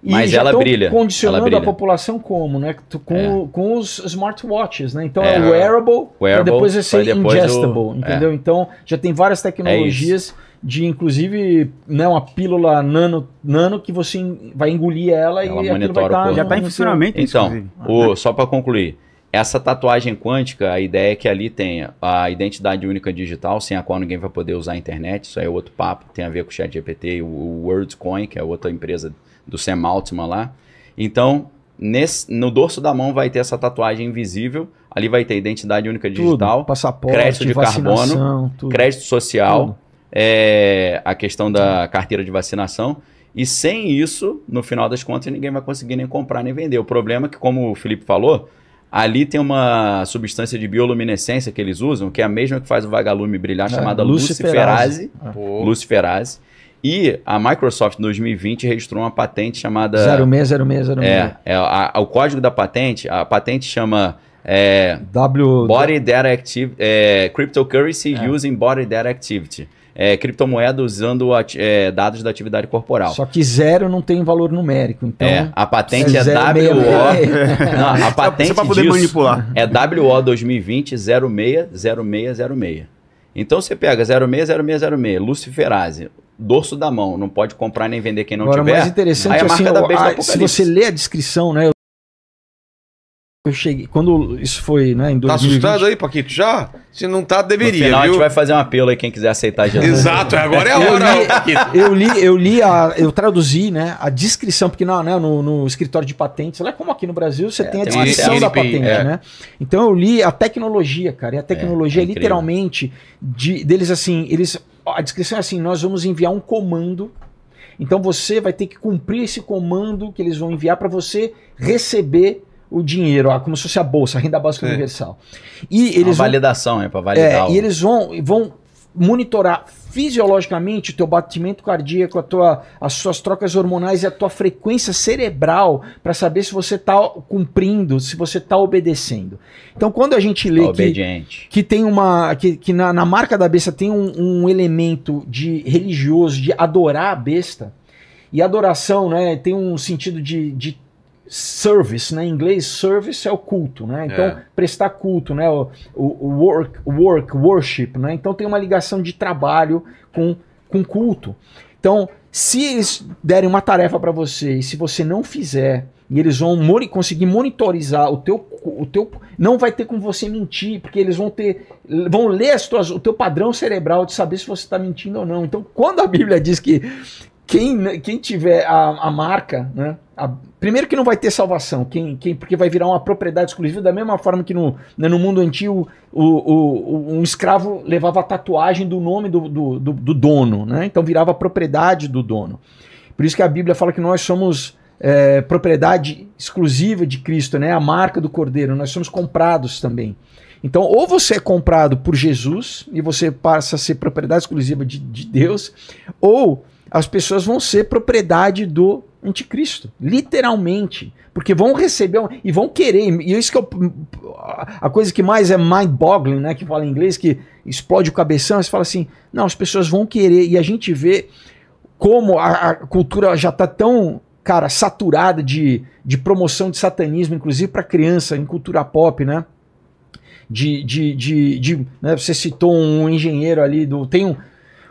E Mas já ela brilha, condicionando ela brilha. a população como, né? Com, É. com os smartwatches, né? Então É. é, wearable, Wearable, depois é ser ingestible, o- entendeu? Então já tem várias tecnologias de, inclusive, né, uma pílula nano, nano que você vai engolir ela, Ela e aquilo vai monitora o estar... corpo. Já está em funcionamento, Então, inclusive. o, só para concluir, essa tatuagem quântica, a ideia é que ali tenha a identidade única digital, sem a qual ninguém vai poder usar a internet, isso aí é outro papo, tem a ver com o ChatGPT e o WorldCoin, que é outra empresa do Sam Altman lá. Então, nesse, no dorso da mão vai ter essa tatuagem invisível, ali vai ter identidade única Tudo, digital, passaporte, crédito de vacinação, tudo. crédito social, Tudo. é, a questão da carteira de vacinação. E sem isso, no final das contas, ninguém vai conseguir nem comprar nem vender. O problema é que, como o Felipe falou, ali tem uma substância de bioluminescência que eles usam, que é a mesma que faz o vagalume brilhar, É, chamada luciferase. luciferase. Pô. Luciferase. E a Microsoft, em 2020, registrou uma patente chamada... 060606. É, é a- a- o código da patente, a patente chama é, W... Body Data Activity, é, Cryptocurrency Using Body Data Activity. É, criptomoeda usando é, dados da atividade corporal. Só que zero não tem valor numérico, então... é, a patente é, zero, WO. meia, meia. Não, a patente Só para poder disso manipular. é WO 2020 060606. Então você pega 060606, Luciferase, dorso da mão, não pode comprar nem vender quem não Agora, tiver. mais interessante aí a é assim, marca da o- besta a- se você lê a descrição, né? Eu- Eu cheguei, quando isso foi, né, em Tá 2020, assustado aí, Paquito? Já? Se não tá, No deveria, final a viu? gente vai fazer um apelo aí quem quiser aceitar Jesus. Exato, agora é a Eu hora, li- ô, Paquito. Eu li, eu li a, eu traduzi, né, a descrição, porque na, né, no, no escritório de patentes, lá como aqui no Brasil, você tem a tem uma descrição da patente, é. né? Então eu li a tecnologia, cara, e a tecnologia é incrível. literalmente de, deles assim, eles a descrição é assim, nós vamos enviar um comando. Então você vai ter que cumprir esse comando que eles vão enviar para você receber o dinheiro, ó, como se fosse a bolsa, a renda básica É. universal. E Uma eles vão validação, é para validar. é, o- e eles vão, vão monitorar fisiologicamente o teu batimento cardíaco, a tua, as suas trocas hormonais e a tua frequência cerebral para saber se você está cumprindo, se você está obedecendo. Então, quando a gente lê que, obediente. que tem uma que, que na, na marca da besta tem um, um elemento de religioso de adorar a besta e adoração, né, tem um sentido de, de service, né? Em inglês, service é o culto, né? Então, É. prestar culto, né? O, o, work, work, worship, né? Então tem uma ligação de trabalho com, com culto. Então, Se eles derem uma tarefa para você e se você não fizer, e eles vão moni conseguir monitorizar o teu, o teu. Não vai ter como você mentir, porque eles vão ter. vão ler as tuas, o teu padrão cerebral de saber se você está mentindo ou não. Então, quando a Bíblia diz que quem, quem tiver a, a marca, né? A, primeiro que não vai ter salvação, quem, quem, porque vai virar uma propriedade exclusiva, da mesma forma que no, né, no mundo antigo o, o, um escravo levava a tatuagem do nome do, do, do, do dono, né? então virava propriedade do dono. Por isso que a Bíblia fala que nós somos é, propriedade exclusiva de Cristo, né? a marca do Cordeiro, nós somos comprados também. Então, ou você é comprado por Jesus e você passa a ser propriedade exclusiva de, de Deus, ou as pessoas vão ser propriedade do anticristo, literalmente, porque vão receber e vão querer, e isso que eu, a coisa que mais é mind-boggling, né, que fala em inglês, que explode o cabeção, você fala assim, não, as pessoas vão querer, e a gente vê como a, a cultura já está tão, cara, saturada de, de promoção de satanismo, inclusive para criança, em cultura pop, né, de, de, de, de né, você citou um engenheiro ali, do, tem um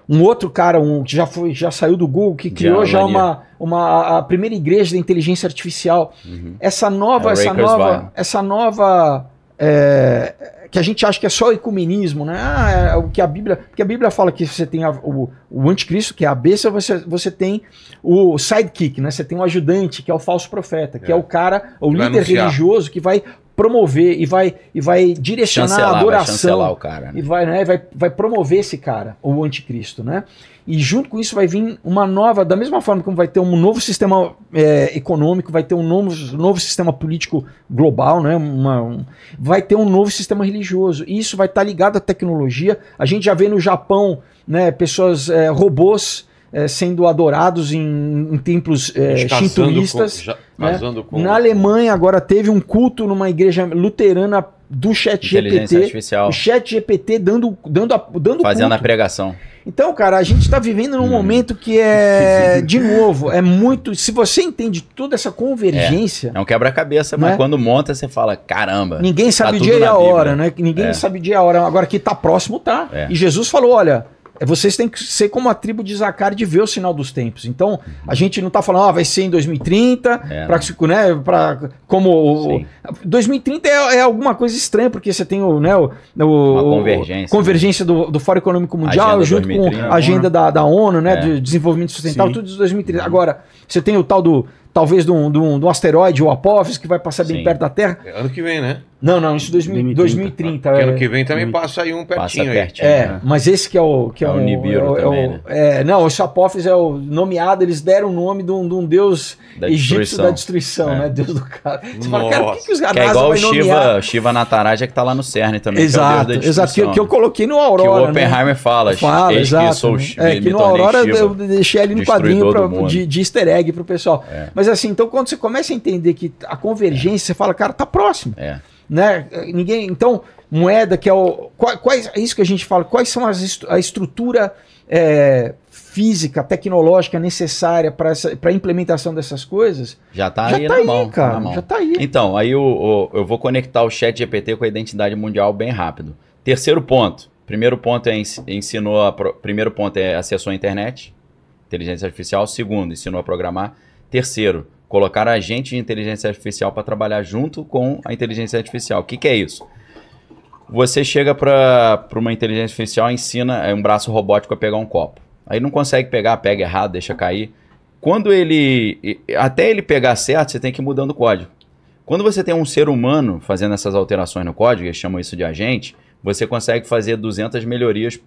um outro cara, um que já foi, já saiu do Google, que criou já uma, uma a primeira igreja da inteligência artificial. Uhum. Essa nova, é essa nova, essa nova é, que a gente acha que é só ecumenismo, né? Ah, é o que a Bíblia, porque a Bíblia fala que você tem a, o, o anticristo, que é a besta, você, você tem o sidekick, né? Você tem o ajudante, que é o falso profeta, que é, é o cara, o líder religioso que vai promover e vai, e vai direcionar chancelar, a adoração. Vai o cara, né? E vai, né, vai, vai promover esse cara, o anticristo, né? E junto com isso vai vir uma nova, da mesma forma como vai ter um novo sistema é, econômico, vai ter um novo, novo sistema político global, né? Uma, um, vai ter um novo sistema religioso. E isso vai estar tá ligado à tecnologia. A gente já vê no Japão né, pessoas, é, robôs é, sendo adorados em, em templos é, shintoístas. Né? com, Na Alemanha agora teve um culto numa igreja luterana do chat GPT. O chat GPT dando, dando, dando Fazendo culto. a pregação. Então, cara, a gente está vivendo num hum. momento que é, de novo, é muito. Se você entende toda essa convergência. É, é um quebra-cabeça, mas né? quando monta, você fala: caramba. Ninguém sabe tá o dia e a hora, né? Ninguém é. sabe o dia e a hora. Agora que está próximo, tá. É. E Jesus falou: olha, vocês têm que ser como a tribo de Zacar de ver o sinal dos tempos. Então, a gente não está falando, ah, vai ser em 2030, é, pra, né, pra, como... Sim. 2030 é, é, alguma coisa estranha, porque você tem o, né, o, o convergência, convergência do, do Fórum Econômico Mundial, agenda junto 2030, com a agenda da, da ONU, né, é. de desenvolvimento sustentável, Sim. tudo de 2030. Agora, você tem o tal do talvez de um, de um, de um asteroide, o Apophis, que vai passar bem Sim. perto da Terra. É ano que vem, né? Não, não, isso 2000, 2030. é, ano que vem também passa aí um pertinho. Passa pertinho é, né? mas esse que é o... Que é, é o Nibiru é, é, também, né? é, Não, esse Apophis é o nomeado, eles deram o nome de um, de um deus da egípcio da destruição, é. né? Deus do cara. Você fala, cara, por que, que os caras que é igual o Shiva, Shiva Nataraja que tá lá no CERN também, exato, que é Exato, que, que, eu coloquei no Aurora, Que o né? Oppenheimer né? fala, fala exato, que sou É, que no Aurora eu deixei ali no quadrinho pra, de, de easter egg pro pessoal. Mas assim, então quando você começa a entender que a convergência, você fala, cara, tá próximo. É né? Ninguém, então, moeda que é o quais é isso que a gente fala, quais são as a estrutura é, física, tecnológica necessária para a implementação dessas coisas? Já está aí, tá aí mão, cara, já está aí. Então, aí o, eu vou conectar o Chat GPT com a identidade mundial bem rápido. Terceiro ponto. Primeiro ponto é ensinou a, primeiro ponto é acessou a internet, inteligência artificial. Segundo, ensinou a programar. Terceiro, colocar agente de inteligência artificial para trabalhar junto com a inteligência artificial. O que, que é isso? Você chega para uma inteligência artificial e ensina é um braço robótico a pegar um copo. Aí não consegue pegar, pega errado, deixa cair. Quando ele. Até ele pegar certo, você tem que ir mudando o código. Quando você tem um ser humano fazendo essas alterações no código, eles chamam isso de agente, você consegue fazer 200 melhorias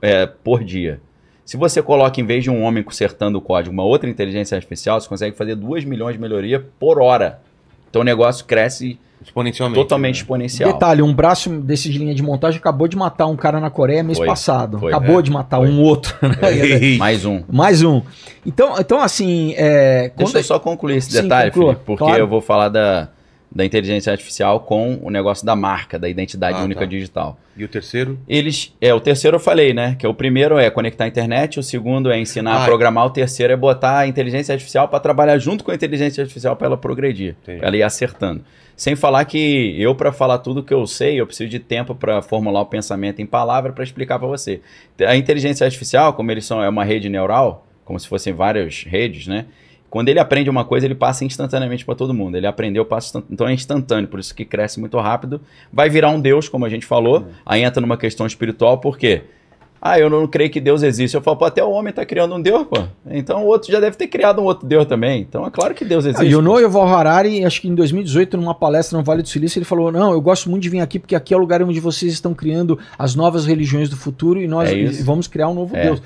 é, por dia. Se você coloca, em vez de um homem consertando o código, uma outra inteligência artificial, você consegue fazer 2 milhões de melhorias por hora. Então o negócio cresce Exponencialmente. Totalmente né? exponencial. Detalhe, um braço desse de linha de montagem acabou de matar um cara na Coreia mês foi, passado. Foi, acabou é, de matar foi. um outro. Né? Mais um. Mais um. Então, então assim... É, Deixa eu só concluir esse detalhe, Sim, Felipe, porque claro. eu vou falar da, da inteligência artificial com o negócio da marca, da identidade ah, única tá. digital. E o terceiro? Eles, é, o terceiro eu falei, né? Que é o primeiro é conectar a internet, o segundo é ensinar ah, a programar, o terceiro é botar a inteligência artificial para trabalhar junto com a inteligência artificial para ela progredir, para ela ir acertando. Sem falar que eu, para falar tudo que eu sei, eu preciso de tempo para formular o pensamento em palavra para explicar para você. A inteligência artificial, como eles são é uma rede neural, como se fossem várias redes, né? Quando ele aprende uma coisa, ele passa instantaneamente para todo mundo. Ele aprendeu, passa então é instantâneo, por isso que cresce muito rápido. Vai virar um Deus, como a gente falou. Aí entra numa questão espiritual, por quê? Ah, eu não creio que Deus existe. Eu falo, pô, até o homem está criando um Deus, pô. Então o outro já deve ter criado um outro Deus também. Então é claro que Deus existe. e o Yuval Harari, acho que em 2018, numa palestra no Vale do Silício, ele falou: Não, eu gosto muito de vir aqui porque aqui é o lugar onde vocês estão criando as novas religiões do futuro e nós É vamos criar um novo É. Deus.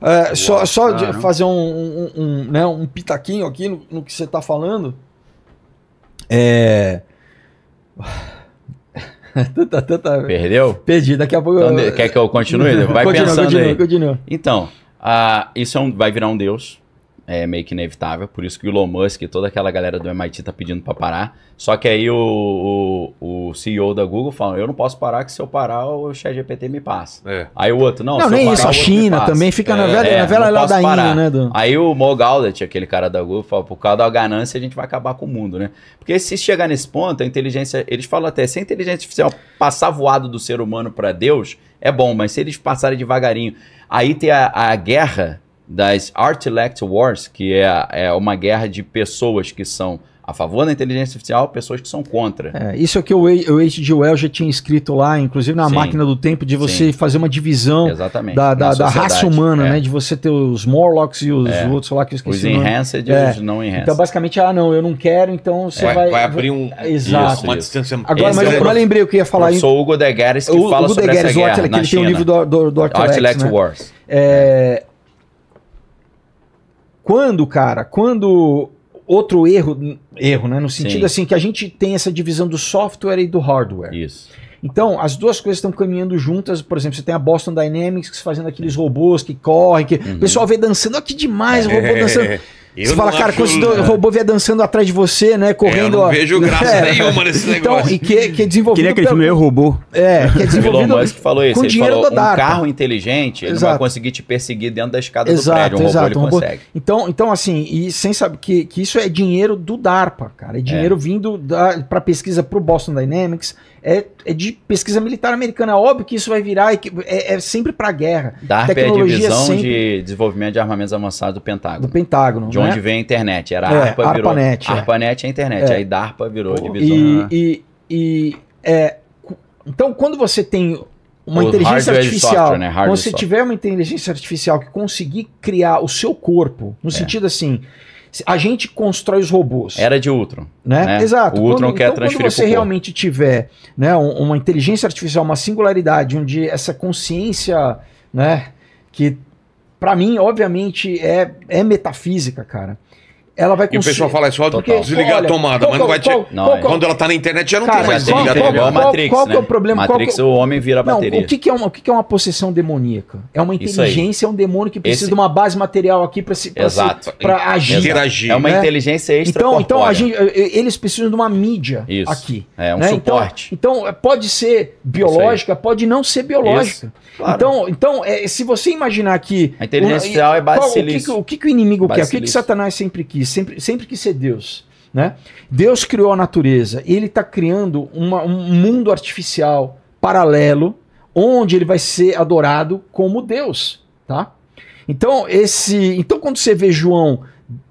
É, só só de fazer um, um, um, né, um pitaquinho aqui no, no que você está falando. É. tanta, tanta... Perdeu? Perdi, daqui a pouco. Então, eu- quer que eu continue? Vai continua, pensando continua, aí. continua. Então, ah, isso é um- vai virar um Deus. É meio que inevitável. Por isso que o Elon Musk e toda aquela galera do MIT tá pedindo para parar. Só que aí o, o, o CEO da Google fala: Eu não posso parar, que se eu parar, o ChatGPT me passa. É. Aí o outro, não, Não, se eu nem parar, isso, o a China também fica na É, velha, é, na não posso ladainha, parar. né? Do... Aí o Mo Gaudet, aquele cara da Google, fala, por causa da ganância a gente vai acabar com o mundo, né? Porque se chegar nesse ponto, a inteligência, eles falam até, se a inteligência artificial passar voado do ser humano para Deus, é bom, mas se eles passarem devagarinho, aí tem a, a guerra das Artilect Wars, que é, é uma guerra de pessoas que são a favor da inteligência artificial, pessoas que são contra. É, isso é que o H- o H.G. Wells já tinha escrito lá, inclusive na Sim. máquina do tempo, de você Sim. fazer uma divisão Exatamente. da, da, da raça humana, É. né? De você ter os Morlocks e os É. outros lá que eu Os esqueci. o nome. enhanced e É. os não enhanced. Então, basicamente, ah, não, eu não quero, então você Vai, vai. vai abrir um, Exato. uma Isso. distância. Agora, mas, é o mas prof- lembrei o que eu ia falar. Eu sou o Hugo Degueres que o fala Hugo sobre Degueres, essa o guerra Artelex, na ele tem um livro do, do, do Artilect né? Wars. É, Quando, cara, quando outro erro, erro, né? No sentido Sim. assim, que a gente tem essa divisão do software e do hardware. Isso. Então, as duas coisas estão caminhando juntas. Por exemplo, você tem a Boston Dynamics fazendo aqueles robôs que correm, que Uhum. o pessoal vê dançando, olha que demais o robô dançando. É, eu você fala, cara, acho- quando esse robô vier dançando atrás de você, né, correndo... Eu não ó. vejo graça É. nenhuma nesse Então, negócio. e que, que é desenvolvido... Queria aquele filme Eu Robô. É, que é O Elon desenvolvido... Musk falou isso. com Ele dinheiro falou, do um DARPA. carro inteligente, ele não Exato. vai conseguir te perseguir dentro da escada do Exato, prédio. Um robô exato, ele um robô- consegue. Então, então, assim, e sem saber que, que isso é dinheiro do DARPA, cara. É dinheiro vindo para pesquisa para o Boston Dynamics, é, é de pesquisa militar americana. É óbvio que isso vai virar, e que- é, é sempre para guerra. DARPA é a Tecnologia divisão sempre- de desenvolvimento de armamentos avançados do Do Pentágono. Pentágono. De né? Onde vem a internet. Era É, ARPA, virou. ARPANET, é. ARPANET é a internet. É. Aí DARPA virou divisão. E, e, e, é, então, quando você tem uma O inteligência artificial, software, né? Quando você tiver uma inteligência artificial que conseguir criar o seu corpo, no É. sentido assim, a gente constrói os robôs. Era de Ultron. né? né? Exato. O Ultron quando, quer então, transferir quando você pro corpo. realmente tiver né, um- uma inteligência artificial, uma singularidade, onde essa consciência, né, que pra mim, obviamente, é, é metafísica, cara. Ela vai E o conseguir. pessoal fala, é só Total. desligar Olha, a tomada, qual- mas não vai qual- te... Não, qual- é. qual- Quando ela tá na internet já não Cara, tem mais qual- desligar a entendeu? qual- É o tomada. Matrix, qual que é né? o problema? Qual Matrix, que- o homem vira a Não, bateria. o que, que é uma, o que, que é uma possessão demoníaca? É uma inteligência, é um demônio que precisa Esse- de uma base material aqui para se, pra se- pra agir. Interagir. É uma né? inteligência extra Então, então a gente, eles precisam de uma mídia Isso. aqui. É um né? suporte. Então, então, pode ser biológica, pode não ser biológica. Claro. Então, então é, se você imaginar que. A inteligência o- artificial é base qual- o que, o que, o inimigo Base quer? O que. Satanás sempre quis? Sempre, sempre quis ser Deus. Né? Deus criou a natureza ele está criando uma- um mundo artificial paralelo onde ele vai ser adorado como Deus. Tá? Então, esse, então, quando você vê João,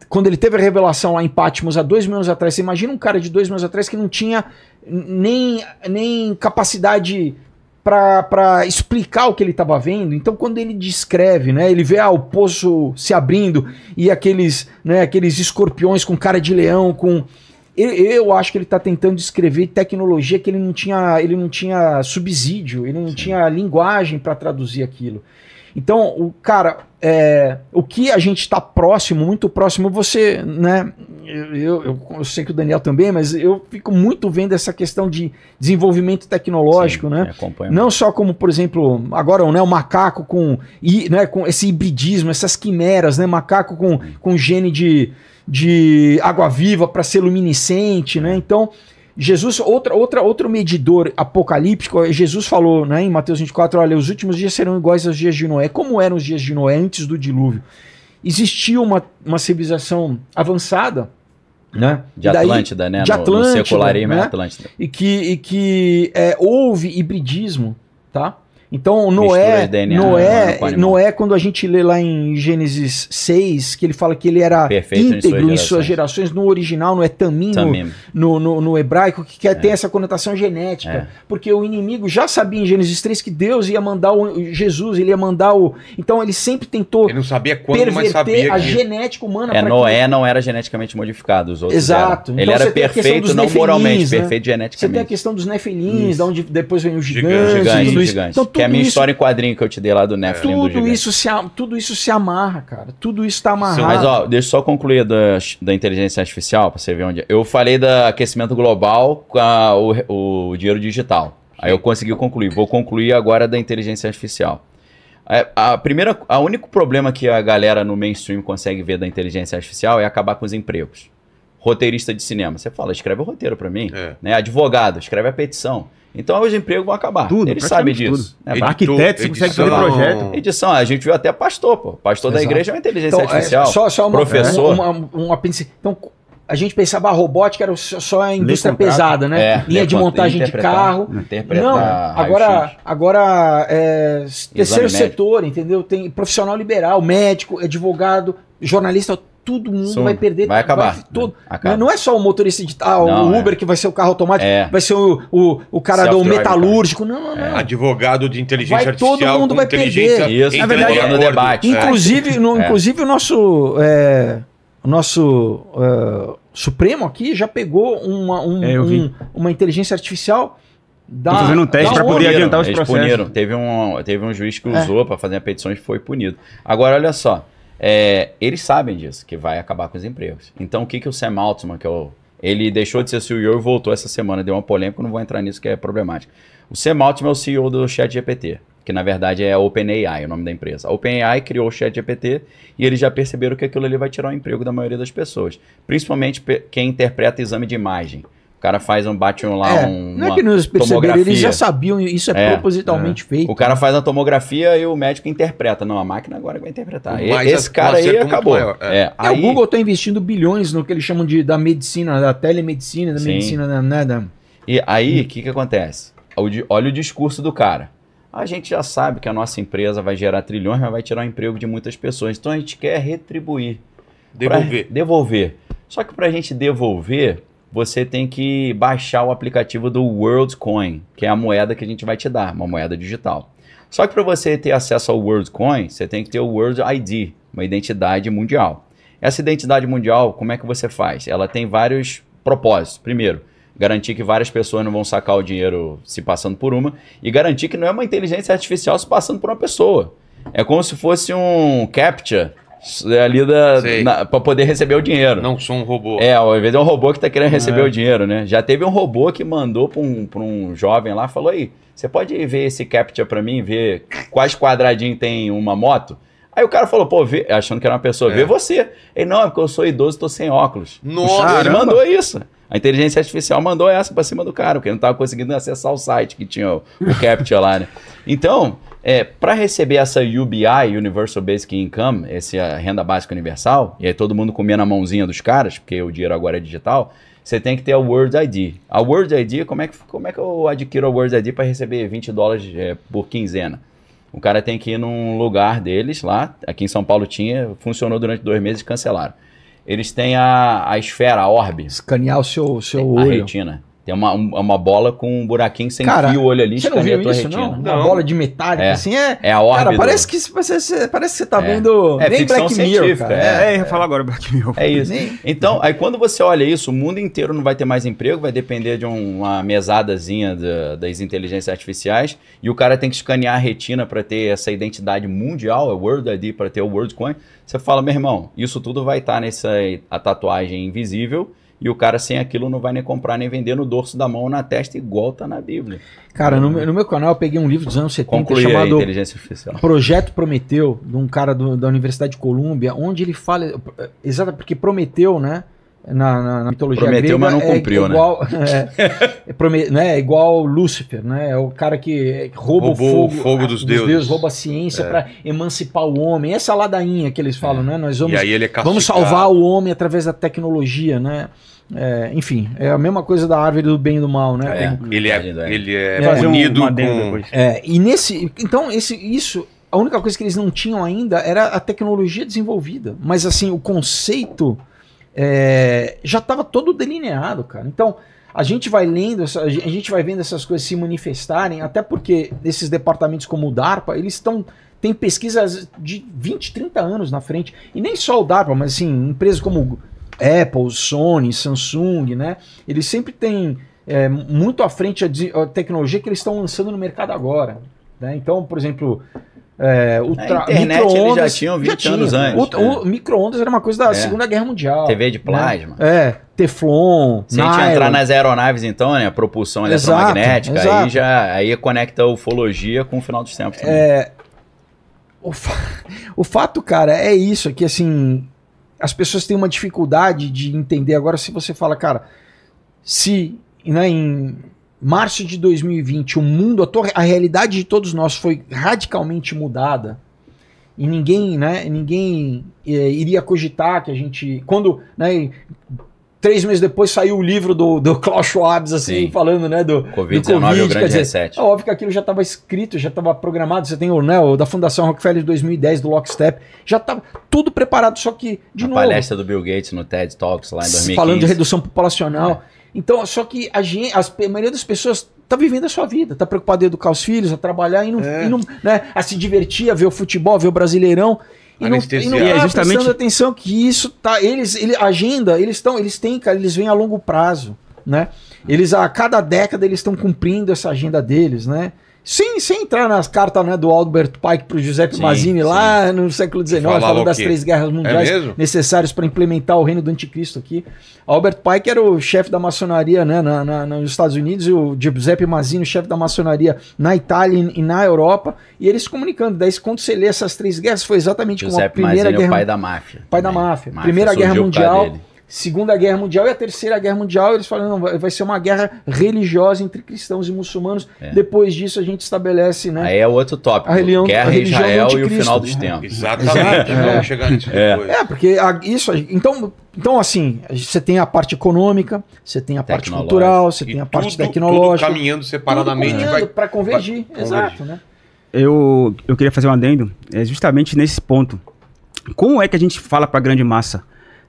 quando ele teve a revelação lá em Patmos há dois mil anos atrás, você imagina um cara de dois mil anos atrás que não tinha nem, nem capacidade para explicar o que ele estava vendo. Então, quando ele descreve, né, ele vê ah, o poço se abrindo e aqueles, né, aqueles escorpiões com cara de leão, com eu, eu acho que ele está tentando descrever tecnologia que ele não tinha, ele não tinha subsídio, ele não tinha linguagem para traduzir aquilo. Então, o cara, é, o que a gente está próximo, muito próximo, você, né? Eu, eu, eu sei que o Daniel também, mas eu fico muito vendo essa questão de desenvolvimento tecnológico, né? Acompanha Não só como, por exemplo, agora né, o macaco com, né, com esse hibridismo, essas quimeras, né? Macaco com, com gene de, de água-viva para ser luminescente, né? Então, Jesus, outra, outra, outro medidor apocalíptico, Jesus falou né, em Mateus 24: olha, os últimos dias serão iguais aos dias de Noé. Como eram os dias de Noé antes do dilúvio? Existia uma, uma civilização avançada, né? De daí- Atlântida, né? de No- no, Atlântida, secularismo é né? Atlântida. e que, e que é, houve hibridismo, tá? Então, Noé, de DNA Noé. Noé, quando a gente lê lá em Gênesis 6, que ele fala que ele era Perfeito em suas íntegro em suas gerações. no original, no é tamim, no, Tamim. no, no- no hebraico, que quer ter essa conotação genética. É. Porque o inimigo já sabia em Gênesis 3 que Deus ia mandar o Jesus, ele ia mandar o. Então ele sempre tentou Ele não sabia quando, mas sabia perverter a que... genética humana É, Noé não era geneticamente modificado, os outros Exato. eram. Então Ele você era tem perfeito, dos não moralmente, né? perfeito Você tem a geneticamente. questão dos nefilins, Isso. da onde depois vem os Gigante, gigantes, Gigante, tudo gigante. Então, que é a minha isso- história em quadrinho que eu te dei lá do Nephilim do tudo gigante. isso, se, a- tudo isso se amarra, cara. Tudo isso tá amarrado. Mas ó, deixa eu só concluir da, da inteligência artificial, pra você ver onde. Eu falei do aquecimento global com a- o, o dinheiro digital. Aí eu consegui concluir. Vou concluir agora da inteligência artificial. É, A primeira, a único problema que a galera no mainstream consegue ver da inteligência artificial é acabar com os empregos. Roteirista de cinema, você fala, escreve o roteiro pra mim. É. Né? Advogado, escreve a petição. Então os empregos vão acabar. Tudo, Eles sabem praticamente disso. É, Editor, Arquiteto, você consegue fazer projeto. Edição, a gente viu até pastor, pô. Pastor da Exato. igreja é uma inteligência Então, é, artificial. só, só uma, professor. Uma, uma, uma pense- então, a gente pensava a robótica era só- a indústria contrato. pesada, né? É, Linha de montagem de carro. Não, agora, agora é, terceiro setor, entendeu? Tem profissional liberal, médico, advogado, jornalista, todo mundo Sim, vai perder. vai acabar, todo- né? Acaba. Não é só o motorista de tal, o é. Uber que vai ser o carro automático, É. vai ser o, o, o cara do metalúrgico. Não, não, não. Advogado de inteligência Vai, todo artificial mundo com vai perder. Isso, na verdade, acordo. no debate. Inclusive, no, É. inclusive o nosso, é, o nosso é, Supremo aqui já pegou uma, um- É, um- uma inteligência artificial da. Tô fazendo um teste ONU. poder adiantar os eles processos. puniram. Teve um, teve um juiz que É. usou pra fazer a petição e foi punido. Agora, olha só. É, eles sabem disso, que vai acabar com os empregos. Então, o que, que o Sam Altman, que é o. Ele deixou de ser CEO e voltou essa semana, deu uma polêmica, não vou entrar nisso que é problemático. O Sam Altman é o CEO do ChatGPT, que na verdade é a OpenAI, o nome da empresa. A OpenAI criou o ChatGPT e eles já perceberam que aquilo ali vai tirar o emprego da maioria das pessoas. Principalmente quem interpreta exame de imagem. O cara faz um, bate um lá, É, um, não é que nos perceberam, tomografia. eles já sabiam, isso é, É, propositalmente feito. O cara faz a tomografia e o médico interpreta. Não, a máquina agora vai interpretar. E- Mas Esse cara aí muito acabou. maior, é. É, É, aí, o Google está investindo bilhões no que eles chamam de, da medicina, da telemedicina, da Sim. medicina, da, né, da- E aí, o que, que acontece? Olha o discurso do cara. A gente já sabe que a nossa empresa vai gerar trilhões, mas vai tirar o emprego de muitas pessoas. Então a gente quer retribuir. Devolver. Devolver. Só que para a gente devolver, você tem que baixar o aplicativo do WorldCoin, que é a moeda que a gente vai te dar, uma moeda digital. Só que para você ter acesso ao WorldCoin, você tem que ter o World ID, uma identidade mundial. Essa identidade mundial, como é que você faz? Ela tem vários propósitos. Primeiro, garantir que várias pessoas não vão sacar o dinheiro se passando por uma, e garantir que não é uma inteligência artificial se passando por uma pessoa. É como se fosse um captcha ali da, para poder receber o dinheiro. Não sou um robô. É, ao invés de um robô que tá querendo receber É. o dinheiro, né? Já teve um robô que mandou pra um, pra um jovem lá, falou aí, você pode ver esse captcha pra mim, ver quais quadradinhos tem uma moto? Aí o cara falou, pô, vê, achando que era uma pessoa, É. vê você. Ele, não, é porque eu sou idoso e tô sem óculos. Nossa, Ele mandou isso. A inteligência artificial mandou essa pra cima do cara, porque ele não tava conseguindo acessar o site que tinha o, o captcha lá, né? Então, é, para receber essa UBI, Universal Basic Income, essa renda básica universal, e aí todo mundo comia na mãozinha dos caras, porque o dinheiro agora é digital, você tem que ter a World ID. A World ID, como é que, como é que eu adquiro a World ID para receber 20 dólares é, por quinzena? O cara tem que ir num lugar deles lá, aqui em São Paulo tinha, funcionou durante dois meses e cancelaram. Eles têm a, a esfera, a orbe, escanear o seu, seu a olho. retina. Tem uma, um- uma bola com um buraquinho sem Cara, fio o olho ali, Você não escaneia viu a tua isso, retina. não? Não. Uma bola de metálica, É. assim, é... É a orbe Cara, parece que, você, você- parece que você tá É. vendo É nem ficção Black Mirror, cara. é. É, eu ia falar agora Black Mirror. É isso. Nem- Então, aí quando você olha isso, o mundo inteiro não vai ter mais emprego, vai depender de um- uma mesadazinha da- das inteligências artificiais, e o cara tem que escanear a retina para ter essa identidade mundial, é World ID para ter o WorldCoin. Você fala, meu irmão, isso tudo vai estar nessa a tatuagem invisível, e o cara sem aquilo não vai nem comprar nem vender no dorso da mão, na testa, igual tá na Bíblia. Cara, no, meu- no meu canal eu peguei um livro dos anos 70 Concluir a chamado inteligência artificial. Projeto Prometeu, de um cara do- da Universidade de Colômbia, onde ele fala. Exato, porque Prometeu, né? Na, na- na mitologia Prometeu, grega, mas não é cumpriu, né? igual, é, é prome- né, é igual Lúcifer, né? É o cara que rouba Roubou o o fogo, fogo dos deuses. rouba a ciência pra emancipar o homem. Essa ladainha que eles falam, né? Nós E vamos aí ele é castigado. Vamos salvar o homem através da tecnologia, né? É, enfim, é a mesma coisa da árvore do bem e do mal, né? É. Tem- Ele é, é. ele é, um- unido um com... É, e nesse. Então, esse, isso. A única coisa que eles não tinham ainda era a tecnologia desenvolvida. Mas, assim, o conceito é, já estava todo delineado, cara. Então, a gente vai lendo, a gente vai vendo essas coisas se manifestarem, até porque esses departamentos como o DARPA, eles estão. Tem pesquisas de 20, 30 anos na frente. E nem só o DARPA, mas assim, empresas como Apple, Sony, Samsung, né? Eles sempre têm é, muito à frente a, a tecnologia que eles estão lançando no mercado agora. né? Então, por exemplo, é, o A internet eles já tinham 20 tinha. anos antes, O, o micro-ondas era uma coisa da É. Segunda Guerra Mundial. TV de plasma. Né? É, Teflon, Se a gente nylon. entrar nas aeronaves, então, né? Propulsão Exato, eletromagnética, exato. aí já aí conecta a ufologia com o final dos tempos também. É, o, fa- o fato, cara, é isso, é que assim, as pessoas têm uma dificuldade de entender. Agora, se você fala, cara, se né, em março de 2020 o mundo, a, a realidade de todos nós foi radicalmente mudada e ninguém, né, ninguém eh, iria cogitar que a gente, quando, né, três meses depois saiu o livro do, do Klaus Schwab, assim, Sim. falando, né, do, Covid-19 do é o Covid, grande quer dizer, reset. é óbvio que aquilo já estava escrito, já estava programado. Você tem o, né, o da Fundação Rockefeller de 2010, do Lockstep, já estava tudo preparado, só que, de a novo, palestra do Bill Gates no TED Talks lá em 2015. falando de redução populacional. Então, só que a, gente, as- a maioria das pessoas tá vivendo a sua vida, tá preocupado em educar os filhos, a trabalhar e não, É. e não- né, a se divertir, a ver o futebol, a ver o Brasileirão. E não, e não tá É, justamente- prestando atenção que isso tá. Eles, ele, a agenda, eles estão, eles têm, cara, eles vêm a longo prazo, né? Eles a cada década eles estão cumprindo essa agenda deles, né? Sem, sem entrar nas cartas né, do Albert Pike para o Giuseppe Sim, Mazzini sim. lá no século XIX, falando das três guerras mundiais mesmo? necessárias para implementar o reino do anticristo aqui. Albert Pike era o chefe da maçonaria né, na, na- nos Estados Unidos e o Giuseppe Mazzini, o chefe da maçonaria na Itália e, na Europa, e eles se comunicando. Daí, quando você lê essas três guerras, foi exatamente como a Giuseppe Primeira Mazzini é Guerra o pai da máfia. pai da máfia. Máfia Primeira Guerra Mundial. Segunda Guerra Mundial e a Terceira Guerra Mundial. Eles falam, não, vai ser uma guerra religiosa entre cristãos e muçulmanos. É. Depois disso, a gente estabelece, né? Aí é outro tópico. A religião- Guerra a religião Israel e o final dos tempos. Exatamente. Exato, é. Vamos chegar nisso É. depois. É, porque a- isso. Então, então, assim, você tem a parte econômica, você tem a parte cultural, você E tem a parte tudo- tecnológica. tudo caminhando separadamente. para convergir. vai Exato, convergir. né? Eu, eu queria fazer um adendo, é justamente nesse ponto. Como é que a gente fala para a grande massa?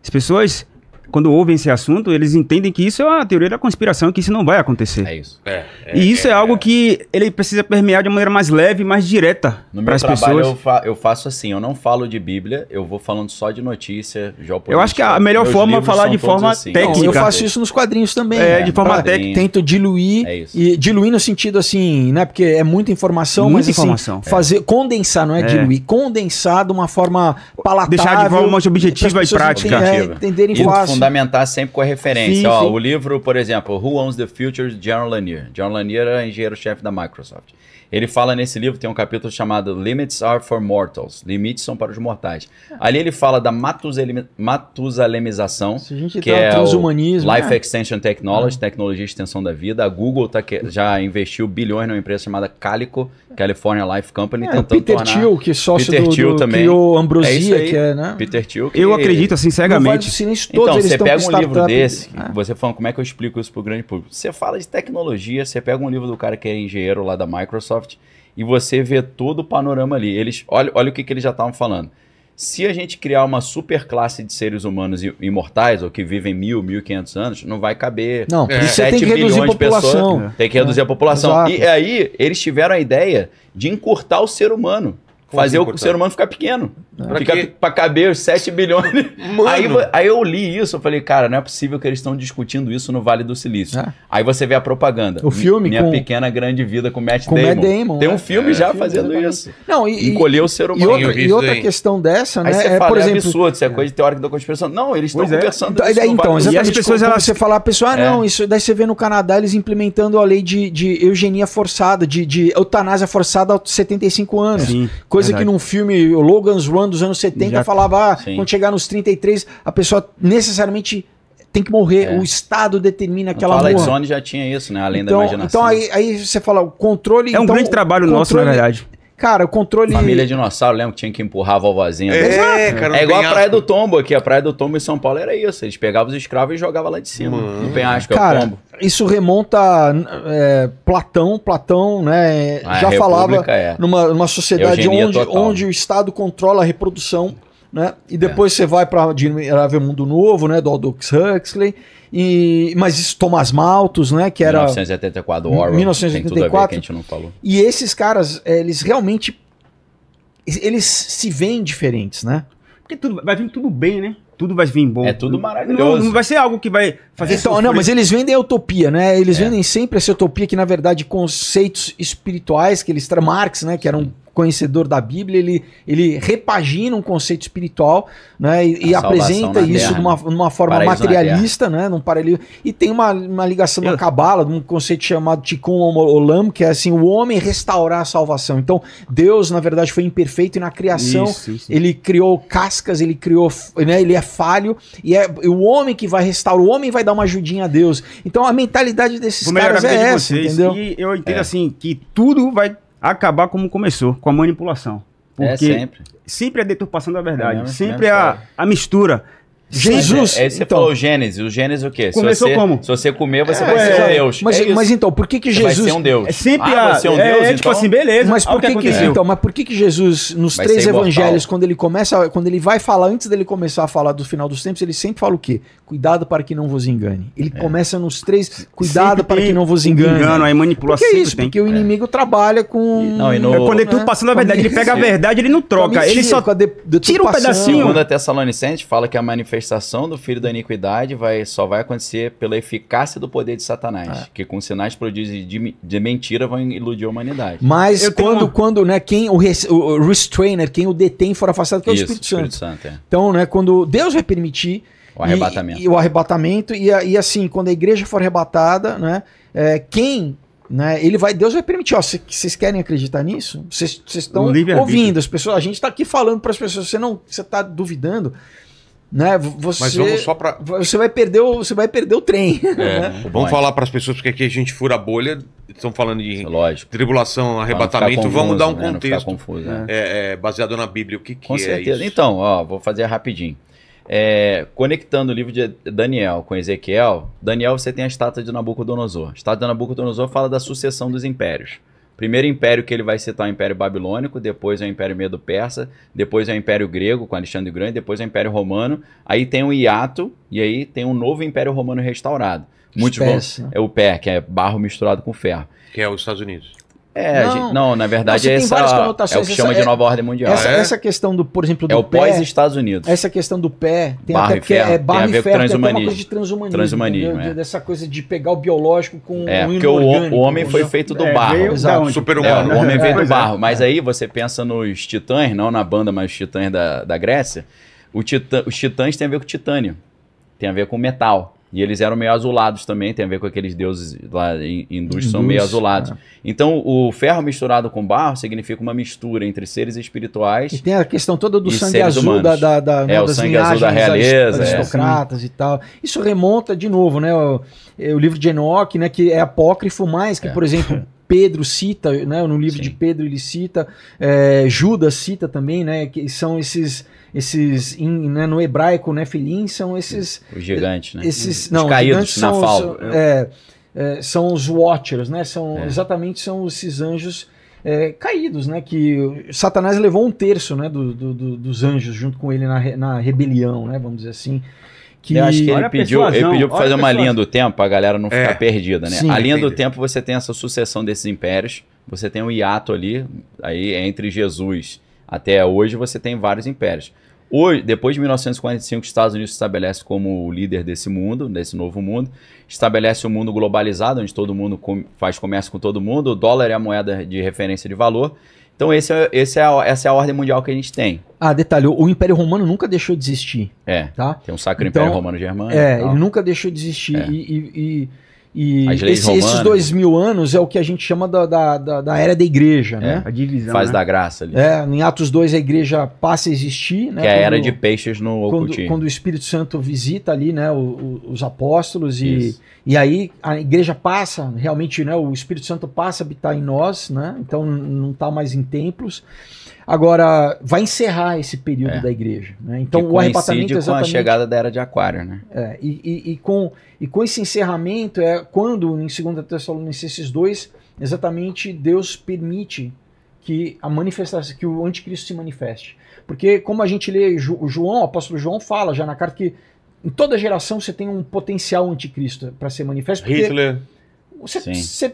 As pessoas, quando ouvem esse assunto, eles entendem que isso é uma teoria da conspiração, que isso não vai acontecer. É isso. É, e isso é, algo que ele precisa permear de maneira mais leve, mais direta No para meu as trabalho pessoas. eu, fa- eu faço assim, eu não falo de Bíblia, eu vou falando só de notícia, geopolítica. Eu acho que a melhor forma é falar de forma assim. Não, técnica. eu faço isso nos quadrinhos também. É, né? de forma técnica. Tento diluir. É isso. E diluir no sentido assim, né? Porque é muita informação, Muita mas assim, informação. fazer condensar, não é, É. diluir, condensar de uma forma palatável. Deixar de forma mais objetiva e prática. é, entenderem fácil. Fundamentar sempre com a referência. Sim, Ó, sim. O livro, por exemplo, Who Owns the Future, de John Lanier. John Lanier é engenheiro-chefe da Microsoft. Ele fala nesse livro, tem um capítulo chamado Limits are for mortals. Limites são para os mortais. Ali ele fala da matusalem- matusalemização, Se a gente que no é transhumanismo, o Life é. Extension Technology, tecnologia de extensão da vida. A Google tá que- já investiu bilhões numa empresa chamada Calico, California Life Company, É, o tentando Peter tornar... Thiel, que é sócio Peter do, Thiel do também. criou É Ambrosia, isso aí. que é, né? Peter Thiel, que Eu acredito assim cegamente. Silêncio, todos então, eles você pega um livro desse, É. você falando como é que eu explico isso pro grande público. Você fala de tecnologia, você pega um livro do cara que é engenheiro lá da Microsoft e você vê todo o panorama ali. Eles, olha, olha o que, que eles já estavam falando. Se a gente criar uma super classe de seres humanos imortais, ou que vivem mil, mil e quinhentos anos, não vai caber Não, É. você tem que 7 reduzir a bilhões de pessoas. população. Tem que reduzir a população. Exato. E aí, eles tiveram a ideia de encurtar o ser humano. Como fazer o ser humano ficar pequeno. Pra pra caber os 7 bilhões. Mano. Aí, aí eu li isso, eu falei, cara, não é possível que eles estão discutindo isso no Vale do Silício. É. Aí você vê a propaganda. O filme Minha com- Pequena Grande Vida com Matt Com Damon. Matt Damon, Tem é. um filme É, já filme, fazendo isso. Não, e, e, Encolher o ser e humano. eu outra, e outra questão dessa, Aí né? você é, fala, por é exemplo, absurdo, isso é coisa de teórica da conspiração. Não, eles estão é. conversando Então, isso no então, Vale do exatamente E as pessoas, elas- você falar, a pessoa, ah, É. não, isso daí você vê no Canadá eles implementando a lei de, de eugenia forçada, de, de eutanásia forçada aos 75 anos. Sim, Coisa que num filme, o Logan's Run dos anos 70, Já- falava, ah, quando chegar nos 33, a pessoa necessariamente tem que morrer. É. O Estado determina que No ela Twilight morra. Zone já tinha isso, né? Além da Então, imaginação. então aí, aí você fala, o controle... É um então, grande trabalho o nosso, na controle- verdade. Cara, o controle. Família dinossauro, lembra que tinha que empurrar a vovozinha? É, cara, É igual a Praia do Tombo aqui. A Praia do Tombo em São Paulo era isso. Eles pegavam os escravos e jogavam lá de cima. Mano. No penhasco, é o tombo. Isso remonta a é, Platão. Platão, né? Ah, já falava é. numa, numa sociedade Eugenia onde, total. onde o Estado controla a reprodução, né? E depois você vai para Admirável Mundo Novo, né? Do Aldous Huxley. E, mas isso, Thomas Malthus, né? Que era 1984, Orwell. 1984. Tem tudo a ver que a gente não falou. E esses caras, eles realmente. Eles se veem diferentes, né? Porque tudo, vai vir tudo bem, né? Tudo vai vir bom. É tudo Não, maravilhoso. não vai ser algo que vai fazer Então, não, mas eles vendem a utopia, né? Eles É. vendem sempre essa utopia que, na verdade, conceitos espirituais que eles Marx, né? Que era um conhecedor da Bíblia, ele, ele repagina um conceito espiritual, né? E, e apresenta isso de uma, numa forma Paraíso materialista, né? Num paralelo. E tem uma, uma ligação Eu- Cabala, de um conceito chamado Tikkun Olam, que é assim, o homem restaurar a salvação. Então, Deus, na verdade, foi imperfeito e na criação Isso, isso. ele criou cascas, ele criou, né, ele é falho e é o homem que vai restaurar, o homem vai dar uma ajudinha a Deus. Então a mentalidade desses Vou caras é de essa, vocês. entendeu? E eu entendo É. assim que tudo vai acabar como começou, com a manipulação. É Porque sempre. sempre a deturpação da verdade, É mesmo, sempre mesmo, a, a mistura. Jesus, É, é, você então, falou o Gênesis. O Gênesis o quê? Se Começou você, como? Se você comer, você É, vai ser é, um Deus. mas, é mas então, por que que Você vai Jesus ser um Deus. É sempre ah, a. vai ser um é, Deus, é, tipo então? assim, beleza. Mas por que que, que, então, mas por que que Jesus nos Vai três evangelhos, quando ele começa, quando ele vai falar antes dele começar a falar do final dos tempos, ele sempre fala o quê? Cuidado para que não vos engane. Ele começa nos três, cuidado Sempre para tem que não vos engane. Engano, aí Por manipulação que sempre isso? tem. Porque o inimigo trabalha com E- não, e no- É quando ele né? tudo passando a verdade, ele pega a verdade, ele não troca. Ele só tira um pedacinho. Segundo a Tessalonicenses, fala que a manifestação do filho da iniquidade vai, só vai acontecer pela eficácia do poder de Satanás, que com sinais prodígios de, de mentira vão iludir a humanidade. Mas Eu quando, uma- quando né, quem o, res- o restrainer, quem o detém for afastado, que é o Isso, Espírito Santo. Santo. é. Então, né, quando Deus vai permitir O arrebatamento. E, e o arrebatamento e, e assim, quando a igreja for arrebatada, né, é, quem né, ele vai, Deus vai permitir. Ó, cê- vocês querem acreditar nisso? Vocês estão ouvindo as pessoas. A gente está aqui falando para as pessoas. Você não, você está duvidando, né? Você, Mas vamos só pra. você vai perder o, você vai perder o trem. É, né? Vamos é- falar para as pessoas, porque aqui a gente fura a bolha. Estão falando de Lógico. tribulação, arrebatamento. ficar Vamos dar um confuso, né? Contexto confuso, né? é, é, baseado na Bíblia. O que, que Com é certeza. isso? Então, ó, vou fazer rapidinho. É, conectando o livro de Daniel com Ezequiel, Daniel você tem a estátua de Nabucodonosor. A estátua de Nabucodonosor fala da sucessão dos impérios. Primeiro império que ele vai citar é o Império Babilônico, depois é o Império Medo-Persa, depois é o Império Grego com Alexandre o Grande, depois é o Império Romano, aí tem o hiato e aí tem um novo Império Romano restaurado. Muitos vão, Espécie, é o pé, que é barro misturado com ferro. Que é os Estados Unidos. É, Não. gente- não, na verdade Não, tem essa é o que essa chama de é- nova ordem mundial. Essa, é? essa questão do, por exemplo, do É o pé, pós-Estados Unidos. Essa questão do pé tem Barro até e porque ferro, é barro tem a ver e com ferro, tem até uma transhumanismo. coisa de transhumanismo. Transhumanismo, é. Dessa coisa de pegar o biológico com É, o porque o, o homem foi feito do É, barro. veio Exato. Super-humano. É, o homem veio do é. barro. Mas aí você pensa nos titãs, não na banda, mas os titãs da, da Grécia. O titã, os titãs têm a ver com titânio. Tem a ver com metal. E eles eram meio azulados também, tem a ver com aqueles deuses lá em- hindus que são meio azulados. é. Então, o ferro misturado com barro significa uma mistura entre seres E espirituais. tem a questão toda do E sangue azul da, humanos. da, da, É, o das sangue azul da linhagens realeza, é. aristocratas e tal. Isso remonta, de novo, né? O, é, o livro de Enoch, né? Que é apócrifo, mas que, É. por exemplo, Pedro cita, né? No livro Sim. de Pedro ele cita, é, Judas cita também, né? Que são esses, esses em, né, no hebraico, né? Filim, são esses Os gigantes, né? esses Os não, caídos gigantes na são, falda. são, é, é, são os Watchers, né? São É. exatamente são esses anjos é, caídos, né? Que Satanás levou um terço, né? do- do- do- dos anjos junto com ele na, na rebelião, né? Vamos dizer assim. Que, Eu acho que ele a pediu, ele pediu pra fazer a uma linha do tempo pra galera não ficar É. perdida, né? Sim, a linha do entendi. tempo você tem essa sucessão desses impérios, você tem um hiato ali, aí entre Jesus até hoje você tem vários impérios. Hoje, depois de 1945, os Estados Unidos se estabelece como o líder desse mundo, desse novo mundo, estabelece um mundo globalizado, onde todo mundo com- faz comércio com todo mundo, o dólar é a moeda de referência de valor. Então esse é, esse é a, essa é a ordem mundial que a gente tem. Ah, detalhe, o Império Romano nunca deixou de existir, É, tá? tem um Sacro Então, Império Romano Germânico. É, ele nunca deixou de existir. É. E, e- e- E esse- esses dois mil anos é o que a gente chama da, da, da- da era da igreja, né? A divisão. Fase né? da graça ali. É, em Atos 2 a igreja passa a existir, né? que é a era Quando- de peixes no quando, ocultismo. quando o Espírito Santo visita ali, né, o- o- os apóstolos e, Isso. e aí a igreja passa, realmente, né, o Espírito Santo passa a habitar em nós, né, então não está mais em templos. Agora, vai encerrar esse período É. da igreja. Né? Então, que o arrebatamento coincide com a exatamente... chegada da era de aquário, né? É, e, e- e com, e com esse encerramento é quando, em 2 Tessalonicenses 2, exatamente Deus permite que a manifestação, que o anticristo se manifeste. Porque, como a gente lê, o João, o apóstolo João fala já na carta que em toda geração você tem um potencial anticristo para ser manifesto. Porque Hitler, você, Sim. você,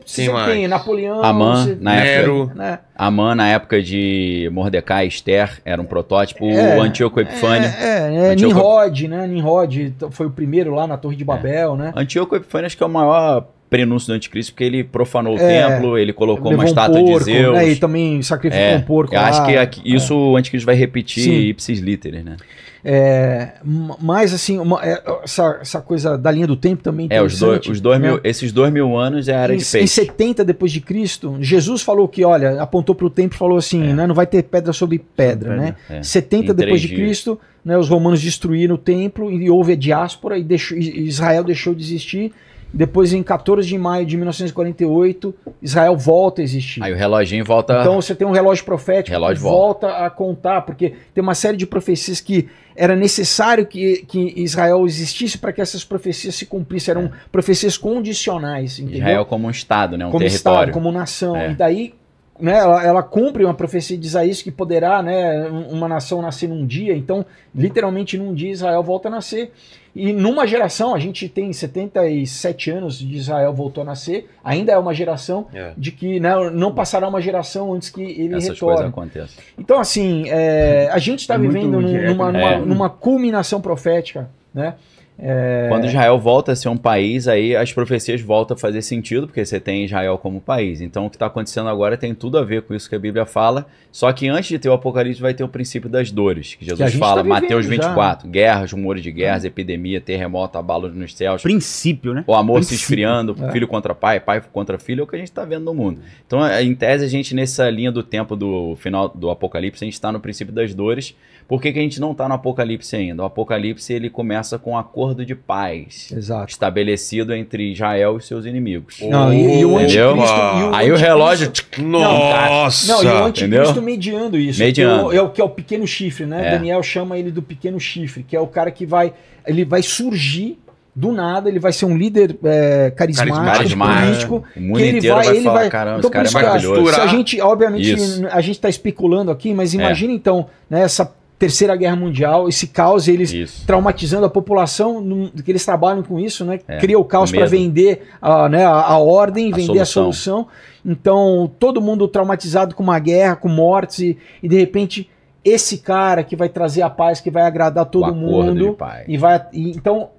tem Napoleão, Amã, você- na época- Nero. né? Amã, na época de Mordecai e Esther, era um protótipo. É, o Antíoco Epifânio. É, é, é Antíoco- Nimrod, né? Nimrod foi o primeiro lá na Torre de Babel, né? Antíoco Epifânio acho que é o maior prenúncio do anticristo, porque ele profanou o É, templo, ele colocou uma um estátua porco, de Zeus. Né? E também sacrificou É, um porco eu acho lá. que aqui- isso o anticristo vai repetir Sim. ipsis literis, né? É, mas assim, uma- é, essa, essa coisa da linha do tempo também É, os dois, os dois né? mil, esses dois mil anos é a era Em, de em peixe. 70 depois de Cristo, Jesus falou que, olha, apontou para o templo e falou assim, É. né, não vai ter pedra sobre pedra, Sobre né? É. 70 Em depois de dias. Cristo, né, os romanos destruíram o templo e houve a diáspora e, deixou- e Israel deixou de existir. Depois, em 14 de maio de 1948, Israel volta a existir. Aí o reloginho volta. Então você tem um relógio profético Relógio que volta. volta a contar, porque tem uma série de profecias que era necessário que, que Israel existisse para que essas profecias se cumprissem. Eram profecias condicionais, entendeu? Israel como um estado, né? Um como território. Estado, como nação. É. E daí né, ela, ela cumpre uma profecia de Isaías que poderá né, um- uma nação nascer num dia. Então, literalmente, num dia Israel volta a nascer. E numa geração, a gente tem 77 anos de Israel voltou a nascer, ainda é uma geração É. de que né, não passará uma geração antes que ele Essas coisas retorne. acontecem. Então, assim, é, a gente está É vivendo num- direto, numa, né? numa, É. numa culminação profética, né? É, Quando Israel volta a ser um país, aí as profecias voltam a fazer sentido, porque você tem Israel como país. Então o que está acontecendo agora tem tudo a ver com isso que a Bíblia fala. Só que antes de ter o Apocalipse vai ter o princípio das dores, que Que a Jesus gente fala, tá Mateus já. 24, guerras, rumores de guerras, epidemia, terremoto, abalo nos céus. Princípio, né? O amor se Princípio. esfriando, É. filho contra pai, pai contra filho, é o que a gente está vendo no mundo. Então, é, em tese, a gente, nessa linha do tempo do final do Apocalipse, a gente está no princípio das dores. Por que, que a gente não está no Apocalipse ainda? O Apocalipse ele começa com um acordo de paz Exato. estabelecido entre Israel e seus inimigos. Não, e, e o Entendeu? anticristo. e o Aí o relógio. tch, Nossa! Não, e o anticristo Entendeu? mediando isso. Mediando. Que é, o, é o que é o pequeno chifre, né? É. Daniel chama ele do pequeno chifre, que é o cara que vai. Ele vai surgir do nada, ele vai ser um líder é, carismático, Carismático. político. O mundo que ele inteiro vai, vai, ele falar: vai- caramba, Então, esse cara é maravilhoso. Se a gente, obviamente, Isso. a gente está especulando aqui, mas É. imagina então, né, essa terceira guerra mundial, esse caos, eles Isso. traumatizando a população, num- que eles trabalham com isso, né? É, Cria o caos para vender a, né, a, a ordem, A vender a solução. solução. Então, todo mundo traumatizado com uma guerra, com mortes, e, e de repente, esse cara que vai trazer a paz, que vai agradar todo o acordo mundo. E vai, e- então,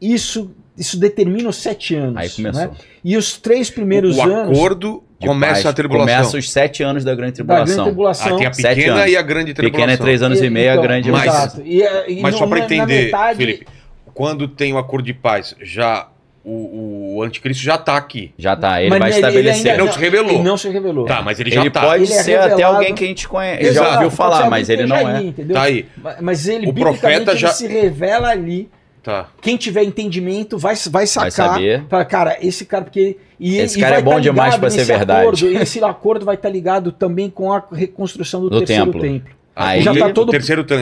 isso, isso determina os sete anos. Aí começou. né? E os três primeiros o anos acordo De começa paz. a tribulação. Começa os sete anos da grande da grande tribulação. tribulação. Ah, tem a pequena e a grande tribulação. Pequena é três anos e meio, a Então, grande é Mas- Exato. E, e Mas só para entender, metade- Felipe, quando tem o acordo de paz, já o, o anticristo já tá aqui. Já tá, ele Mas vai ele- ele estabelecer. Ele não se revelou. Ele não se revelou. Tá, mas ele já Ele tá. pode Ele é ser até revelado- alguém que a gente conhece, Exato, já ouviu falar, mas ele não é. aí, entendeu? Tá aí. Ma- Mas ele, O profeta já- ele se revela ali. Tá. Quem tiver entendimento vai, vai sacar. saber. Fala, cara, esse cara, porque. E, Esse e cara vai é bom tá demais pra ser verdade. Acordo, e esse acordo vai estar ligado também com a reconstrução do, Do terceiro templo. templo. Aí, já tá o todo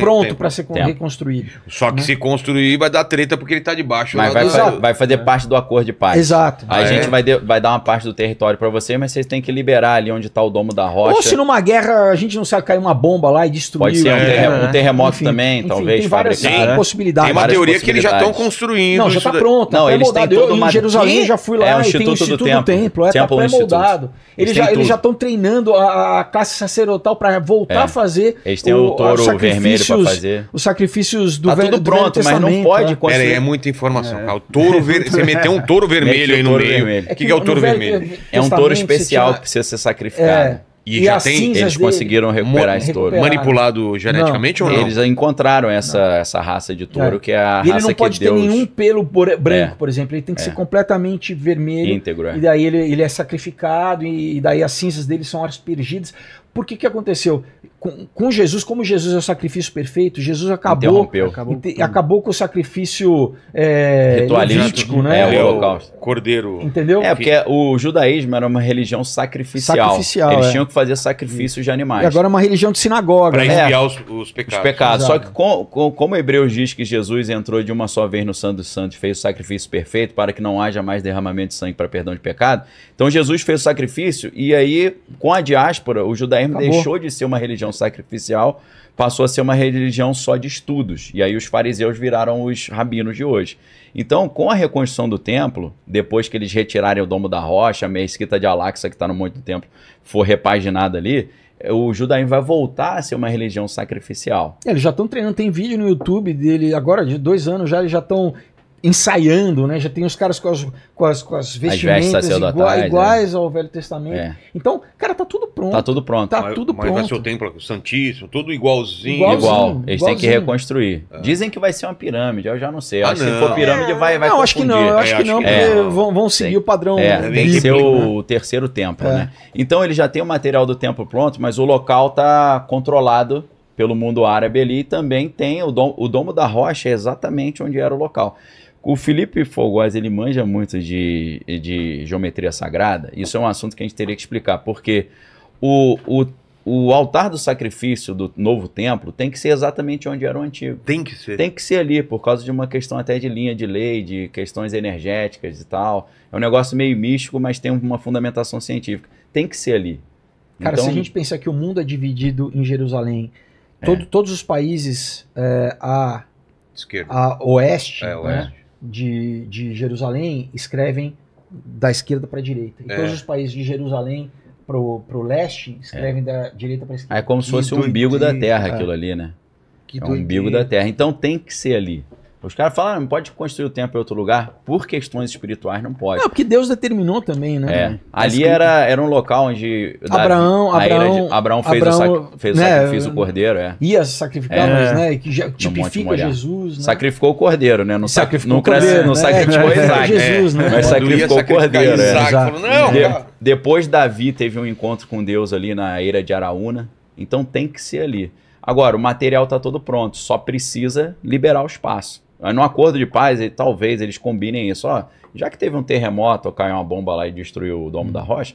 pronto para ser Tempo. reconstruído. Só que Né? se construir vai dar treta porque ele tá debaixo mas lá vai, do- vai fazer parte do acordo de paz. Exato. Aí Ah, a gente é? vai, de- vai dar uma parte do território pra você, mas vocês têm que liberar ali onde tá o domo da rocha. Ou se numa guerra a gente não sabe cair uma bomba lá e destruir. Pode ser um, É, terre- né? um terremoto Enfim, também, enfim, talvez, tem várias. Tem- possibilidades. Tem uma várias teoria que eles já estão construindo. Não, já tá pronto, tá Não, eles têm pré-moldado. Eu, todo em uma- Jerusalém Que? já fui lá É o e tem o Instituto do Templo. Templo, é, tá pré-moldado. Eles já estão treinando a, classe sacerdotal para voltar É. a fazer Eles têm o, os touro vermelho pra sacrifícios- fazer. Os sacrifícios do Tá Velho- tudo do Velho pronto, mas não pode né? construir. Pera aí, é muita informação. cara. O touro ver... Você meteu um touro vermelho o aí no touro meio. vermelho. O que, que é o touro vermelho? É um touro especial que precisa ser sacrificado. É, E, E já tem cinzas Eles conseguiram recuperar esse touro. manipulado geneticamente ou não? Eles encontraram essa, essa raça de touro, É. que é a E ele raça não que pode Deus ter nenhum pelo branco, É. por exemplo. Ele tem que É. ser completamente vermelho. íntegro. é. E daí ele, ele é sacrificado e, e daí as cinzas dele são aspergidas. Por que que aconteceu? Com, com Jesus, como Jesus é o sacrifício perfeito, Jesus acabou, acabou, acabou com o sacrifício é, Ritualístico, levítico, né? é, o o holocausto. cordeiro. Entendeu? É, porque o judaísmo era uma religião sacrificial. Sacrificial, Eles é. tinham que fazer sacrifícios de animais. E agora é uma religião de sinagoga. Para né? expiar os, os Os pecados. pecados. Exato. Só que com- com- como Hebreus diz que Jesus entrou de uma só vez no Santo dos Santos e fez o sacrifício perfeito para que não haja mais derramamento de sangue para perdão de pecado. Então Jesus fez o sacrifício e aí com a diáspora o judaísmo Acabou. deixou de ser uma religião sacrificial, passou a ser uma religião só de estudos. E aí os fariseus viraram os rabinos de hoje. Então, com a reconstrução do templo, depois que eles retirarem o domo da rocha, a mesquita de Al-Aqsa que está no Monte do Templo for repaginada ali, o judaísmo vai voltar a ser uma religião sacrificial. É, Eles já estão treinando, tem vídeo no YouTube dele, agora de dois anos já, eles já estão ensaiando, né? Já tem os caras com as, com as, com as vestimentas sacerdotais, igua- é. iguais ao Velho Testamento. É. Então, cara, tá tudo pronto. Tá tudo pronto. Tá mas, tudo mas vai ser pronto. o templo santíssimo, tudo igualzinho. Igualzinho. Igual, eles têm que igualzinho. reconstruir. Dizem que vai ser uma pirâmide, eu já não sei. Eu Ah, acho que se não. for pirâmide vai, vai não, acho que não, eu acho É, que acho não, que porque não. vão, vão seguir Tem- o padrão É, tem que ser né? o terceiro templo, É. né? Então ele já tem o material do templo pronto, mas o local tá controlado pelo mundo árabe ali e também tem o, dom, o Domo da Rocha, é exatamente onde era o local. O Felipe Fogoz, ele manja muito de, de geometria sagrada. Isso é um assunto que a gente teria que explicar, porque o, o, o altar do sacrifício do novo templo tem que ser exatamente onde era o antigo. Tem que ser. Tem que ser ali, por causa de uma questão até de linha de lei, de questões energéticas e tal. É um negócio meio místico, mas tem uma fundamentação científica. Tem que ser ali. Cara, então, se a gente pensar que o mundo é dividido em Jerusalém, É. todo- todos os países é, a, Esquerda. a oeste, É, né, oeste. De, de Jerusalém escrevem da esquerda para a direita. E É. todos os países de Jerusalém pro, pro leste escrevem da direita para esquerda. é como se fosse o umbigo da doideira. Terra, É. aquilo ali, né? Que é o umbigo da Terra. Então tem que ser ali. Os caras falam, ah, não pode construir o templo em outro lugar, por questões espirituais não pode. Não, porque Deus determinou também, né? É. Ali era, era um local onde Abraão- Abraão- de- Abraão fez, Abraão, o, sac- fez o né, sacrifício do cordeiro, é. Ia sacrificar, É. mas né, que já tipifica. Jesus, né? Sacrificou o cordeiro, né? Não, sac... Sacrificou não, o cordeiro, não né? sacrificou É, Isaac. Jesus, né? Mas sacrificou o cordeiro, é. Isaac, Exato. falou, não, De- depois Davi teve um encontro com Deus ali na eira de Araúna, então tem que ser ali. Agora, o material está todo pronto, só precisa liberar o espaço. No acordo de paz, e talvez eles combinem isso. Ó, já que teve um terremoto, caiu uma bomba lá e destruiu o domo da rocha,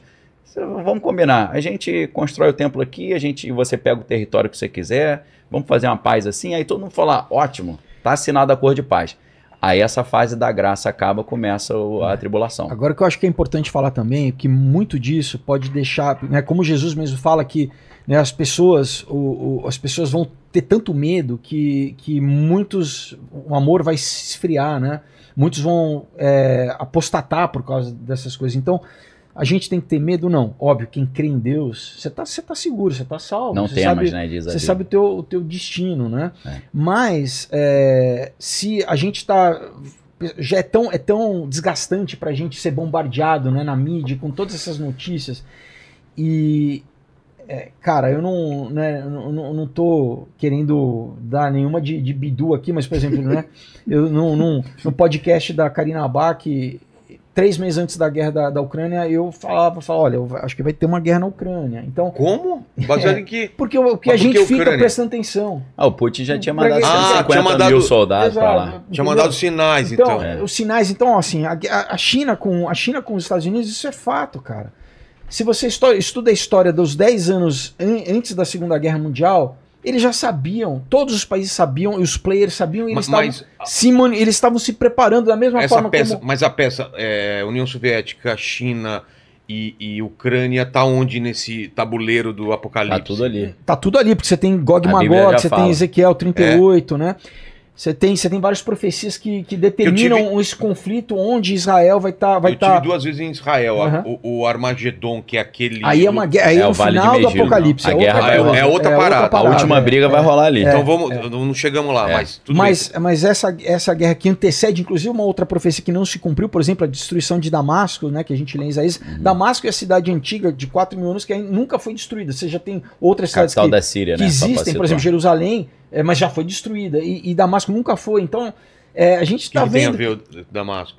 vamos combinar. A gente constrói o templo aqui, a gente, você pega o território que você quiser, vamos fazer uma paz assim. Aí todo mundo fala, ótimo, tá assinado acordo de paz. Aí essa fase da graça acaba, começa o- a tribulação. Agora o que eu acho que é importante falar também é que muito disso pode deixar, né, como Jesus mesmo fala que né, as pessoas, o- o- as pessoas vão ter tanto medo que, que muitos, o amor vai se esfriar, né? Muitos vão é, apostatar por causa dessas coisas. Então a gente tem que ter medo, não. Óbvio, quem crê em Deus, você tá, você tá seguro, você tá salvo. Não temas, sabe, né? Diz a você sabe o teu, o teu destino, né? É. Mas é, se a gente tá. Já é tão, é tão desgastante pra gente ser bombardeado né, na mídia com todas essas notícias. E. é, cara, eu não, né, não, não- tô querendo dar nenhuma de, de bidu aqui, mas, por exemplo, né, eu não, não, no podcast da Karina Abak, três meses antes da guerra da, da Ucrânia, eu falava, falava, olha, eu acho que vai ter uma guerra na Ucrânia. Então, Como? Baseado É. em que? porque o que a Mas por gente fica prestando atenção. Ah, o Putin já tinha Pra mandado quê? Ah, 150 tinha mandado- mil soldados pra lá. Tinha entendeu? mandado sinais, Então, então. É. os sinais, então, assim, a, a China com a China com os Estados Unidos, isso é fato, cara. Se você estuda a história dos 10 anos an- antes da Segunda Guerra Mundial, eles já sabiam, todos os países sabiam, e os players sabiam, e eles Mas, estavam mas se, eles estavam se preparando da mesma essa forma peça, como... mas a peça é, União Soviética, China e, e Ucrânia tá onde nesse tabuleiro do apocalipse? Tá tudo ali. Tá tudo ali, porque você tem Gog e Magog, você fala. tem Ezequiel 38, né? Você tem, você tem várias profecias que, que determinam tive- esse conflito onde Israel vai estar. vai eu tive tá... duas vezes em Israel. a- Aham. O, o Armagedon, que é aquele. Aí é uma guerra. Aí É é o o Vale final do Megiddo, Apocalipse. não. A outra guerra é- coisa. é outra parada. A última é, briga é. vai rolar ali. Então vamos. Não chegamos lá, É. mas tudo Mas, bem. mas essa, essa guerra que antecede, inclusive, uma outra profecia que não se cumpriu, por exemplo, a destruição de Damasco, né, que a gente lê em Isaías. Uhum. Damasco é a cidade antiga de 4 mil anos que ainda nunca foi destruída. Você já tem outras cidades Capital que, da Síria, que né? Só pra existem, por exemplo, Jerusalém, é, mas já foi destruída. E, e Damasco nunca foi. Então, é, a gente que, está que tem a vendo ver o Damasco?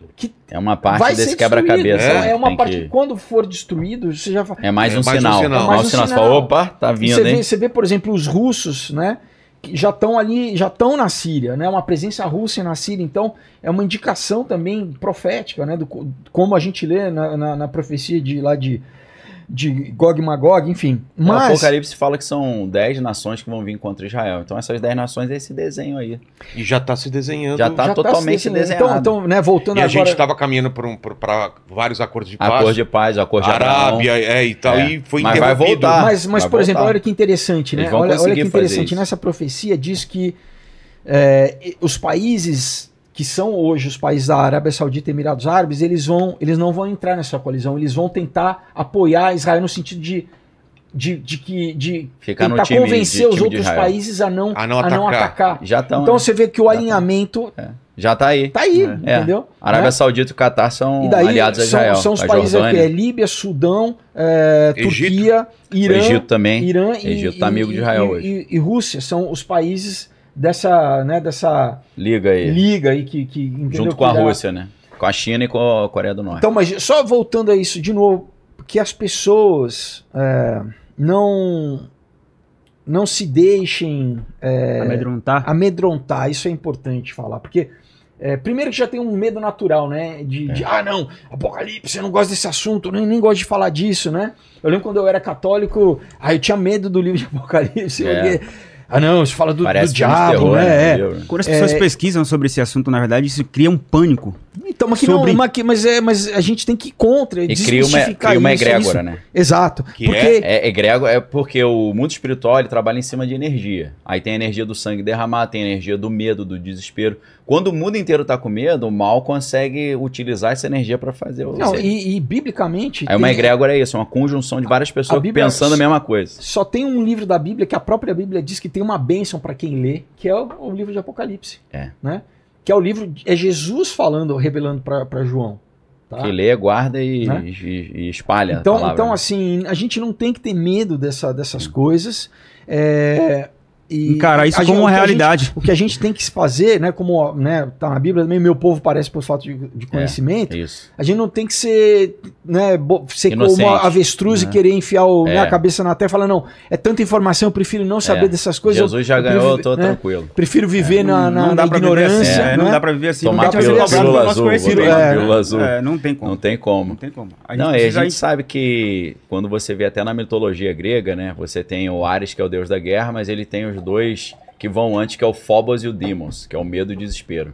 É uma parte vai desse quebra-cabeça. né? É, uma Tem parte que- que... quando for destruído, você já... É mais É um mais um sinal. sinal. É Mais um um sinal. Você sinal. fala, opa, tá vindo, você, hein? vê, você vê, por exemplo, os russos, né? Que já estão ali, já estão na Síria, né? Uma presença russa na Síria. Então, é uma indicação também profética, né? Do, co- como a gente lê na, na, na profecia de lá de, de Gog e Magog, enfim. O Mas. Apocalipse fala que são 10 nações que vão vir contra Israel. Então essas 10 nações é esse desenho aí. E já tá se desenhando. Já tá já totalmente se desenhado. Então, então, né, voltando E a agora. gente estava caminhando para um, vários acordos de paz. Acordo de paz, acordo de. Arábia, é, e tal. É. E foi Mas vai interrompido. voltar. Mas, mas vai por exemplo, voltar. olha que interessante, né? Olha, olha que interessante. Nessa profecia diz que é, os países que são hoje os países da Arábia Saudita e Emirados Árabes, eles, vão, eles não vão entrar nessa colisão, eles vão tentar apoiar Israel no sentido de, de, de, que, de Ficar tentar time, convencer de, os outros Israel. países a não, A não a não atacar. atacar. Já estão. Então você vê que o Já tá. alinhamento Já tá aí. tá aí, É. entendeu? Arábia Né? Saudita e o Catar são E daí aliados a são, Israel. são os a países aqui, é Líbia, Sudão, é. Turquia, Irã, Egito também. Irã e, Egito tá e- amigo de Israel e- hoje. e- e Rússia são os países dessa, né, dessa Liga aí. liga aí que, que junto com a Rússia, né? Com a China e com a Coreia do Norte. Então, mas só voltando a isso de novo, que as pessoas é, não não se deixem é, Amedrontar. amedrontar, isso é importante falar, porque é, primeiro que já tem um medo natural, né? De, É. de, ah, não, apocalipse, eu não gosto desse assunto, nem, nem gosto de falar disso, né? Eu lembro quando eu era católico, ah, eu tinha medo do livro de Apocalipse, É. porque, ah, não, você fala do, do Parece de diabo, terror, né? né? É. Quando as pessoas É. pesquisam sobre esse assunto, na verdade, isso cria um pânico. Então, mas, que Sobre- não, mas, que- mas, é, mas a gente tem que ir contra, E cria uma, cria uma isso, egrégora, isso. né? Exato. Que porque É, egrégora é porque o mundo espiritual ele trabalha em cima de energia. Aí tem a energia do sangue derramado, tem a energia do medo, do desespero. Quando o mundo inteiro tá com medo, o mal consegue utilizar essa energia para fazer o. não, e, e biblicamente Aí uma tem- egrégora é isso, é uma conjunção de várias pessoas Bíblia- pensando a mesma coisa. só tem um livro da Bíblia que a própria Bíblia diz que tem uma bênção para quem lê, que é o, o livro de Apocalipse. É. Né? Que é o livro, é Jesus falando, revelando para João. Tá? Que lê, guarda e, Né? e- e espalha. a Então, então né? assim, a gente não tem que ter medo dessa, dessas coisas. É, e Encarar isso como gente- uma a gente- realidade. o que a gente tem que se fazer, né, como né, tá na Bíblia também, meu povo parece por falta de, de conhecimento, Isso. a gente não tem que ser, né, ser Inocente, como uma avestruz e né? querer enfiar o- né, É. a cabeça na terra e falar, não, é tanta informação, eu prefiro não saber É. dessas coisas. eu- Jesus já eu ganhou, prefiro- eu tô né, tranquilo. Prefiro viver na, na- não na dá assim. ignorância. é, né? Não dá pra viver assim. Tomar gente pílula- nosso azul, É. pílula azul. É, não tem como. Não tem como. Não tem como. A Não, e a gente sabe que quando você vê até na mitologia grega, né? Você tem o Ares, que é o deus da guerra, mas ele tem os dois que vão antes, que é o Phobos e o Deimos, que é o medo e o desespero.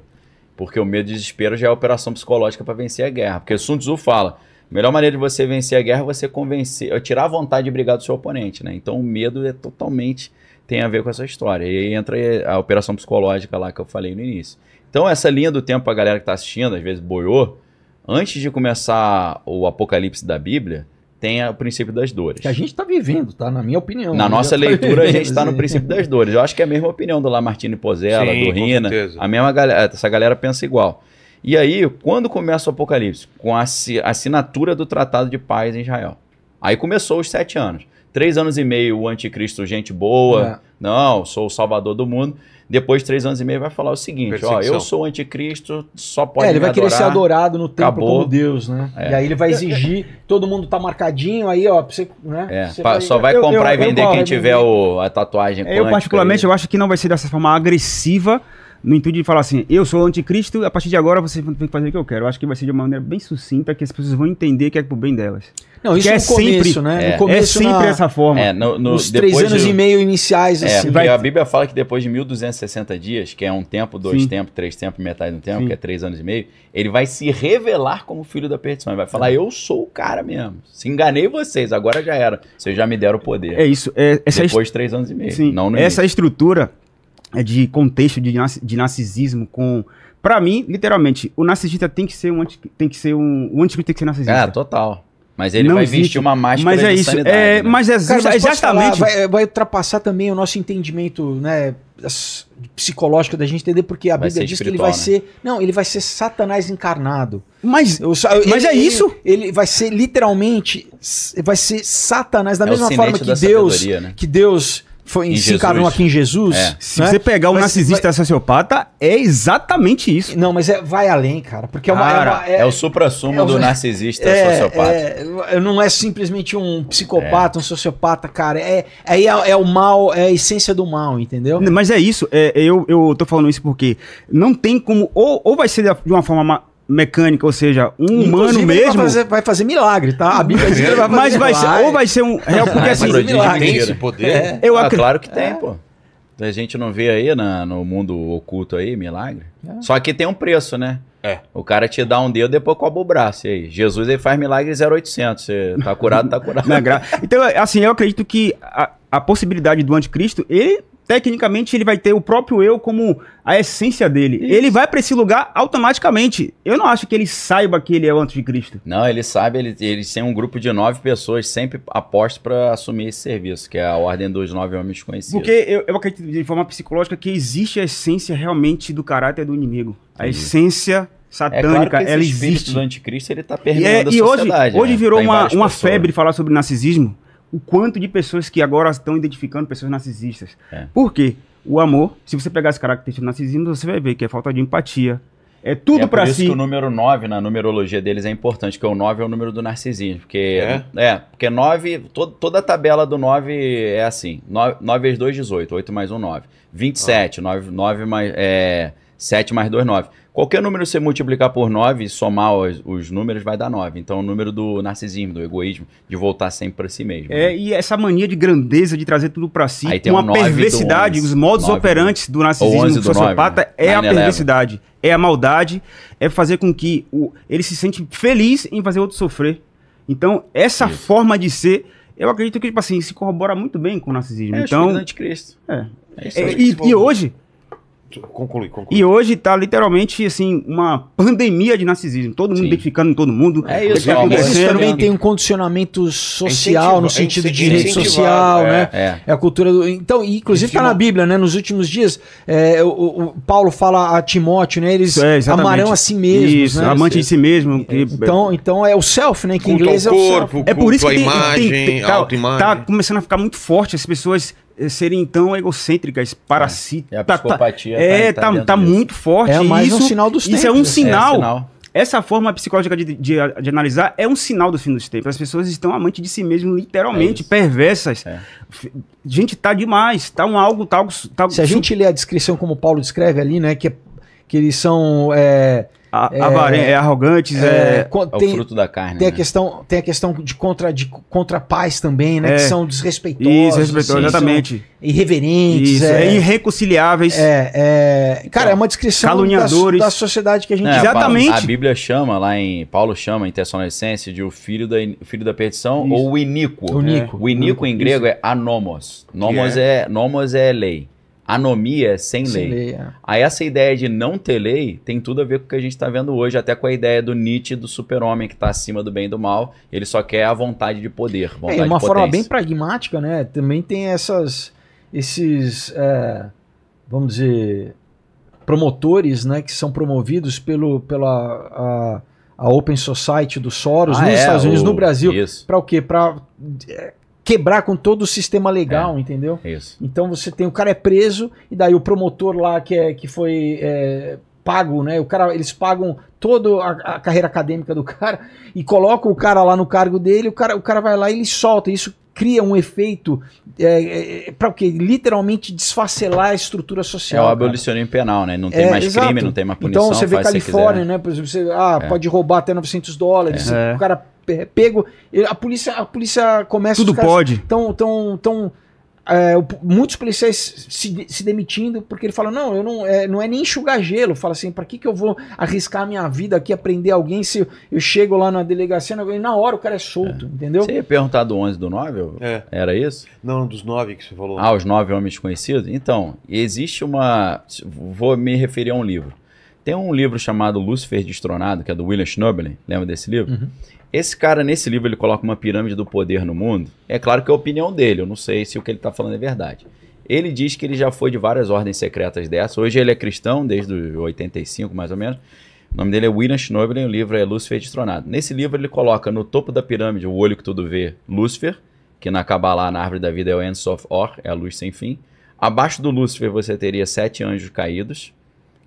Porque o medo e o desespero já é a operação psicológica para vencer a guerra. Porque Sun Tzu fala, a melhor maneira de você vencer a guerra é você convencer, é tirar a vontade de brigar do seu oponente, né? Então o medo é totalmente tem a ver com essa história. E aí entra a operação psicológica lá que eu falei no início. Então essa linha do tempo pra galera que tá assistindo, às vezes boiou, antes de começar o apocalipse da Bíblia, tem o princípio das dores. Que a gente está vivendo, tá? Na minha opinião. Na Eu nossa tô leitura, a gente está no princípio das dores. Eu acho que é a mesma opinião do Lamartine Pozella, Sim, do Rina. certeza. A mesma galera, essa galera pensa igual. E aí, quando começa o Apocalipse? Com a assi- assinatura do Tratado de Paz em Israel. Aí começou os sete anos. Três anos e meio, o anticristo, gente boa. É. Não, sou o salvador do mundo. Depois de três anos e meio, vai falar o seguinte: ó, eu sou o anticristo, só pode É, ele me vai querer ser adorar. adorado no templo Acabou. como Deus, né? É. E aí ele vai exigir, todo mundo tá marcadinho, aí, ó, pra você, né? É, Você só vai eu- comprar eu- e eu vender gosto, quem tiver o, a tatuagem Eu, particularmente, aí. eu acho que não vai ser dessa forma agressiva, no intuito de falar assim, eu sou o anticristo, a partir de agora você tem que fazer o que eu quero. Eu acho que vai ser de uma maneira bem sucinta, que as pessoas vão entender que é pro bem delas. Não, isso Que no é sempre- começo, né? é, no começo, é sempre na- essa forma. É, no, no, Nos três anos do- e meio iniciais, É, assim. porque vai- a Bíblia fala que depois de 1260 dias, que é um tempo, dois Sim. tempos, três tempos, metade do tempo, Sim. que é três anos e meio, ele vai se revelar como filho da perdição. Ele vai falar, É. eu sou o cara mesmo. Se enganei vocês, agora já era. Vocês já me deram o poder. É isso. É, essa depois de três anos e meio. Sim, não no essa início. estrutura é, de contexto de, de narcisismo com. Pra mim, literalmente, o narcisista tem que ser um anti, tem que ser um. O anticristo tem que ser narcisista. É, total. Mas ele Não vai existe. vestir uma máscara Mas é de isso. sanidade. É, né? Mas é Cara, mas posso falar, exatamente. vai, vai ultrapassar também o nosso entendimento, né, psicológico da gente entender porque a Vai Bíblia diz que ele vai né? ser, não, ele vai ser Satanás encarnado. Mas, Eu Mas ele- é isso? Ele, ele vai ser literalmente, vai ser Satanás da É mesma forma que Deus, né? que Deus foi, Em se encarnou Jesus. aqui em Jesus. É. se né? você pegar um Vai- narcisista sociopata, é exatamente isso. Não, mas é, vai além, cara, porque é uma, Cara, é uma- É o supra-sumo é o- do narcisista É, sociopata. é, não é simplesmente um psicopata, um sociopata, cara. É, aí é, é o mal, é a essência do mal, entendeu? Mas é isso, é, eu, eu tô falando isso porque não tem como, ou, ou vai ser de uma forma ma- mecânica, ou seja, um Inclusive, humano mesmo, Vai fazer, vai fazer milagre, tá? A Bíblia diz que ele vai fazer mas vai ser, ou vai ser um real, porque Mas assim. Tem esse poder? É. eu ah, claro que tem, pô. A gente não vê aí na- no mundo oculto aí, milagre. Só que tem um preço, né? É. O cara te dá um dedo, depois cobra o braço. E aí? Jesus ele faz milagre 0800. Você tá curado, tá curado. Na gra- Então, assim, eu acredito que a, a possibilidade do anticristo, ele, tecnicamente, ele vai ter o próprio eu como a essência dele. Ele vai pra esse lugar automaticamente. Eu não acho que ele saiba que ele é o anticristo. Não, ele sabe, ele, eles têm um grupo de nove pessoas sempre apostos pra assumir esse serviço, que é a ordem dos nove homens conhecidos. Porque eu, eu acredito de forma psicológica que existe a essência realmente do caráter do inimigo. A Entendi. essência é satânica, claro que esse ela espírito existe. do anticristo ele tá E, permeando é- a e hoje, sociedade. hoje né? virou Tá uma, uma pessoas. febre falar sobre narcisismo. O quanto de pessoas que agora estão identificando pessoas narcisistas. É. Por quê? O amor, se você pegar as características do narcisismo, você vai ver que é falta de empatia. É tudo é pra por isso si. que o número 9 na numerologia deles é importante, porque o 9 é o número do narcisismo. Porque, é? porque 9, to- toda a tabela do 9 é assim: 9, 9 vezes 2, 18, 8 mais 1, 9. 27, 9, 9 mais, é, 7 mais 2, 9. Qualquer número você multiplicar por 9 e somar os, os números vai dar 9. Então, o número do narcisismo, do egoísmo, de voltar sempre pra si mesmo. É, né? e essa mania de grandeza, de trazer tudo pra si, Aí tem com o a nove do perversidade, os modos Nove do- operantes do narcisismo do sociopata nove, é a 9/11. perversidade, é a maldade, é fazer com que o, ele se sente feliz em fazer outro sofrer. Então, essa Isso. forma de ser, eu acredito que, tipo assim, se corrobora muito bem com o narcisismo. É, o espírito do então, anticristo. é. É isso É, e, e hoje, Conclui, conclui. e hoje tá literalmente, assim, uma pandemia de narcisismo. Todo mundo Sim. identificando todo mundo. É isso, tá ó, acontecendo. também tem um condicionamento social, no incentiva- sentido é de rede incentivado, social, é. né? É. É a cultura do. Então, inclusive Esse tá na Bíblia, né? Nos últimos dias, é, o, o Paulo fala a Timóteo, né? Eles É, amarão a si mesmos, Isso, né? amante de si mesmo. que- Então, então é o self, né? Que em inglês é o self. corpo, É por isso que tem, imagem, tem- tem- tá, autoimagem. tá começando a ficar muito forte as pessoas serem tão egocêntricas para si. E a Tá- tá- psicopatia é, tá- tá, tá tá muito forte. É mais um isso, sinal dos Isso é tempos, um assim. sinal. É, sinal. Essa forma psicológica de, de, de analisar é um sinal do fim dos tempos. As pessoas estão amantes de si mesmo, É literalmente, isso. perversas. É. Gente, tá demais. Tá um algo. Tá, algo- tá Se a gente lê a descrição como o Paulo descreve ali, né? Que, é- que eles são. É, a- é- é arrogantes, é, é, co- É o tem, fruto da carne. tem, a né? questão, tem a questão de contra, de contra paz também, né? É. Que são desrespeitosos. Isso, respeitou, assim, exatamente. irreverentes. Isso, é, é irreconciliáveis. É, é, cara, é uma descrição da, Caluniadores. da sociedade que a gente É, Exatamente. A Bíblia chama lá em. Paulo chama em Tessalonicenses de o filho da, o filho da perdição Isso. ou o iníquo. O iníquo. O iníquo em grego é anomos. Nomos é? nomos é lei. Anomia é sem, Sem lei. lei, é. Aí essa ideia de não ter lei tem tudo a ver com o que a gente está vendo hoje, até com a ideia do Nietzsche do super-homem que está acima do bem e do mal. Ele só quer a vontade de poder, vontade É, uma forma bem pragmática, né? Também tem essas, esses, é, vamos dizer, promotores, né? Que são promovidos pelo, pela a, a Open Society do Soros Ah, nos é, Estados Unidos, o- no Brasil. Para o quê? Para quebrar com todo o sistema É. legal, entendeu? isso. Então você tem o cara é preso e daí o promotor lá que é que foi é, pago, né? O cara eles pagam toda a, a carreira acadêmica do cara e colocam o cara lá no cargo dele. O cara o cara vai lá e ele solta. Isso cria um efeito é, para o quê? Literalmente desfacelar a estrutura É social. o cara. abolicionismo penal, né? Não tem É, mais exato. crime, não tem mais punição. Então você vê Califórnia, né? Por exemplo, você ah, É. pode roubar até 900 dólares. É. O cara pe- pego, a polícia a polícia começa Tudo os caras pode. tão, tão, tão é, muitos policiais se, se demitindo porque ele fala: não, eu não é, não é nem enxugar gelo. Fala assim: pra que, que eu vou arriscar a minha vida aqui, aprender alguém se eu, eu chego lá na delegacia e na hora o cara é solto, entendeu? Você ia perguntar do 11 do 9? ou- É. Era isso? Não, dos nove que você falou. Ah, os nove homens conhecidos? Então, existe uma. Vou me referir a um livro. Tem um livro chamado Lúcifer Destronado, que é do William Schnobel. Lembra desse livro? Uhum. Esse cara, nesse livro, ele coloca uma pirâmide do poder no mundo. É claro que é a opinião dele, eu não sei se o que ele está falando é verdade. Ele diz que ele já foi de várias ordens secretas dessas. Hoje ele é cristão, desde o 85, mais ou menos. O nome dele é William Schnobel e o livro é Lúcifer Destronado. Nesse livro ele coloca no topo da pirâmide, o olho que tudo vê, Lúcifer, que na Kabbalah, na árvore da vida, é o Enso of Or, é a luz sem fim. Abaixo do Lúcifer você teria sete anjos caídos,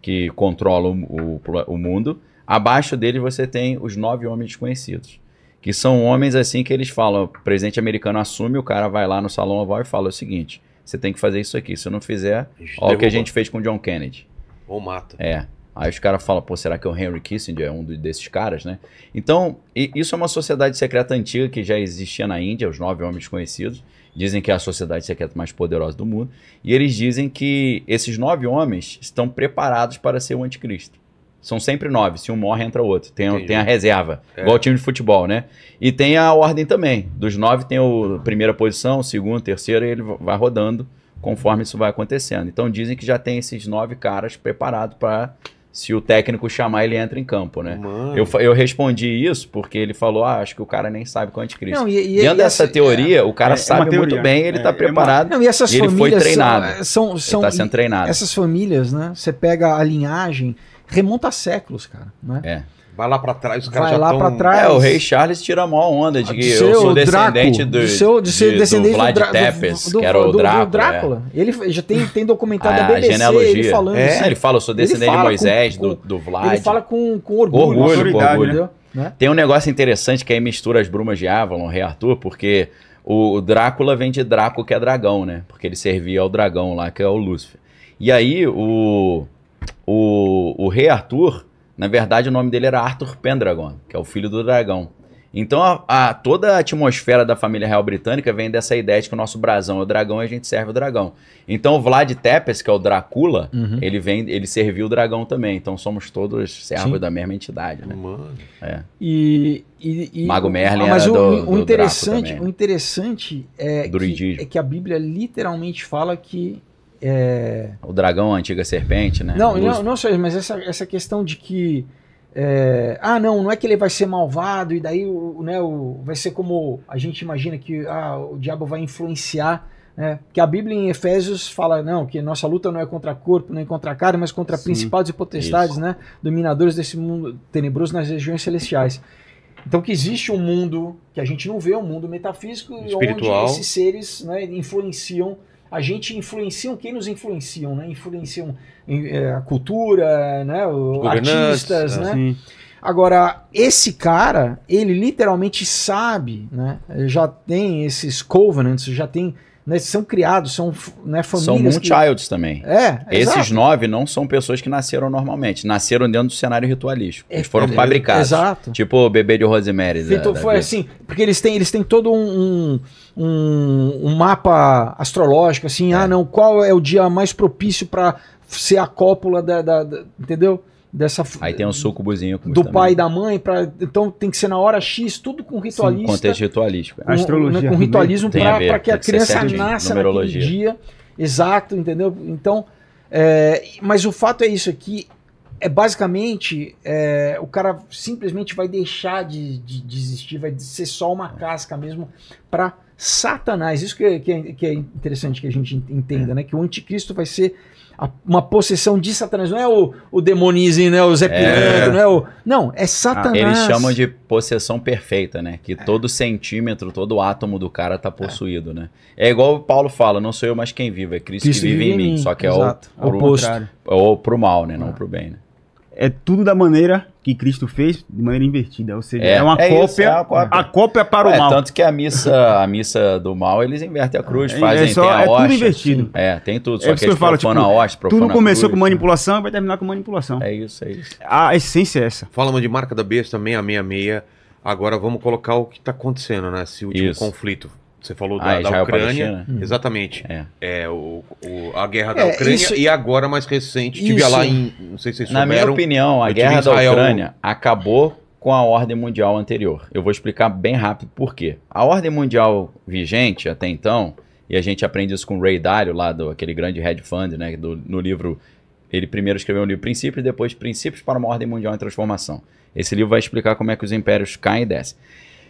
que controlam o, o mundo. Abaixo dele você tem os nove homens desconhecidos. Que são homens assim que eles falam, o presidente americano assume, o cara vai lá no salão oval e fala o seguinte, você tem que fazer isso aqui, se não fizer, olha o que a gente fez com o John Kennedy. Ou mata. É. Aí os caras falam, pô, será que é o Henry Kissinger é um desses caras, né? Então, isso é uma sociedade secreta antiga que já existia na Índia, os nove homens conhecidos. Dizem que é a sociedade secreta mais poderosa do mundo. E eles dizem que esses nove homens estão preparados para ser o anticristo. São sempre nove. Se um morre, entra outro. Tem, Entendi. tem a reserva, É. igual o time de futebol, né? E tem a ordem também. Dos nove tem a primeira posição, segundo, terceiro, e ele vai rodando conforme isso vai acontecendo. Então dizem que já tem esses nove caras preparados para, se o técnico chamar, ele entra em campo, né? Mano. Eu, eu respondi isso porque ele falou: ah, acho que o cara nem sabe é o anticristo. Não, e- e- Dentro e dessa essa- teoria, o cara é- é sabe uma teoria. muito bem, ele É- está é uma- preparado, Não, e essas E ele foi famílias são- treinado. são, são, ele está sendo treinado. essas famílias, né? Você pega a linhagem, remonta a séculos, cara. Né? É. Vai lá pra trás, os caras Vai já lá tão... pra trás. É, o rei Charles tira a maior onda de que De eu sou descendente Draco, do, de ser, de ser de- descendente do Vlad Dra- Tepes, do- que era o do- do Drácula. é. Drácula. Ele já tem, tem documentado A da BBC genealogia. ele falando É, isso. Ele fala, eu sou descendente de Moisés, com- do, do Vlad. Ele fala com, com orgulho. Orgulho, com autoridade, orgulho. entendeu? Né? Tem um negócio interessante que aí mistura as brumas de Avalon, o rei Arthur, porque o, o Drácula vem de Draco, que é dragão, né? Porque ele servia ao dragão lá, que é o Lúcifer. E aí o, o, o rei Arthur, na verdade o nome dele era Arthur Pendragon, que é o filho do dragão. Então a, a- toda a atmosfera da família real britânica vem dessa ideia de que o nosso brasão é o dragão e a gente serve o dragão. Então o Vlad Tepes, que é o Drácula, Uhum. ele vem, ele serviu o dragão também. Então somos todos servos Sim. da mesma entidade, né? Mano. É. E, e, e- Mago Merlin mas era o, do- o do interessante, também, o interessante é que, é que a Bíblia literalmente fala que é, O dragão, a antiga serpente, né? Não, não, não só isso, mas essa, essa questão de que. é, ah, não, não é que ele vai ser malvado e daí o, né, o, vai ser como a gente imagina que ah, o diabo vai influenciar. Né? Que a Bíblia em Efésios fala não, que nossa luta não é contra corpo, nem contra carne, mas contra Sim, principados e potestades, isso. né? dominadores desse mundo tenebroso nas regiões celestiais. Então que existe um mundo que a gente não vê, um mundo metafísico, Espiritual. onde esses seres né, influenciam a gente influenciam quem nos influenciam, né? Influenciam eh, a cultura, né? O- artistas, é. né? Sim. Agora, esse cara, ele literalmente sabe, né? Já tem esses covenants, já tem, né? São criados, são né, São famílias que... Moonchilds também. É, Esses exato. nove não são pessoas que nasceram normalmente. Nasceram dentro do cenário ritualístico. Eles É, foram é, fabricados. Exato. Tipo o bebê de Rosemary. da- Feito, da foi vida. assim, porque eles têm, eles têm todo um, um, um- mapa astrológico, assim, ah, não, qual é o dia mais propício para ser a cópula da, da- da- entendeu? Dessa Aí tem um sucubozinho. do pai e da mãe, pra, então tem que ser na hora X, tudo com ritualista. Contexto ritualístico. com, Astrologia né, com ritualismo para que a criança nasça naquele dia. Exato, entendeu? Então, é, mas o fato é isso aqui. É basicamente é, o cara simplesmente vai deixar de, de, de existir, vai ser só uma casca mesmo para Satanás. Isso que é, que, é, que é interessante que a gente entenda, né? Que o anticristo vai ser uma possessão de Satanás. Não é o, o demonizinho, né? O Zé Piranha, não é o. Não, é Satanás. Eles chamam de possessão perfeita, né? Que todo centímetro, todo átomo do cara tá possuído, né? É igual o Paulo fala, não sou eu mais quem vive, é Cristo, Cristo que vive, em mim. Só que é o, Exato. Ao pro, Oposto. pro mal, né? Não pro bem, né? É tudo da maneira que Cristo fez, de maneira invertida. Ou seja, É, é, uma é cópia. isso, é uma cópia. A cópia para É, o mal. tanto que a missa, a missa do mal, eles invertem a cruz, É, fazem, é só- tem a é tudo invertido. É, tem tudo. É Só isso que que eu eles falo, profanam tipo, a Tudo a começou cruz. com manipulação e vai terminar com manipulação. É isso, é isso. A essência é essa. Falamos de marca da besta 666. Agora vamos colocar o que tá acontecendo, né? Esse último Isso. conflito. Você falou Ah, da, da Ucrânia. Palestina. Exatamente. É. É, o, o- a guerra da É, Ucrânia isso- e agora mais recente. Tive Isso. lá em. Não sei se vocês Na minha souberam. opinião, a guerra da Ucrânia acabou com a ordem mundial anterior. Eu vou explicar bem rápido por quê. A ordem mundial vigente até então, e a gente aprende isso com o Ray Dalio, lá do aquele grande hedge fund, né, do, no livro, ele primeiro escreveu um livro Princípios e depois Princípios para uma Ordem Mundial em Transformação. Esse livro vai explicar como é que os impérios caem e descem.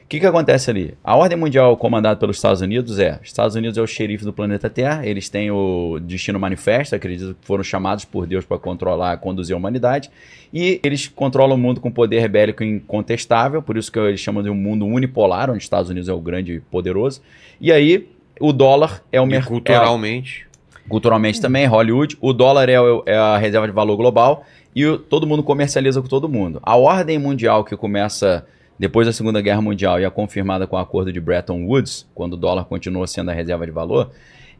O que, que acontece ali? A ordem mundial comandada pelos Estados Unidos é: os Estados Unidos é o xerife do planeta Terra, eles têm o destino manifesto, acredito que foram chamados por Deus para controlar, conduzir a humanidade, e eles controlam o mundo com poder bélico incontestável, por isso que eles chamam de um mundo unipolar, onde os Estados Unidos é o grande e poderoso. E aí, o dólar é o mercado. culturalmente. Culturalmente também, Hollywood. O dólar é, o- é a reserva de valor global e o- todo mundo comercializa com todo mundo. A ordem mundial que começa depois da Segunda Guerra Mundial e é confirmada com o acordo de Bretton Woods, quando o dólar continua sendo a reserva de valor,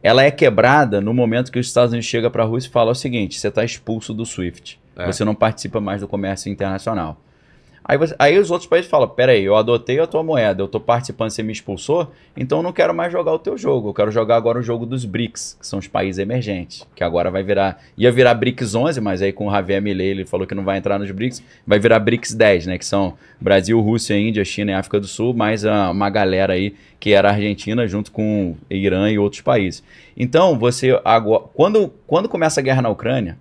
ela é quebrada no momento que os Estados Unidos chegam para a Rússia e falam o seguinte: você está expulso do SWIFT, É. você não participa mais do comércio internacional. Aí, você- aí os outros países falam: peraí, eu adotei a tua moeda, eu tô participando, você me expulsou, então eu não quero mais jogar o teu jogo. Eu quero jogar agora o jogo dos BRICS, que são os países emergentes. Que agora vai virar. Ia virar BRICS 11, mas aí com o Javier Milei ele falou que não vai entrar nos BRICS. Vai virar BRICS 10, né? Que são Brasil, Rússia, Índia, China e África do Sul, mais uma galera aí que era Argentina junto com Irã e outros países. Então, você agora. Quando, quando começa a guerra na Ucrânia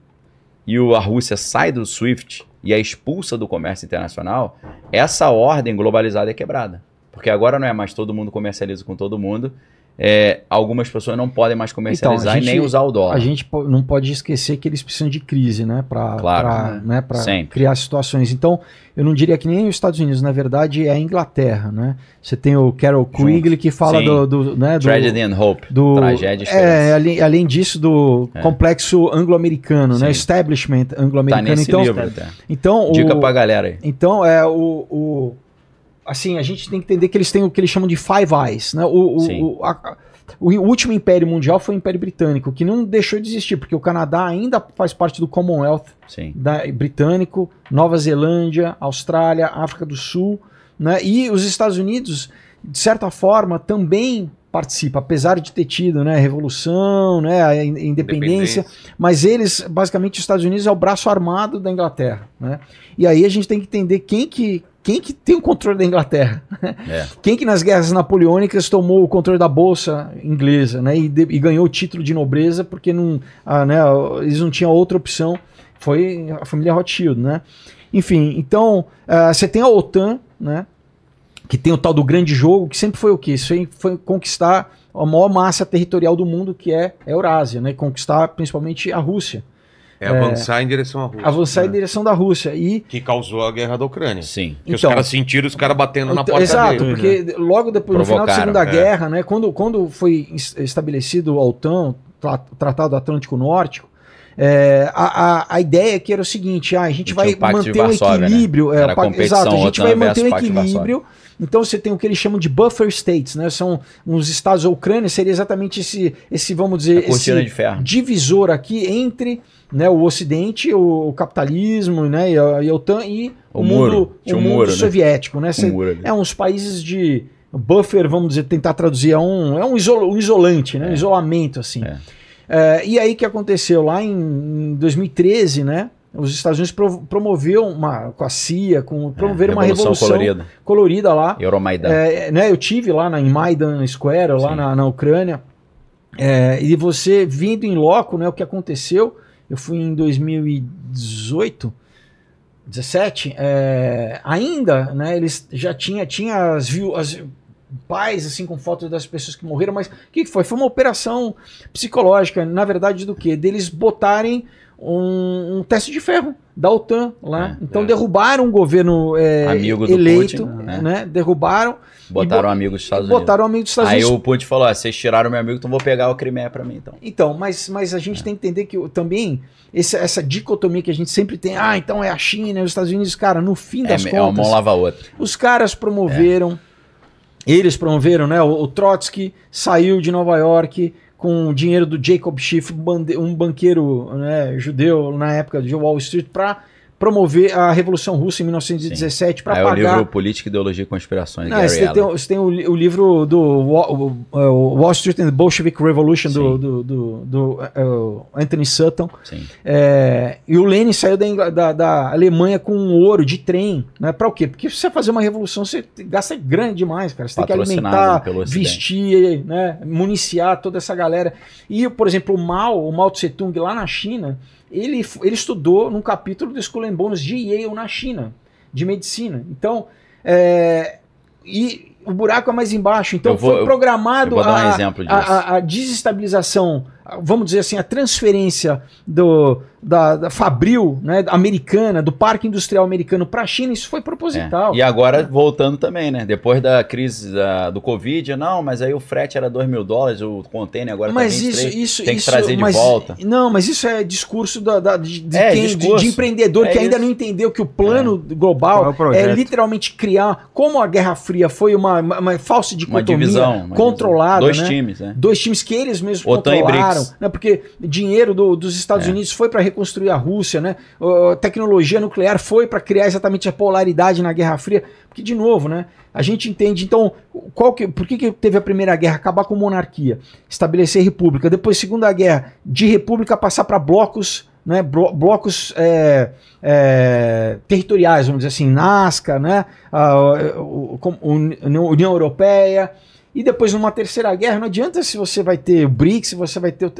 e a Rússia sai do SWIFT e é expulsa do comércio internacional, essa ordem globalizada é quebrada. Porque agora não é mais todo mundo comercializa com todo mundo. É, algumas pessoas não podem mais comercializar Então, a e nem gente- usar o dólar. A gente não pode esquecer que eles precisam de crise, né? Para Claro. né, pra Sempre. criar situações. Então, eu não diria que nem os Estados Unidos, na verdade, é a Inglaterra, né? Você tem o Carol Quigley que fala Sim. do, do, né, do, Tragedy and Hope. do Tragédia e é, além, além disso do É. complexo anglo-americano, né? Establishment Tá anglo-americano. nesse então, livro até. então Dica o, pra galera aí. então é o, o assim a gente tem que entender que eles têm o que eles chamam de Five Eyes, né? O, o, a- o último império mundial foi o Império Britânico, que não deixou de existir, porque o Canadá ainda faz parte do Commonwealth Sim. da- britânico, Nova Zelândia, Austrália, África do Sul, né? E os Estados Unidos, de certa forma, também participa, apesar de ter tido, né, a revolução, né, a in- independência, mas eles, basicamente, os Estados Unidos é o braço armado da Inglaterra, né? E aí a gente tem que entender quem que quem que tem o controle da Inglaterra? É. Quem que nas guerras napoleônicas tomou o controle da bolsa inglesa, né? E, de- e ganhou o título de nobreza porque não, ah, né, eles não tinham outra opção. Foi a família Rothschild, né? Enfim, então ah, você tem a OTAN, né? Que tem o tal do grande jogo, que sempre foi o quê? Isso foi conquistar a maior massa territorial do mundo, que é a Eurásia, né? Conquistar principalmente a Rússia. É avançar em direção à Rússia. Avançar em né? direção da Rússia. E Que causou a guerra da Ucrânia. Sim. Que os Então- caras sentiram os caras batendo na Então, porta Exato, dele. porque logo depois, no final da Segunda é. Guerra, né, quando, quando foi es- estabelecido o OTAN, tra- Tratado Atlântico Nórdico, é, a, a, a ideia aqui era o seguinte: ah, a gente vai o manter um né? equilíbrio. é, o competição, exato, a gente vai manter um de equilíbrio. Então você tem o que eles chamam de buffer states, né? São uns estados. A Ucrânia seria exatamente esse, esse vamos dizer, esse de ferro. divisor aqui entre né, o Ocidente, o, o capitalismo, né, e a, e a OTAN e O o, muro. mundo, o um mundo muro, né? soviético, né? Um Cê- muro é uns países de buffer, vamos dizer, tentar traduzir, é um, é um, isolo- um isolante, né? Um isolamento, assim. É. É, e aí o que aconteceu? Lá em, em 2013, né? Os Estados Unidos prov- promoveu uma, com a CIA, com, promoveram uma revolução colorida, colorida. lá. Euromaidan. É, né, eu tive lá na, em Maidan Square, lá Sim. na, na Ucrânia, é, e você vindo em loco, né, o que aconteceu, eu fui em 2018, 17, é, ainda, né, eles já tinha, tinha as, viu, as pais, assim, com fotos das pessoas que morreram, mas o que, que foi? Foi uma operação psicológica, na verdade, do quê? Deles botarem um, um teste de ferro da OTAN lá. É, então é. derrubaram um governo é, Amigo do eleito, Putin, né? né? Derrubaram Botaram um amigo dos Estados Unidos. botaram o amigo dos Estados Aí Unidos. o Putin falou: ó, vocês tiraram meu amigo, então vou pegar o Crimeia pra mim, então. Então, mas, mas a gente tem que entender que também esse- essa dicotomia que a gente sempre tem, ah, então é a China, é os Estados Unidos, cara, no fim É, das é uma contas, mão lava a outra. os caras promoveram, eles promoveram, né? O, o Trotsky saiu de Nova York com o dinheiro do Jacob Schiff, um banqueiro né, judeu na época de Wall Street, para promover a Revolução Russa em 1917 para Aí é o pagar livro Política, Ideologia e Conspirações, Não, você, tem, você tem o, o livro do Wall, o Wall Street and the Bolshevik Revolution do, do, do- do, o Anthony Sutton. É, e o Lenin saiu da, da- da Alemanha com ouro de trem. Né? Para o quê? Porque se você fazer uma revolução, você gasta grande demais, cara. Você tem que alimentar, vestir, né? municiar toda essa galera. E, por exemplo, o Mao, o Mao Tse Tung lá na China, ele, ele estudou num capítulo do School and Bones de Yale na China, de medicina. Então, é, e o buraco é mais embaixo. Então, Eu vou- foi eu- programado eu um a, a- a- a desestabilização, vamos dizer assim, a transferência do, da, da Fabril, né, americana, do parque industrial americano para a China, isso foi proposital. É. E agora voltando também, né? Depois da crise da- do Covid, não, mas aí o frete era 2 mil dólares, o container agora mas tá 23, isso, isso, tem que isso, trazer de mas- volta. Não, mas isso é discurso da, da- de, de É, quem- de- discurso. de empreendedor É que ainda isso. não entendeu que o plano é global projeto? é literalmente criar, como a Guerra Fria foi uma, uma, uma falsa Uma dicotomia divisão. uma controlada, divisão. Dois né? times, né? dois times que eles mesmos OTAN e controlaram, Né? Porque dinheiro do- dos Estados É. Unidos foi para reconstruir a Rússia, né? Uh, tecnologia nuclear foi para criar exatamente a polaridade na Guerra Fria, porque de novo, né? A gente entende então qual que, por que, que teve a Primeira Guerra acabar com monarquia, estabelecer república, depois Segunda Guerra de república passar para blocos né, blo- blocos é, é, territoriais, vamos dizer assim, Nazca, né, a, como União União Europeia, e depois numa terceira guerra, não adianta se você vai ter o BRICS, se você vai ter o.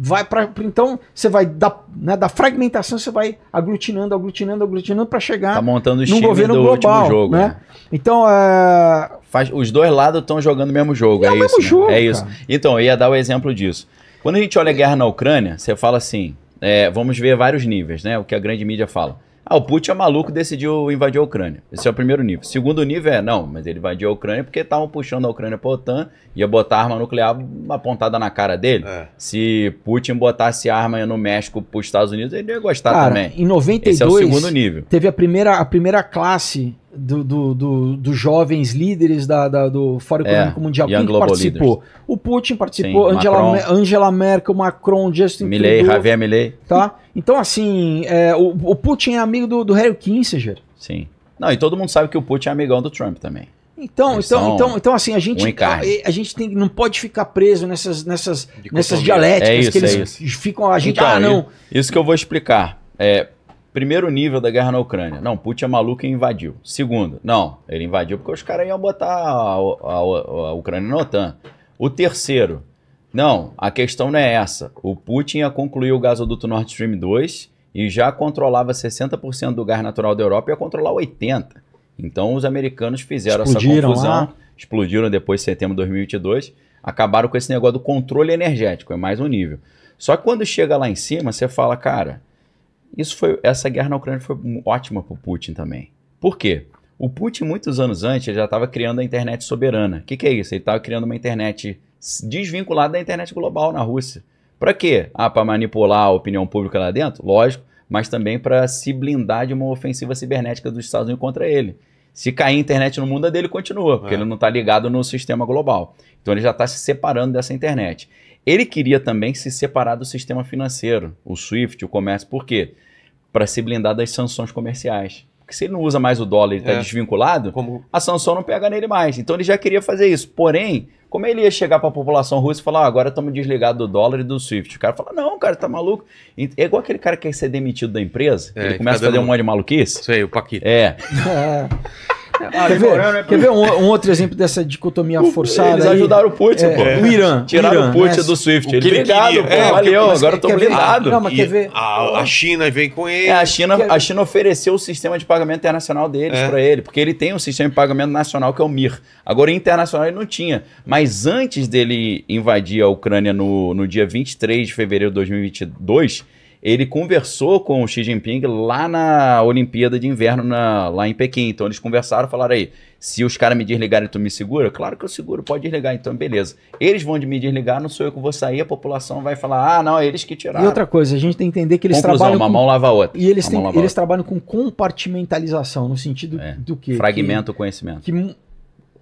Vai para então você vai da, né, da fragmentação, você vai aglutinando, aglutinando, aglutinando para chegar Tá montando os num governo do global, último jogo. né? né? Então, é, Faz, os dois lados estão jogando o mesmo jogo, É é, o isso. mesmo né? jogo, é isso. cara. Então, eu ia dar o exemplo disso. Quando a gente olha a guerra na Ucrânia, você fala assim: é, vamos ver vários níveis, né? O que a grande mídia fala. Ah, o Putin é maluco decidiu invadir a Ucrânia. Esse é o primeiro nível. Segundo nível é, não, mas ele invadiu a Ucrânia porque estavam puxando a Ucrânia para a OTAN, ia botar arma nuclear uma pontada na cara dele. É. Se Putin botasse arma no México para os Estados Unidos, ele ia gostar cara, também. em 92 Esse é o segundo nível. teve a primeira, a primeira classe do, do- do- dos jovens líderes da, da- do Fórum É, Econômico Mundial. Quem que participou? O Putin participou, Sim, Angela, Macron. Angela Merkel, Macron, Justin Milley, Trudeau, Javier Milley. tá? Então, assim, é, o, o Putin é amigo do, do Harry Kissinger. Sim. Não, e todo mundo sabe que o Putin é amigão do Trump também. Então, Eles então, então, então, assim, a gente, um e carne. a, a gente tem, não pode ficar preso nessas, nessas, nessas dialéticas É isso, que eles é isso. ficam, a gente, Então, ah, não, Isso que eu vou explicar. É, primeiro nível da guerra na Ucrânia. Não, Putin é maluco e invadiu. Segundo, não, ele invadiu porque os caras iam botar a, a- a- Ucrânia na OTAN. O terceiro, não, a questão não é essa. O Putin ia concluir o gasoduto Nord Stream 2 e já controlava 60% do gás natural da Europa e ia controlar 80%. Então os americanos fizeram Explodiram essa confusão, lá. explodiram depois de setembro de 2022, acabaram com esse negócio do controle energético, é mais um nível. Só que quando chega lá em cima, você fala, cara, isso foi, essa guerra na Ucrânia foi ótima para o Putin também. Por quê? O Putin, muitos anos antes, ele já estava criando a internet soberana. O que, que é isso? Ele estava criando uma internet desvinculada da internet global na Rússia. Para quê? Ah, para manipular a opinião pública lá dentro? Lógico, mas também para se blindar de uma ofensiva cibernética dos Estados Unidos contra ele. Se cair a internet no mundo, a dele continua, porque É. ele não está ligado no sistema global. Então ele já está se separando dessa internet. Ele queria também se separar do sistema financeiro, o SWIFT, o comércio, por quê? Para se blindar das sanções comerciais. Porque se ele não usa mais o dólar e está É. desvinculado, Como a sanção não pega nele mais. Então ele já queria fazer isso. Porém, como ele ia chegar para a população russa e falar, ah, agora estamos desligados do dólar e do SWIFT? O cara fala, não, cara, tá maluco. E- É igual aquele cara que quer ser demitido da empresa, É, ele começa a fica fazer um monte de maluquice. Isso aí, o Paquito. É, É. Ah, quer demorando, ver, né, quer ver um, um outro exemplo dessa dicotomia forçada? eles aí? ajudaram o Putin, É, pô. O Irã. Tiraram Irã, o Putin né? do SWIFT. O Ele, ele obrigado, queria. pô, É, valeu, mas agora eu tô quer ver- blindado. Não, mas quer ver- A, a China vem com ele. É, a China, a China ofereceu o sistema de pagamento internacional deles É. para ele, porque ele tem um sistema de pagamento nacional que é o MIR. Agora, internacional ele não tinha. Mas antes dele invadir a Ucrânia no, no dia 23 de fevereiro de 2022, ele conversou com o Xi Jinping lá na Olimpíada de Inverno na- lá em Pequim. Então eles conversaram e falaram aí, se os caras me desligarem, tu me segura? Claro que eu seguro, pode desligar. Então, beleza. Eles vão me desligar, não sou eu que vou sair, a população vai falar, ah, não, é eles que tiraram. E outra coisa, a gente tem que entender que eles Conclusão, trabalham uma com mão lava a outra. E eles, têm, eles outra. trabalham com compartimentalização, no sentido É. do quê? Fragmenta o conhecimento. Que, que,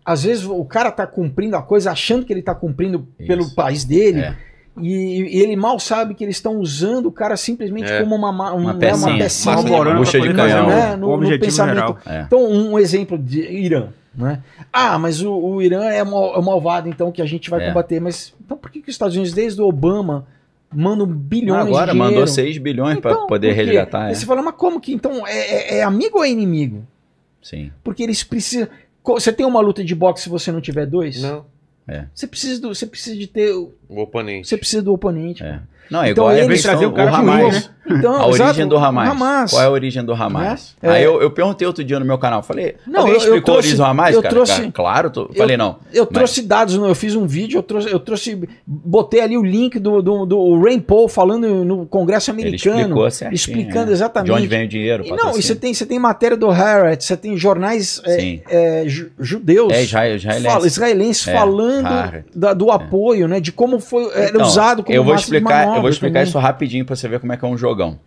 às vezes o cara tá cumprindo a coisa achando que ele tá cumprindo pelo Isso. país dele. É. E, e ele mal sabe que eles estão usando o cara simplesmente É. como uma, ma- um- Uma né, pecinha. uma pecinha Colaborando bucha de poder canhão. né, o no, no objetivo pensamento. geral. É. Então, um exemplo de Irã. Né? Ah, mas o, o Irã é, mal- é o malvado, então, que a gente vai É. combater. Mas então por que, que os Estados Unidos, desde o Obama, mandam bilhões Agora de dinheiro? mandou 6 bilhões para Então, poder por quê? resgatar. É. você fala, mas como que então é, é- é amigo ou é inimigo? Sim. Porque eles precisam. Você tem uma luta de boxe se você não tiver dois? Não, Você precisa, do, você precisa de ter. o- o oponente. Você precisa do oponente. É. Não, é Então, igual a eles questão traziam o cara o Hamas. né? Então, A exato, origem do Hamas. Hamas. Qual é a origem do Hamas? Né? É. Aí eu, eu perguntei outro dia no meu canal, falei, Não, alguém eu- eu explicou a trouxe- origem do Hamas, eu cara? trouxe- Cara, Claro, tô- falei não. Eu Mas- trouxe dados, eu fiz um vídeo, eu trouxe, eu trouxe botei ali o link do, do, do Rain Paul falando no Congresso Ele americano. explicou certinho, explicando é. exatamente. De onde vem o dinheiro, E não, e você tem, você tem matéria do Harriet, você tem jornais é, é, ju- judeus. É Israel, israelense. fala- israelenses É, falando Harriet. da- do apoio, né? De como foi era Então, usado como eu vou explicar, eu vou explicar também. isso rapidinho para você ver como é que é um jogão.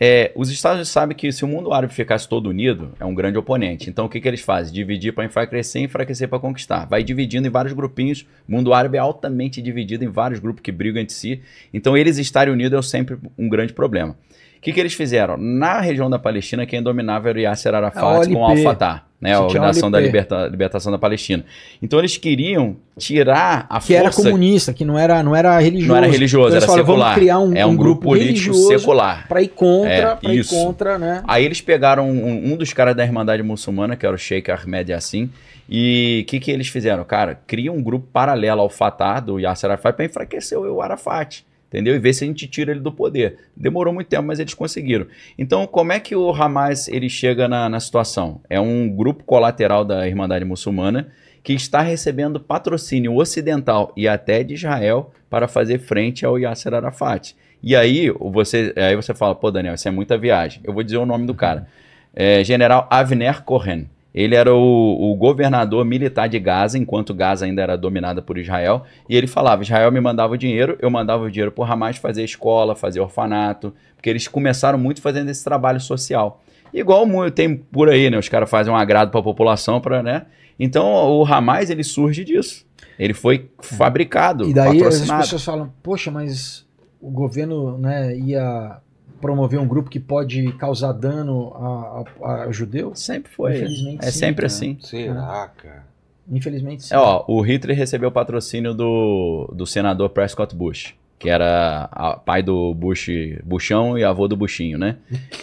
É, os Estados sabem que se o mundo árabe ficasse todo unido, é um grande oponente. Então o que, que eles fazem? Dividir para enfraquecer enfraquecer para conquistar. Vai dividindo em vários grupinhos. O mundo árabe é altamente dividido em vários grupos que brigam entre si. Então eles estarem unidos é sempre um grande problema. O que, que eles fizeram? Na região da Palestina, quem dominava era o Yasser Arafat com o Al-Fatah, né, a Organização da. Liberta- Libertação da Palestina. Então eles queriam tirar a que era força comunista, que não era, não era religioso. não era religioso, Então, era eles falaram, secular. Criar um, é um, grupo, político religioso secular. para ir contra, É, para ir isso. contra, né? Aí eles pegaram um, um dos caras da Irmandade Muçulmana, que era o Sheikh Ahmed Yassin, e o que, que eles fizeram? Cara, cria um grupo paralelo ao Fatah, do Yasser Arafat, para enfraquecer o Arafat. Entendeu? E ver se a gente tira ele do poder. Demorou muito tempo, mas eles conseguiram. Então, como é que o Hamas ele chega na, na situação? É um grupo colateral da Irmandade Muçulmana que está recebendo patrocínio ocidental e até de Israel para fazer frente ao Yasser Arafat. E aí você, aí você fala, pô, Daniel, isso é muita viagem. Eu vou dizer o nome do cara. É, General Avner Cohen. Ele era o, o governador militar de Gaza, enquanto Gaza ainda era dominada por Israel. E ele falava: Israel me mandava o dinheiro, eu mandava o dinheiro por Hamas fazer escola, fazer orfanato, porque eles começaram muito fazendo esse trabalho social. Igual tem por aí, né? Os caras fazem um agrado para a população, pra, né? Então o Hamas ele surge disso. Ele foi fabricado, E daí as pessoas falam, poxa, mas o governo né, ia promover um grupo que pode causar dano a, a, a judeu? Sempre foi. Infelizmente, É sim, sempre né? assim. Será, cara? Infelizmente sim. É, ó, o Hitler recebeu patrocínio do, do senador Prescott Bush, que era a- pai do Bush, Buchão e avô do Buchinho, né?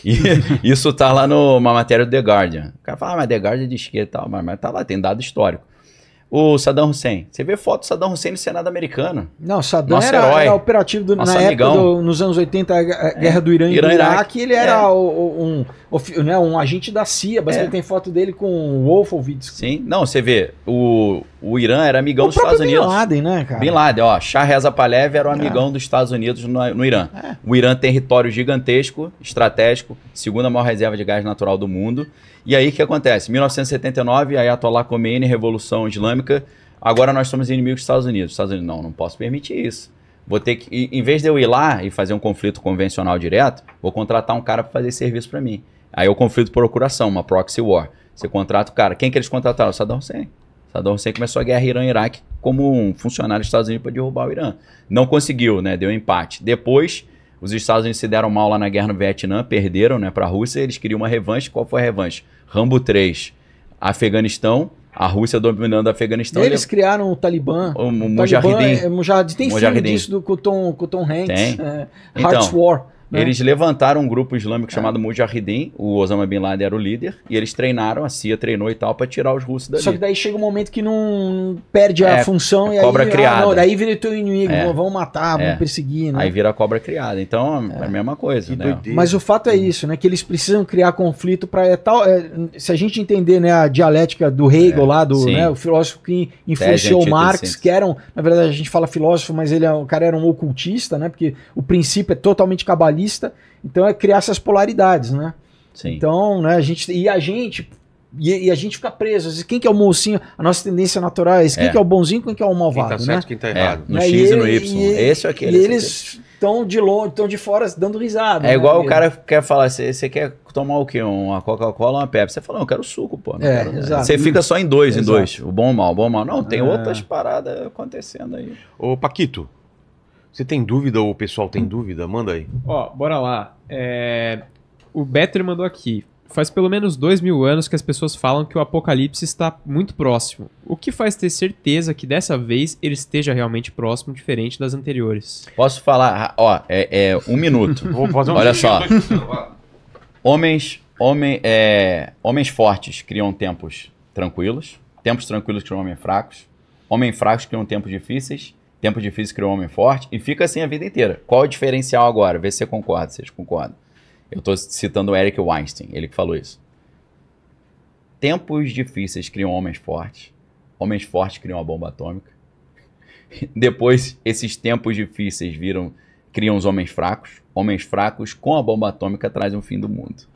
E isso tá lá numa matéria do The Guardian. O cara fala, ah, mas The Guardian é de esquerda e tal, mas, mas tá lá, tem dado histórico. O Saddam Hussein. Você vê foto do Saddam Hussein no Senado americano. Não, Saddam era, era operativo do- na época, do- nos anos 80, a a guerra do Irã e Irã do Iraque, ele era É. um, né, um agente da CIA, basicamente É. tem foto dele com o Wolfowitz. Sim. Não, você vê, o, o Irã era amigão o dos Estados próprio Bin Unidos. Laden, né, cara? Bin Laden, ó, Shah Reza Pahlavi era o amigão dos Estados Unidos no, no Irã. É. O Irã tem território gigantesco, estratégico, segunda maior reserva de gás natural do mundo. E aí o que acontece? 1979, Ayatollah Khomeini, Revolução Islâmica. Agora nós somos inimigos dos Estados Unidos. Os Estados Unidos, não, não posso permitir isso. Vou ter que, e- em vez de eu ir lá e fazer um conflito convencional direto, vou contratar um cara para fazer serviço para mim. Aí é o conflito de procuração, uma proxy war. Você contrata o cara. Quem que eles contrataram? O Saddam Hussein. Saddam Hussein começou a guerra Irã-Iraque como um funcionário dos Estados Unidos para derrubar o Irã. Não conseguiu, né? Deu empate. Depois, os Estados Unidos se deram mal lá na guerra no Vietnã, perderam, né, para a Rússia. Eles queriam uma revanche. Qual foi a revanche? Rambo 3, Afeganistão, a Rússia dominando o Afeganistão. Eles criaram o Talibã. o, o O Talibã Mujahideen. é, Mujahideen. Tem filme Mujahideen. disso do, com, o Tom, com o Tom Hanks. Tem. É, Então, Hearts War. Né? Eles levantaram um grupo islâmico chamado Mujahideen, o Osama Bin Laden era o líder, e eles treinaram, a CIA treinou e tal, para tirar os russos dali. Só que daí chega um momento que não perde a É, função e cobra aí, criada. não, daí vira teu inimigo, É. vão- matar, vão É. perseguir, né? Aí vira a cobra criada. Então, é a mesma coisa, Que né? doideira. Mas o fato é isso, né? Que eles precisam criar conflito para é tal. é, se a gente entender né, a dialética do Hegel lá, do, né, o filósofo que influenciou Tese, Marx, que era um, na verdade a gente fala filósofo, mas ele é, o cara era um ocultista, né? Porque o princípio é totalmente cabalista, então é criar essas polaridades, né? Sim. Então, né, a gente e a gente e, e a gente fica preso. Vezes, Quem que é o mocinho? A nossa tendência natural é esse. Quem É. que é o bonzinho, quem que é o Quem malvado, tá né? certo, quem tá É, errado. no Né, X e no ele- Y. e- esse ou aquele. E eles estão de longe, estão de fora dando risada. É né? igual o cara que quer falar, você você quer tomar o quê? Uma Coca-Cola ou uma Pepsi? Você fala, não, eu quero suco, pô. É. Você fica só em dois, em Exato. dois. O bom ou o mal, o bom ou o mal. Não, tem É. outras paradas acontecendo aí. Ô, Paquito, Você tem dúvida ou o pessoal tem dúvida? Manda aí. Ó, bora lá. É, O Better mandou aqui. Faz pelo menos dois mil anos que as pessoas falam que o apocalipse está muito próximo. O que faz ter certeza que dessa vez ele esteja realmente próximo, diferente das anteriores? Posso falar? Ó, é, é um minuto. Vou fazer um Olha só. Homens, homem, é, homens fortes criam tempos tranquilos. Tempos tranquilos criam homens fracos. Homens fracos criam tempos difíceis. Tempos difíceis criam homem forte. E fica assim a vida inteira. Qual é o diferencial agora? Vê se você concorda, vocês concordam. Eu estou citando o Eric Weinstein, ele que falou isso. Tempos difíceis criam homens fortes. Homens fortes criam a bomba atômica. Depois, esses tempos difíceis viram, criam os homens fracos. Homens fracos com a bomba atômica trazem o fim do mundo.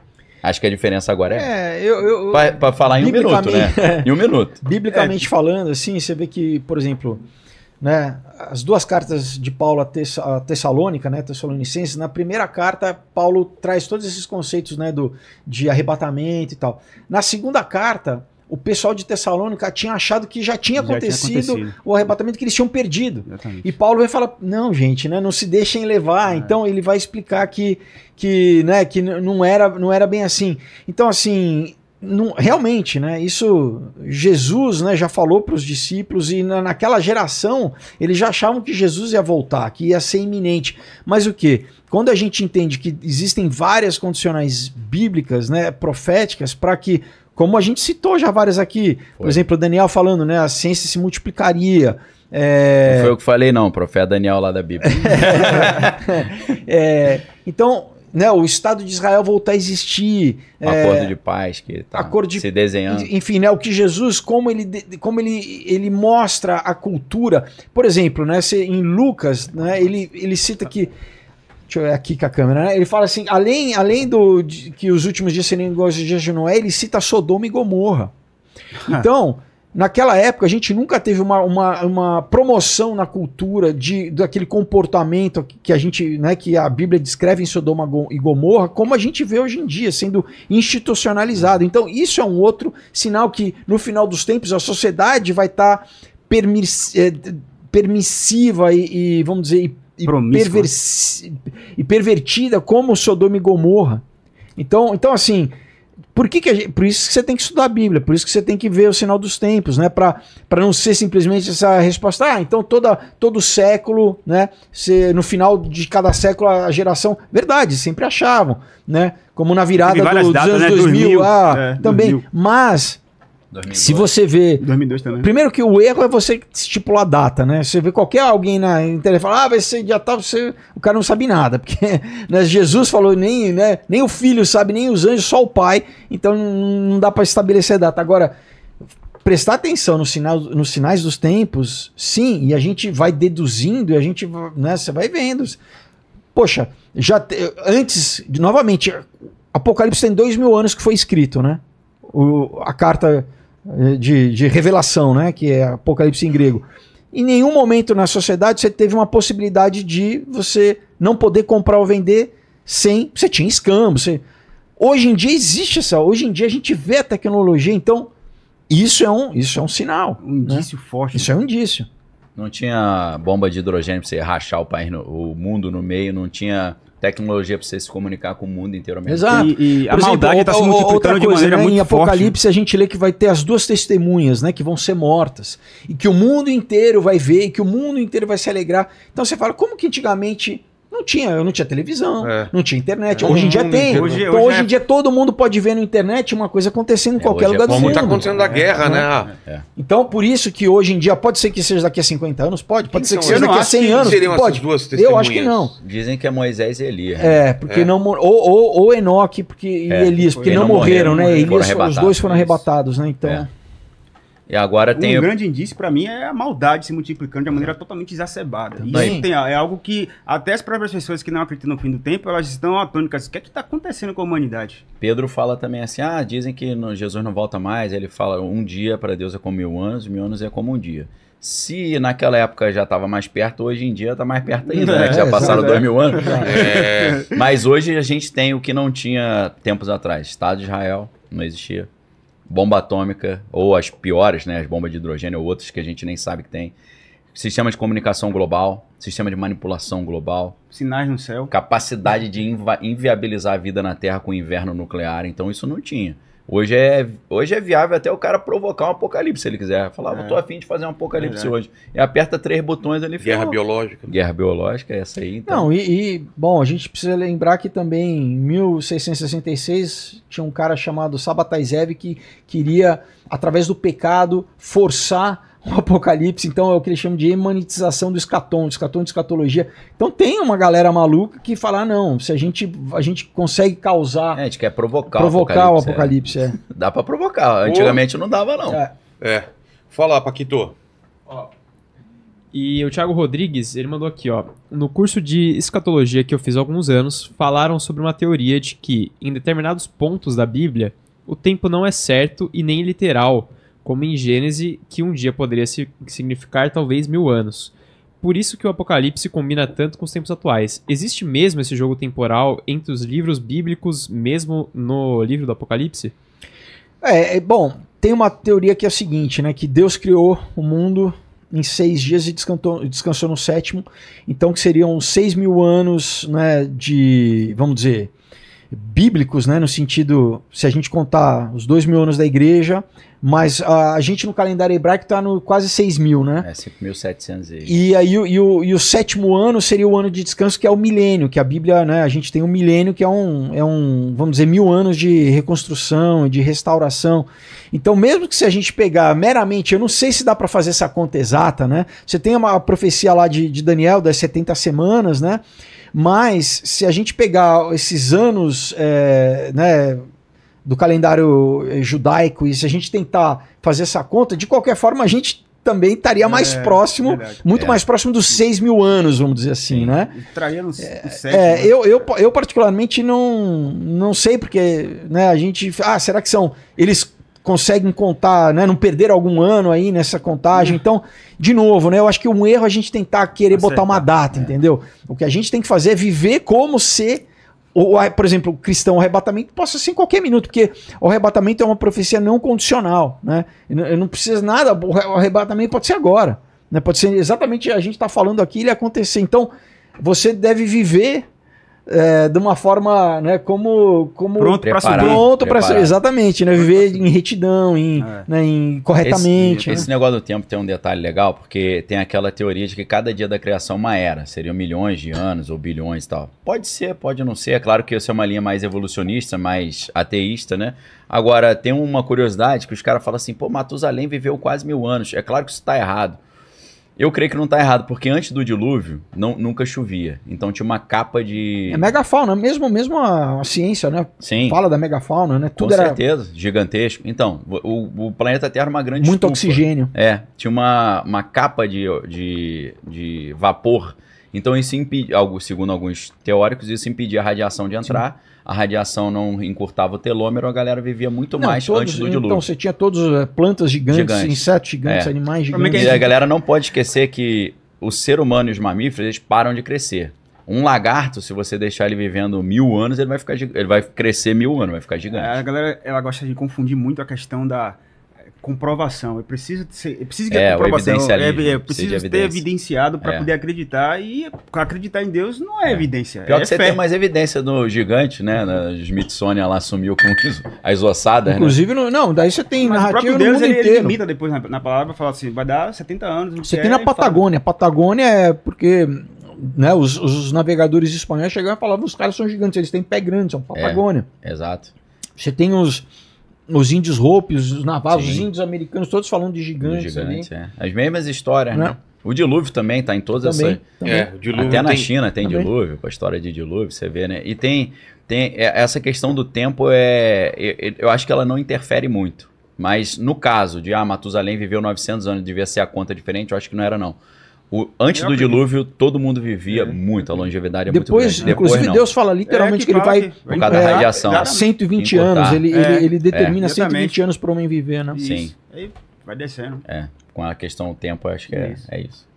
Acho que a diferença agora é. É, eu, eu, Pra, pra falar em um minuto, né? Em um minuto. Biblicamente falando, assim, você vê que, por exemplo, né, as duas cartas de Paulo a, Tess a Tessalônica, né, Tessalonicenses, na primeira carta, Paulo traz todos esses conceitos né, do, de arrebatamento e tal. Na segunda carta, o pessoal de Tessalônica tinha achado que já tinha Já tinha acontecido, acontecido. o arrebatamento que eles tinham perdido. Exatamente. E Paulo vai falar, não, gente, né, não se deixem É. levar. Então ele vai explicar que, que, né, que não era, não era bem assim. Então assim, não- realmente, né, isso Jesus, né, já falou para os discípulos e na, naquela geração eles já achavam que Jesus ia voltar, que ia ser iminente. Mas o que? Quando a gente entende que existem várias condicionais bíblicas, né, proféticas, para que como a gente citou já várias aqui, por Foi. exemplo, o Daniel falando, né, a ciência se multiplicaria. é, Não foi eu que falei, não. O profeta Daniel lá da Bíblia. É, então, né, o Estado de Israel voltar a existir. Um é, acordo de paz que tá acordo de- se desenhando. Enfim, né, o que Jesus, como ele, como ele, ele mostra a cultura. Por exemplo, né, em Lucas, né, ele, ele cita que. Deixa eu ver aqui com a câmera, né? Ele fala assim: além, além do de, que os últimos dias seriam iguais aos dias de Noé, ele cita Sodoma e Gomorra. Então, naquela época, a gente nunca teve uma, uma, uma promoção na cultura de, daquele comportamento que- a gente, né, que a Bíblia descreve em Sodoma e Gomorra, como a gente vê hoje em dia, sendo institucionalizado. Então, isso é um outro sinal que, no final dos tempos, a sociedade vai estar permissiva e, e, vamos dizer, e, perversi- e pervertida como Sodoma e Gomorra. Então, então assim, por que, que gente- por isso que você tem que estudar a Bíblia, por isso que você tem que ver o sinal dos tempos, né, para não ser simplesmente essa resposta, ah, então toda todo século, né, se, no final de cada século a geração, verdade, sempre achavam, né, como na virada do, várias dos datas, anos né, 2000, 2000, ah, é, também, 2000. mas 2002. se você vê 2002 também. Primeiro que o erro é você estipular a data, né? Você vê qualquer alguém na internet e fala, ah, vai ser dia tal, você... o cara não sabe nada, porque né, Jesus falou, nem, né, nem o filho sabe, nem os anjos, só o pai, então não, dá para estabelecer data. Agora, prestar atenção nos, sinal, nos sinais dos tempos, sim, e a gente vai deduzindo, e a gente, né, você vai vendo. Poxa, já te- antes, de- novamente, Apocalipse tem dois mil anos que foi escrito, né? O, a carta de, de revelação, né? Que é Apocalipse em grego. Em nenhum momento na sociedade você teve uma possibilidade de você não poder comprar ou vender sem. Você tinha escambo. Você... Hoje em dia existe essa. Hoje em dia a gente vê a tecnologia, então isso é um, isso é um sinal. Um né? indício forte. Isso é um indício. Não tinha bomba de hidrogênio pra você rachar o, país no- o mundo no meio, não tinha tecnologia pra você se comunicar com o mundo inteiro mesmo Exato. E, e a exemplo, maldade está se multiplicando de coisa, maneira né? muito Em forte. Apocalipse a gente lê que vai ter as duas testemunhas, né, que vão ser mortas e que o mundo inteiro vai ver e que o mundo inteiro vai se alegrar. Então você fala, como que antigamente não tinha, não tinha televisão, É. não tinha internet. É. Hoje em dia Hum, tem. hoje- então hoje hoje é- em dia todo mundo pode ver na internet uma coisa acontecendo em É, qualquer é lugar do Como mundo. tá acontecendo a guerra, né? Então por isso que hoje em dia pode ser que seja daqui a 50 anos, pode, pode Quem ser que seja daqui a Eu não 100 acho que anos, seriam essas pode. duas Eu acho que não. Dizem que é Moisés e Elias. né? É, porque não ou, ou, ou Enoque porque, e É, Elias, porque não, não morreram, morreram, né? foram Elias, os dois foram arrebatados, arrebatados, né? Então, É. E agora tem. Um grande indício para mim é a maldade se multiplicando de uma maneira totalmente exacerbada. Também. Isso tem- é algo que até as próprias pessoas que não acreditam no fim do tempo, elas estão atônicas. O que é que está acontecendo com a humanidade? Pedro fala também assim: ah, dizem que Jesus não volta mais. Ele fala: um dia para Deus é como mil anos, mil anos é como um dia. Se naquela época já estava mais perto, hoje em dia está mais perto ainda, né? É, Que já passaram exato, dois mil anos. É, Mas hoje a gente tem o que não tinha tempos atrás: Estado de Israel, não existia. Bomba atômica, ou as piores, né? As bombas de hidrogênio, ou outras que a gente nem sabe que tem. sistema de comunicação global, sistema de manipulação global, Sinais no céu. capacidade de inviabilizar a vida na Terra com o inverno nuclear. Então isso não tinha. Hoje é, hoje é viável até o cara provocar um apocalipse, se ele quiser. Falar, É. eu tô afim de fazer um apocalipse Verdade. hoje. E aperta três botões ali. Guerra biológica. Guerra biológica, essa aí. Então. Não, e, e, bom, a gente precisa lembrar que também em 1666 tinha um cara chamado Sabbatai Zev que queria, através do pecado, forçar o apocalipse. Então é o que eles chamam de emanitização do escatom, do escatom de escatologia. Então tem uma galera maluca que fala: ah, não, se a gente, a gente consegue causar, É, a gente quer provocar, provocar o o apocalipse. apocalipse. é. é. Dá pra provocar. Antigamente não dava, não. É. É. Fala, Paquito. E o Thiago Rodrigues, ele mandou aqui, ó. No curso de escatologia que eu fiz há alguns anos, falaram sobre uma teoria de que, em determinados pontos da Bíblia, o tempo não é certo e nem literal, como em Gênesis, que um dia poderia si- significar talvez mil anos. Por isso que o Apocalipse combina tanto com os tempos atuais. Existe mesmo esse jogo temporal entre os livros bíblicos, mesmo no livro do Apocalipse? É, é, bom, tem uma teoria que é a seguinte, né? Que Deus criou o mundo em seis dias e descansou, descansou no sétimo. Então que seriam seis mil anos né, de, vamos dizer, bíblicos, né? No sentido, se a gente contar os dois mil anos da igreja, mas a, a gente no calendário hebraico está no quase seis mil, né? É 5.700 e... E aí o, e, o, e o sétimo ano seria o ano de descanso, que é o milênio, que a Bíblia, né, a gente tem um milênio que é um, é um, vamos dizer, mil anos de reconstrução, de restauração. Então, mesmo que se a gente pegar meramente, eu não sei se dá para fazer essa conta exata, né? Você tem uma profecia lá de, de Daniel das 70 semanas, né? Mas se a gente pegar esses anos, é, né, do calendário eh, judaico e se a gente tentar fazer essa conta, de qualquer forma a gente também estaria mais É, próximo, verdade. muito É. mais próximo dos 6 mil anos, vamos dizer assim, né? Traria no, no sétimo. É, né? eu, eu, eu particularmente não, não sei, porque né, a gente. Ah, será que são. Eles conseguem contar, né? Não perder algum ano aí nessa contagem. Então, de novo, né? Eu acho que um erro é a gente tentar querer botar uma Acertar, data, entendeu? O que a gente tem que fazer é viver como se. O, o- por exemplo, o cristão, o arrebatamento possa ser em qualquer minuto, porque o arrebatamento é uma profecia não condicional, né? Eu não- preciso nada, o arrebatamento pode ser agora, né? Pode ser exatamente a gente está falando aqui, ele acontecer. Então, você deve viver é, de uma forma, né, como, como Pronto pra Preparado. subir. pronto para exatamente, né, viver em retidão, em, É. né, em corretamente, Esse né? negócio do tempo tem um detalhe legal, porque tem aquela teoria de que cada dia da criação é uma era, seriam milhões de anos ou bilhões e tal. Pode ser, pode não ser. É claro que isso é uma linha mais evolucionista, mais ateísta, né? Agora, tem uma curiosidade que os caras falam assim, pô, Matusalém viveu quase mil anos. É claro que isso tá errado. Eu creio que não tá errado, porque antes do dilúvio não, nunca chovia. Então tinha uma capa de. É megafauna, mesmo, mesmo a, a ciência, né? Sim. Fala da megafauna, né? Com Tudo era certeza, gigantesco. Então, o, o planeta Terra era uma grande muito estufa. oxigênio. É, tinha uma, uma capa de, de, de vapor. Então, isso impedia, segundo alguns teóricos, isso impedia a radiação de entrar. A radiação não encurtava o telômero, a galera vivia muito Não, mais todos- antes do então dilúvio. você tinha todos eh, plantas gigantes, Gigantes. insetos gigantes, É. animais é gigantes. E a galera não pode esquecer que o ser humano e os mamíferos, eles param de crescer. Um lagarto, se você deixar ele vivendo mil anos, ele vai ficar ele vai crescer mil anos, vai ficar gigante. A galera ela gosta de confundir muito a questão da comprovação. Eu preciso ser, eu preciso de É, comprovação. É, eu precisa preciso de ter evidência. evidenciado para É. poder acreditar e acreditar em Deus não é, evidência. Pior é que você fé. tem mais evidência do gigante, né? Na Smithsonian lá sumiu com as ossadas, né? Inclusive, no- não, daí você tem Mas o narrativa próprio no Deus mundo ele, ele inteiro. limita depois na, na palavra fala assim, vai dar 70 anos. Você que tem é, na e fala- Patagônia. A Patagônia é porque né, os, os navegadores espanhóis chegaram e falavam os caras são gigantes, eles têm pé grande, são Patagônia. Exato. Você tem os, os índios Hopis, os navajos, os índios americanos, todos falando de gigantes. gigante, ali. é. As mesmas histórias, né? Né? O dilúvio também tá em todas Também, essas. também. É, o dilúvio Até na tem- China tem Também. dilúvio, com a história de dilúvio, você vê, né? E tem, tem é, essa questão do tempo, é, eu, eu acho que ela não interfere muito. Mas no caso de, ah, Matusalém viveu 900 anos, devia ser a conta diferente, eu acho que não era, não. O, antes do dilúvio, todo mundo vivia É. muito, a longevidade é Depois, muito grande. inclusive, não. Deus fala literalmente É, que, ele fala vai. que- Por causa da é, radiação. exatamente. 120 Encurtar. anos, ele, É, ele, ele determina é, 120 exatamente. anos para o homem viver, né? Sim. Aí vai descendo. É, com a questão do tempo, eu acho que é Isso. é isso.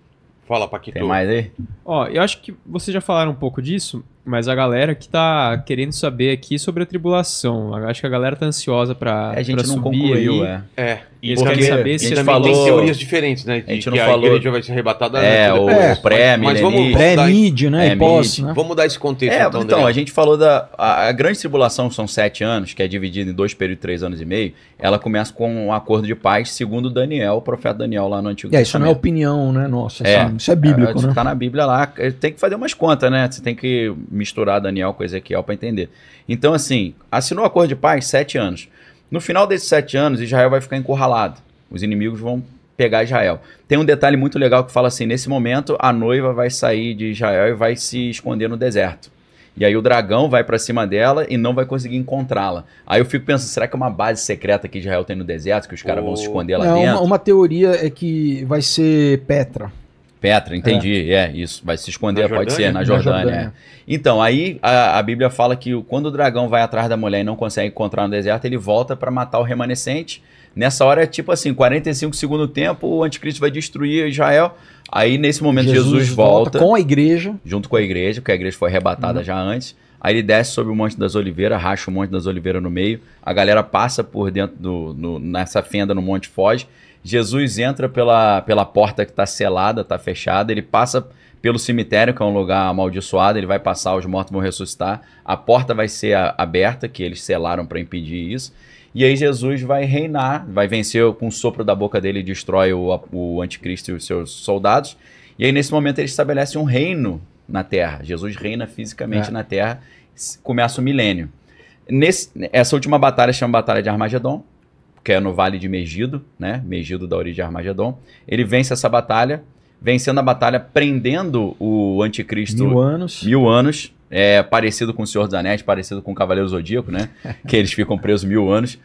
Fala, Paquito. Tem mais aí? Ó, eu acho que vocês já falaram um pouco disso, mas a galera que tá querendo saber aqui sobre a tribulação. Acho que a galera tá ansiosa pra, a gente pra não subir concluiu, aí. é. É. E eles Porque querem a saber gente se também falou- tem teorias diferentes, né? De a gente que não a falou- igreja vai ser arrebatada É, o depois. pré, Mas vamos, dar, Pré-mid, né? É, pós, né? vamos dar esse contexto, É, então, então, a gente falou da. A, a grande tribulação são sete anos, que é dividida em dois períodos de três anos e meio. Ela começa com um acordo de paz, segundo Daniel, o profeta Daniel lá no Antigo É, isso não é Testamento. opinião, né? Nossa, É, isso, isso é bíblico, é, né? Tá na Bíblia lá. Tem que fazer umas contas, né? Você tem que misturar Daniel com Ezequiel para entender. Então, assim, assinou o acordo de paz sete anos. No final desses sete anos, Israel vai ficar encurralado. Os inimigos vão pegar Israel. Tem um detalhe muito legal que fala assim: nesse momento, a noiva vai sair de Israel e vai se esconder no deserto. E aí o dragão vai para cima dela e não vai conseguir encontrá-la. Aí eu fico pensando, será que é uma base secreta que Israel tem no deserto, que os caras vão se Oh. esconder lá É, dentro? uma, uma teoria é que vai ser Petra. Petra, entendi. É. isso. Vai se esconder, Na pode Jordânia? ser, na Na Jordânia. Jordânia. é. Então, aí a, a Bíblia fala que quando o dragão vai atrás da mulher e não consegue encontrar no deserto, ele volta para matar o remanescente. Nessa hora é tipo assim, 45 segundo tempo, o anticristo vai destruir Israel. Aí nesse momento Jesus, volta, com a igreja. junto com a igreja, porque a igreja foi arrebatada Uhum. já antes. Aí ele desce sobre o Monte das Oliveiras, racha o Monte das Oliveiras no meio. A galera passa por dentro do no- nessa fenda no monte foge. Jesus entra pela, pela porta que está selada, está fechada. Ele passa pelo cemitério, que é um lugar amaldiçoado. Ele vai passar, os mortos vão ressuscitar. A porta vai ser a- aberta, que eles selaram para impedir isso. E aí Jesus vai reinar, vai vencer com o sopro da boca dele e destrói o, o anticristo e os seus soldados. E aí nesse momento ele estabelece um reino na Terra. Jesus reina fisicamente É. na Terra. Começa o milênio. Nesse, essa última batalha chama Batalha de Armagedon, que é no Vale de Megido, né? Megido da origem de Armagedon. Ele vence essa batalha, vencendo a batalha, prendendo o anticristo Mil anos. mil anos, é parecido com o Senhor dos Anéis, parecido com o Cavaleiro Zodíaco, né? que eles ficam presos mil anos.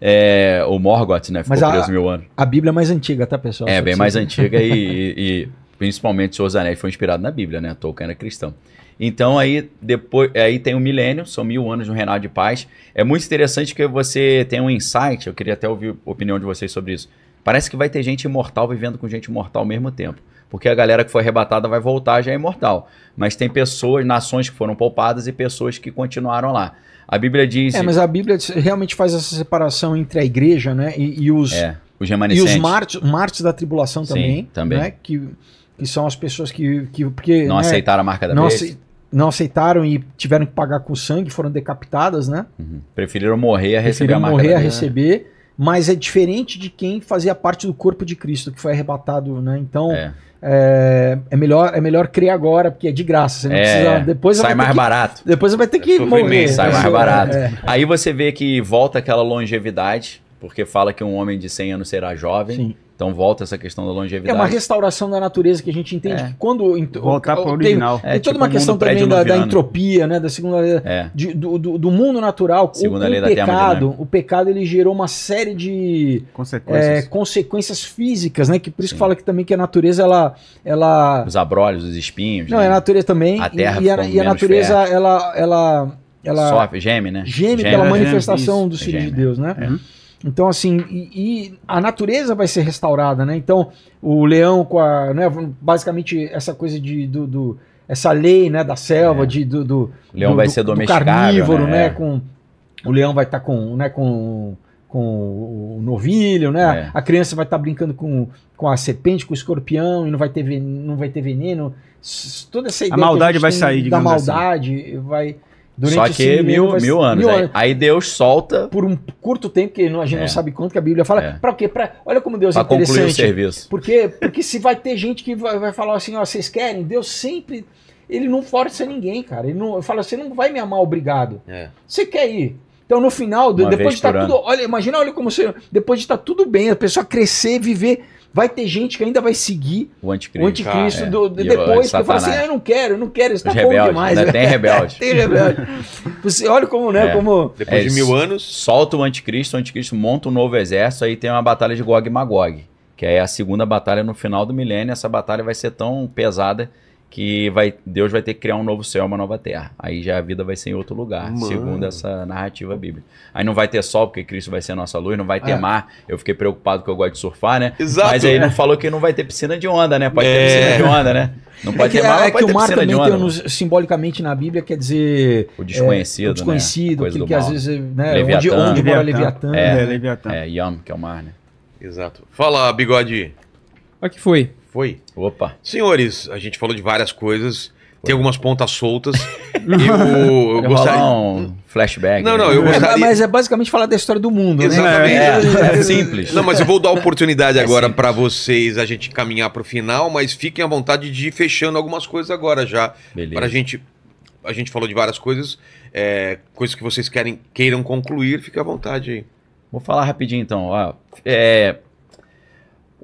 É, o Morgoth, né? Ficou Mas a- preso mil anos. A Bíblia é mais antiga, tá, pessoal? É, bem mais antiga e, e- e principalmente o Senhor dos Anéis foi inspirado na Bíblia, né? Tolkien era cristão. Então aí depois aí tem o milênio, são mil anos no reinado de paz. É muito interessante que você tem um insight, eu queria até ouvir a opinião de vocês sobre isso. Parece que vai ter gente imortal vivendo com gente imortal ao mesmo tempo. Porque a galera que foi arrebatada vai voltar já é imortal. Mas tem pessoas, nações que foram poupadas e pessoas que continuaram lá. A Bíblia diz. É, mas a Bíblia realmente faz essa separação entre a igreja, né? E, e os, É, os e remanescentes. os mártires, mártires da tribulação Sim, também. também. Né? Que, que são as pessoas que. que porque, não né, aceitaram a marca da não, besta. Não aceitaram e tiveram que pagar com sangue, foram decapitadas, né? Uhum. Preferiram morrer a receber Preferiram a marca morrer da a receber. Mas é diferente de quem fazia parte do corpo de Cristo, que foi arrebatado, né? Então, É. é, é melhor, é melhor crer agora, porque é de graça. Você não É, precisa. Depois sai mais que- barato. Depois você vai ter que morrer. Sai mais barato. é. Aí você vê que volta aquela longevidade, porque fala que um homem de 100 anos será jovem. Sim. Então volta essa questão da É longevidade. uma restauração da natureza que a gente entende É. que quando. Voltar o- para o tem- original. É, Tem toda tipo uma um questão também da, da entropia, né? Da segunda lei. É. de- do, do, do mundo natural. O- Segunda o, lei da pecado, o pecado ele gerou uma série de é, Consequências. consequências físicas, né? Que por isso Sim. que fala que também que a natureza ela, ela Os abrolhos, os espinhos. não né? é a natureza também A terra e, e a, e a natureza ela ela ela Sofre, geme, né? geme Geme. pela é, manifestação isso, dos é filhos de geme. Deus, né? Uhum. Então, assim, e, e a natureza vai ser restaurada, né? Então, o leão com a. Né, basicamente, essa coisa de. Do, do- essa lei né, da selva, É. de, do, do, O leão do- vai ser do domesticável, carnívoro, né? né? Com, o leão vai estar com, né, com, com o novilho, né? É. A criança vai estar brincando com, com a serpente, com o escorpião, e não vai ter, ven- não vai ter veneno. Toda essa ideia que maldade gente vai sair, da assim. maldade vai. Durante Só que milênio mil, vai- mil anos. aí, aí Deus solta por um curto tempo, que não- a gente É. não sabe quanto que a Bíblia fala. É. Pra quê? Pra, olha como Deus pra é concluir o interessante. serviço. Porque, porque se vai ter gente que vai, vai falar assim, ó, vocês querem? Deus sempre. Ele não força ninguém, cara. Ele não fala, você não vai me amar obrigado. É. Você quer ir? Então, no final, Uma depois de estar por tudo. Olha, imagina, olha como você. Depois de estar tudo bem, a pessoa crescer, viver. Vai ter gente que ainda vai seguir O anticristo. o anticristo cara, do- é. O depois, porque fala assim, ah, eu não quero, eu não quero, isso tá bom rebeldes, demais. ainda tem rebelde. tem rebelde. Você olha como, né? É. Como. Depois É de mil anos, solta o anticristo, o anticristo monta um novo exército, aí tem uma batalha de Gog e Magog, que é a segunda batalha no final do milênio. Essa batalha vai ser tão pesada que vai, Deus vai ter que criar um novo céu, uma nova terra. Aí já a vida vai ser em outro lugar, Mano. segundo essa narrativa bíblica. Aí não vai ter sol, porque Cristo vai ser a nossa luz, não vai ter É. mar. Eu fiquei preocupado que eu gosto de surfar, né? Exato. Mas aí não falou que não vai ter piscina de onda, né? Pode ter É. piscina de onda, né? Não É pode que, ter mar, é mas que pode o ter mar piscina de também tem onda. nos- simbolicamente na Bíblia quer dizer O desconhecido, é, o desconhecido, né? Aquilo que às vezes né, onde, Leviatã. onde mora Leviatã. É, É. Leviatã. É, Yam, que é o mar, né? Exato. Fala, bigode. Olha que foi. Foi. Opa. Senhores, a gente falou de várias coisas. Tem algumas pontas soltas. eu, eu gostaria. um flashback. Não, não, eu É, gostaria. mas é basicamente falar da história do mundo, né? Exatamente. É, é simples. Não, mas eu vou dar a oportunidade É agora pra vocês a gente caminhar pro final, mas fiquem à vontade de ir fechando algumas coisas agora já. Beleza. Pra gente. A gente falou de várias coisas, é, coisas que vocês querem, queiram concluir, fique à vontade aí. Vou falar rapidinho então. Ó, é,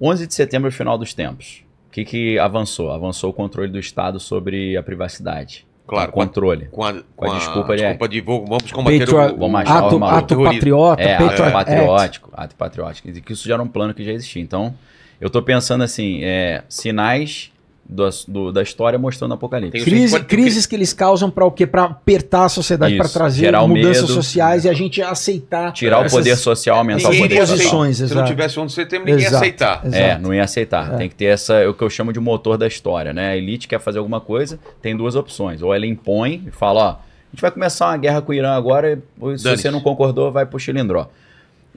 11 de setembro é o final dos tempos. O que, que avançou? Avançou o controle do Estado sobre a privacidade. Claro, O controle. Com a, com a desculpa de- desculpa de vou- vamos combater Patrio- o, Vamos achar Ato, o maluco. ato patriota, É, ato Act. patriótico. Ato patriótico. Que isso já era um plano que já existia. Então, eu tô pensando assim, é, sinais do- do- da história mostrando o apocalipse. Crise- crises que eles causam para o quê? Para apertar a sociedade, para trazer o mudanças medo. sociais e a gente aceitar Tirar o essas- poder social, aumentar o Ninguém poder iria social. Se não tivesse 11 de setembro, ninguém ia Exato. aceitar. Exato. É, não ia aceitar. Tem que ter essa, é o que eu chamo de motor da história, né? A elite quer fazer alguma coisa, tem duas opções. Ou ela impõe e fala, ó, a gente vai começar uma guerra com o Irã agora, e se você não concordou, vai pro Chilindró.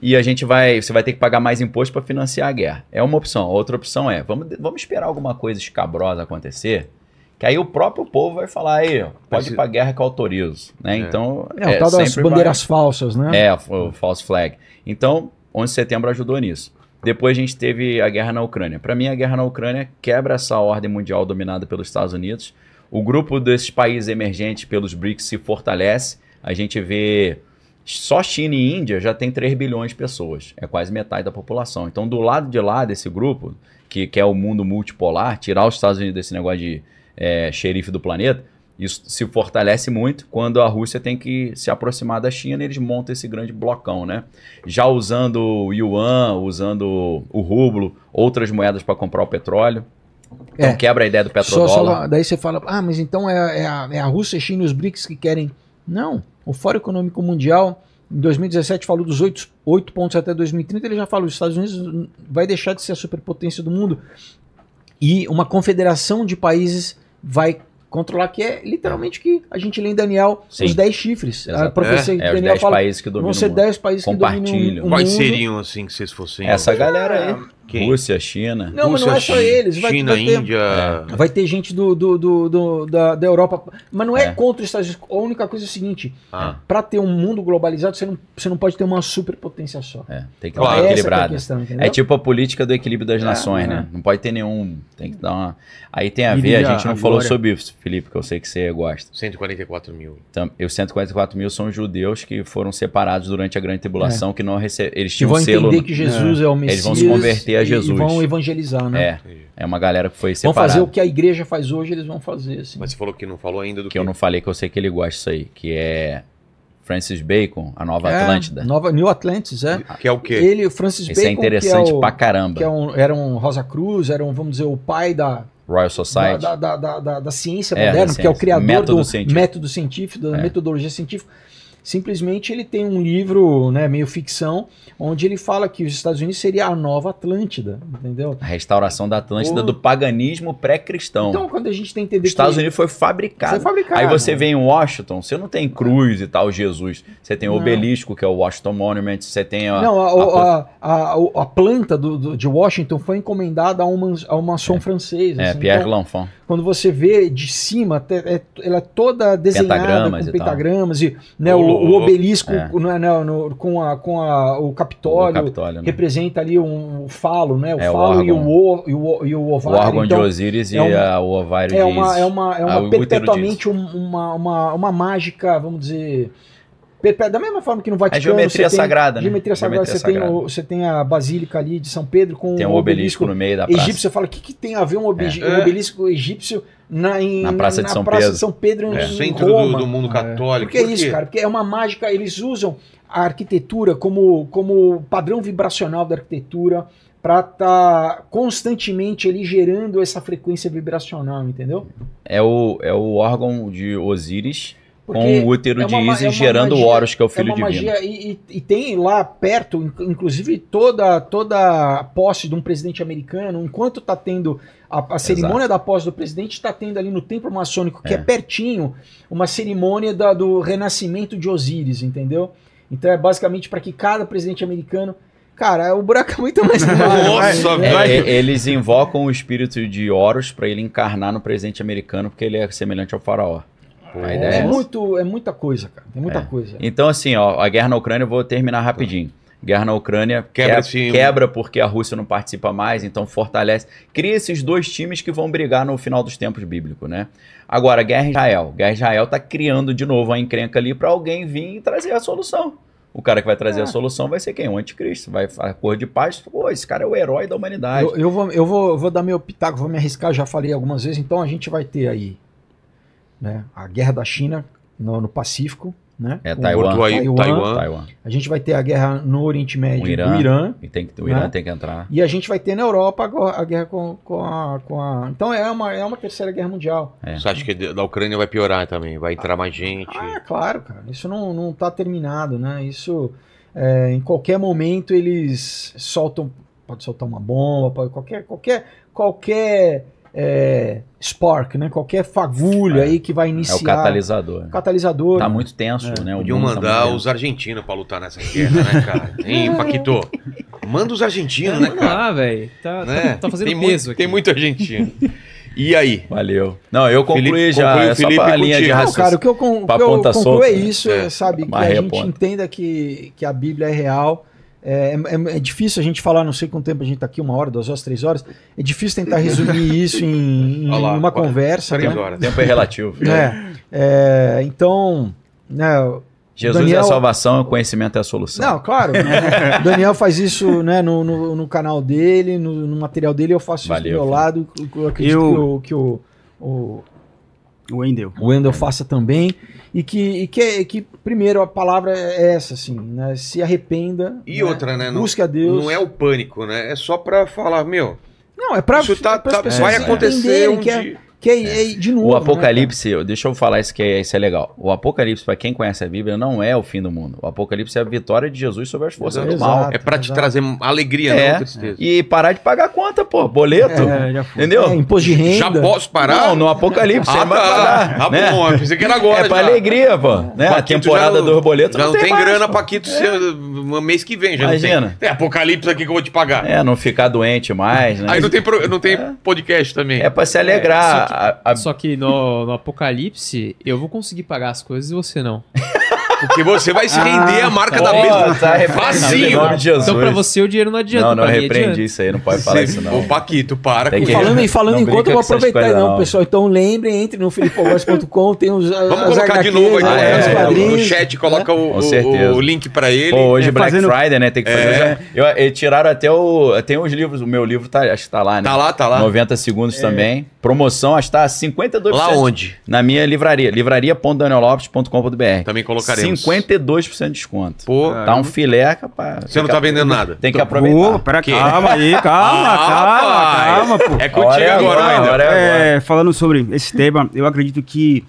E a gente vai, você vai ter que pagar mais imposto para financiar a guerra. É uma opção. A outra opção é, vamos, vamos esperar alguma coisa escabrosa acontecer, que aí o próprio povo vai falar, aí, pode ir pra guerra que eu autorizo, né? Então, É, o tal das sempre vai- bandeiras falsas, né? é, o false flag. Então, 11 de setembro ajudou nisso. Depois a gente teve a guerra na Ucrânia. Para mim, a guerra na Ucrânia quebra essa ordem mundial dominada pelos Estados Unidos. O grupo desses países emergentes pelos BRICS se fortalece. A gente vê só China e Índia já tem 3 bilhões de pessoas. É quase metade da população. Então, do lado de lá desse grupo, que, que é o mundo multipolar, tirar os Estados Unidos desse negócio de é, xerife do planeta, isso se fortalece muito quando a Rússia tem que se aproximar da China e eles montam esse grande blocão, né? Já usando o yuan, usando o rublo, outras moedas para comprar o petróleo. Então É. quebra a ideia do Só- petrodólar. só- daí você fala, ah, mas então é, é a, é a Rússia, China e os BRICS que querem. Não. O Fórum Econômico Mundial, em 2017, falou dos oito, oito pontos até 2030. Ele já falou: os Estados Unidos vai deixar de ser a superpotência do mundo e uma confederação de países vai controlar, que é literalmente que a gente lê em Daniel Sim. os 10 chifres. A Exato. profecia É, é os Daniel 10 fala: países que dominam vão ser o mundo. 10 países que dominam o Quais mundo. seriam, assim, que vocês fossem. Essa galera aí. Quem? Rússia, China. Não, mas não é só eles. Vai, China, vai ter, Índia. Vai ter gente do, do, do- do- da, da Europa. Mas não é, É. contra os Estados Unidos. A única coisa é o seguinte: Ah. para ter um mundo globalizado, você não, você não pode ter uma superpotência só. É, tem que Claro. dar uma Essa que é a questão? É tipo a política do equilíbrio das nações, é. né? Não pode ter nenhum. Tem que dar uma. Aí tem a ver, a gente a não falou glória. sobre isso, Felipe, que eu sei que você gosta. 144 mil. Então, os 144 mil são judeus que foram separados durante a grande tribulação, que não rece... eles que tinham vão um selo. entender que Jesus é, o Messias. Eles vão se converter a Jesus. E vão evangelizar, né? É, é uma galera que foi Vão separada. fazer o que a igreja faz hoje, eles vão fazer. Assim. Mas você falou que não falou ainda do Que eu não falei que eu sei que ele gosta disso aí, que é Francis Bacon, a Nova É, Atlântida. Nova, New Atlantis, é. Que é o quê? Ele, o Francis Esse é Bacon, interessante que é o, pra caramba. que é um, era um Rosa Cruz, era um, vamos dizer, o pai da, Royal Society. da, da, da, da- da ciência É, da moderna, que é o ciência. criador Método do científico. método científico, da É. metodologia científica. Simplesmente ele tem um livro, né, meio ficção, onde ele fala que os Estados Unidos seria a nova Atlântida, entendeu? A restauração da Atlântida do paganismo pré-cristão. Então, quando a gente tem que entender Os Estados que Unidos foi fabricado. Foi fabricado. Aí você vem em Washington, você não tem cruz e tal, Jesus. Você tem o obelisco, que é o Washington Monument. Você tem a. não, a, a- a, a, planta do, do- de Washington foi encomendada a, uma, a uma maçom francês. é, assim. Pierre Então, L'Enfant. quando você vê de cima, é- ela é toda desenhada Pentagramas com e tal. pentagramas e né, Ô, o, o louco. obelisco É. no- no- no- com, a, com a, o Capitólio, O Capitólio, né? representa ali um, o falo, né? O É, o falo e, o, órgão. o, e, o, e o O ovário. órgão então, de Osíris e é uma- a- o ovário é de uma, Ísis. é uma, é uma o útero de perpetuamente um- uma, uma, uma mágica, vamos dizer. Da mesma forma que no Vaticano. É geometria você tem- sagrada, né? Geometria sagrada. Geometria você, Tem sagrada. o- você tem a Basílica ali de São Pedro com Tem um obelisco no meio da praça. egípcio. Você fala, o que, que tem a ver um obeli- É. um obelisco egípcio na, em- Na Praça de na São Praça Pedro. de São Pedro em centro do, Roma? do mundo católico. Porque é Por isso, quê? cara, porque é uma mágica, eles usam a arquitetura como, como padrão vibracional da arquitetura para estar constantemente ali gerando essa frequência vibracional, entendeu? É o, é o órgão de Osíris Porque com o útero é de uma ma- Ísis é gerando magia- Horus, que é o É filho uma divino. magia, e, e- tem lá perto, in- inclusive, toda, toda a posse de um presidente americano, enquanto está tendo a, a cerimônia da posse do presidente, está tendo ali no templo maçônico, que é, É. pertinho, uma cerimônia da- do renascimento de Osíris, entendeu? Então é basicamente para que cada presidente americano Cara, o buraco é muito mais. Nossa, É, velho. é, eles invocam o espírito de Horus pra ele encarnar no presente americano, porque ele é semelhante ao faraó. A ideia É, é muito, é muita coisa, cara. É muita É. coisa. Então, assim, ó, a guerra na Ucrânia, eu vou terminar rapidinho. Guerra na Ucrânia Quebra que- esse- quebra porque a Rússia não participa mais, então fortalece. Cria esses dois times que vão brigar no final dos tempos bíblicos, né? Agora, guerra Israel. Guerra Israel tá criando de novo a encrenca ali para alguém vir e trazer a solução. O cara que vai trazer É. a solução vai ser quem? O anticristo. Vai a cor de paz. Pô, esse cara é o herói da humanidade. Eu, eu vou, eu, vou, eu vou dar meu pitaco, vou me arriscar, já falei algumas vezes. Então a gente vai ter aí né, a guerra da China no, no Pacífico. Né, É Taiwan. Taiwan. Taiwan. Taiwan. A gente vai ter a guerra no Oriente Médio O Irã. do Irã. E tem que, o Né? Irã tem que entrar. E a gente vai ter na Europa agora a guerra com, com, a, com a. Então é uma, é uma terceira guerra mundial. É. Você acha que da Ucrânia vai piorar também? Vai entrar mais gente? Ah, claro, cara. Isso não, não tá terminado, né? Isso. é, em qualquer momento eles soltam. Pode soltar uma bomba, pode, qualquer. qualquer, qualquer é, spark, né? Qualquer fagulho É. aí que vai É iniciar. o catalisador. catalisador. Tá muito tenso, É. né? O Podiam tá mandar tenso. os argentinos pra lutar nessa guerra, né, cara? Hein, Paquito? Manda os argentinos, né, cara? lá, velho. Tá, Né? tá, tá fazendo tem peso muito, aqui. Tem muito argentino. E aí? Valeu. Não, eu concluí Felipe- já. é Felipe, pra linha de raciocínio. cara, o que eu, con- o que eu concluo solta, é né? isso, É. é, sabe? Que a a gente ponta. entenda que, que a Bíblia é real. É, é- é difícil a gente falar, não sei quanto tempo a gente tá aqui, uma hora, duas horas, três horas. É difícil tentar resumir isso em, em Olha lá, uma quatro- conversa, Três né? horas. O tempo é relativo. É, é, então, né, Jesus é Daniel- a salvação, o conhecimento é a solução. não, claro. o Daniel faz isso né, no, no, no canal dele, no, no material dele, eu faço Valeu, isso do meu filho. lado. Eu acredito Eu- que, o, que o, o, O Wendel. o Wendel faça também. E que, e que, que, primeiro, a palavra é essa, assim, né? Se arrependa. E outra, né? Não, Busque a Deus. não é o pânico, né? É só pra falar, meu, Não, é pra, isso tá, tá- pessoas vai é. acontecer entenderem um que é, dia. Que é, é de novo. O né, Apocalipse, deixa eu falar isso que é, isso é legal. O Apocalipse, para quem conhece a Bíblia, não é o fim do mundo. O Apocalipse é a vitória de Jesus sobre as forças do Exato. mal. É pra te trazer alegria, É. não tristeza. E parar de pagar a conta, pô, boleto. É, já foi. Entendeu? É, imposto de renda. Já posso parar? Não, no Apocalipse, Ah, não tá. pagar. Tá né? bom, eu pensei que era agora. É pra já. alegria, pô. Né? A temporada já dos boletos Já não, tem, mais, grana pô. pra Paquito ser um mês que vem, já Imagina. não tem. Tem apocalipse aqui que eu vou te pagar. É, não ficar doente mais, né? Aí não tem, pro- não tem podcast também. É pra se alegrar. A- a- Só que no, no Apocalipse, eu vou conseguir pagar as coisas e você não. Porque você vai se render à marca da Pô, besta. tá repreendido Facinho. Então pra você o dinheiro não adianta. Não, não mim repreende isso aí, não pode falar isso não. Ô, Paquito, para com que- E falando, e falando Não enquanto, eu vou aproveitar. Não, não. pessoal, então lembrem, entre no filipogos.com, tem os Vamos as colocar de novo aí né, é, os é, no quadrinhos, chat, coloca o, link pra ele. Pô, hoje É, Black fazendo- Friday, né? Tem que fazer. É. Eu, eu- tiraram até o. Tem os livros, o meu livro tá, acho que tá lá, né? Tá lá, tá lá. 90 segundos também. Promoção, acho que tá 52%. Lá onde? Na minha livraria, livraria.danielopes.com.br. Também colocaremos. 52% de desconto. Pô, Tá um filé, rapaz. você não tá vendendo nada. Tem que aproveitar. Pô, pera, Que? calma aí, calma, Ah, calma, rapaz. calma, pô. É contigo é agora, agora, Wendel. a hora é agora. É, falando sobre esse tema, eu acredito que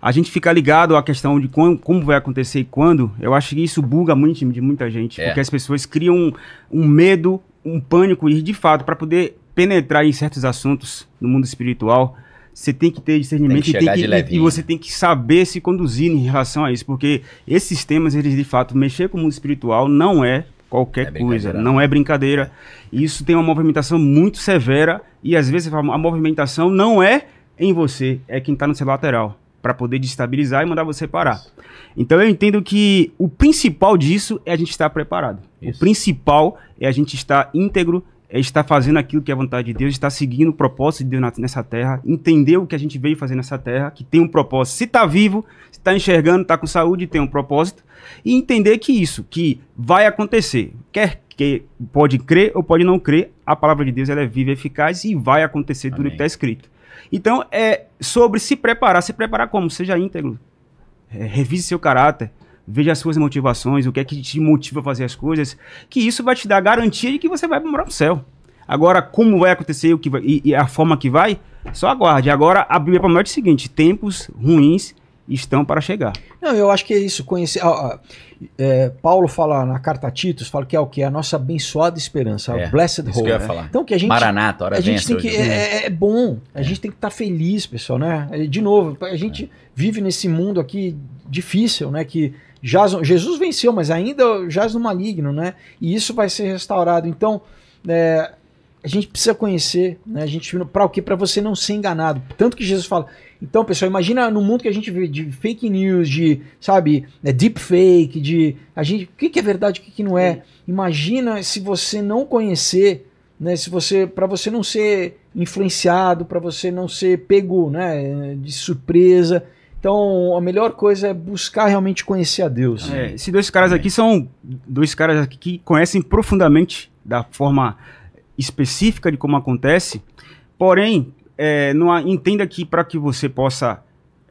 a gente fica ligado à questão de como, como vai acontecer e quando. Eu acho que isso buga muito de muita gente, É. porque as pessoas criam um, um medo, um pânico e de fato para poder penetrar em certos assuntos no mundo espiritual, você tem que ter discernimento que e, que, e você tem que saber se conduzir em relação a isso, porque esses temas eles de fato mexer com o mundo espiritual não é qualquer É coisa, brincadeira, não é brincadeira. Isso tem uma movimentação muito severa e às vezes a movimentação não é em você, é quem está no seu lateral, para poder destabilizar e mandar você parar. Então eu entendo que o principal disso é a gente estar preparado. Isso. O principal é a gente estar íntegro, é estar fazendo aquilo que é a vontade de Deus, estar seguindo o propósito de Deus na- nessa terra, entender o que a gente veio fazer nessa terra, que tem um propósito. Se está vivo, se está enxergando, está com saúde, tem um propósito. E entender que isso, que vai acontecer, quer que pode crer ou pode não crer, a palavra de Deus ela é viva e eficaz e vai acontecer tudo o que está escrito. Então, é sobre se preparar. Se preparar como? Seja íntegro. É, revise seu caráter. Veja as suas motivações, o que é que te motiva a fazer as coisas. Que isso vai te dar garantia de que você vai morar no céu. Agora, como vai acontecer o que vai, e, e a forma que vai, só aguarde. Agora, a Bíblia promete o seguinte: tempos ruins estão para chegar. Não, eu acho que é isso. Conhecer, ah, é, Paulo fala na carta a Titus, fala que é o que? A nossa abençoada esperança, É, a blessed isso hope. que eu ia né? falar. Então que a gente Maranata, hora a gente tem que é, é- é bom, a gente tem que estar feliz, pessoal, né? É, De novo, a gente vive nesse mundo aqui difícil, né? Que jaz, Jesus venceu, mas ainda jaz no maligno, né? E isso vai ser restaurado. Então, é, a gente precisa conhecer, né? A gente para o que para você não ser enganado. Tanto que Jesus fala. Então, pessoal, imagina no mundo que a gente vê de fake news, de, sabe, né, deep fake, de a gente, o que, que é verdade, o que, que não é. Imagina se você não conhecer, né? Se você, para você não ser influenciado, para você não ser pego, né, de surpresa. Então, a melhor coisa é buscar realmente conhecer a Deus. É, esses dois caras aqui são dois caras aqui que conhecem profundamente da forma específica de como acontece. Porém, é, não há- entenda que para que você possa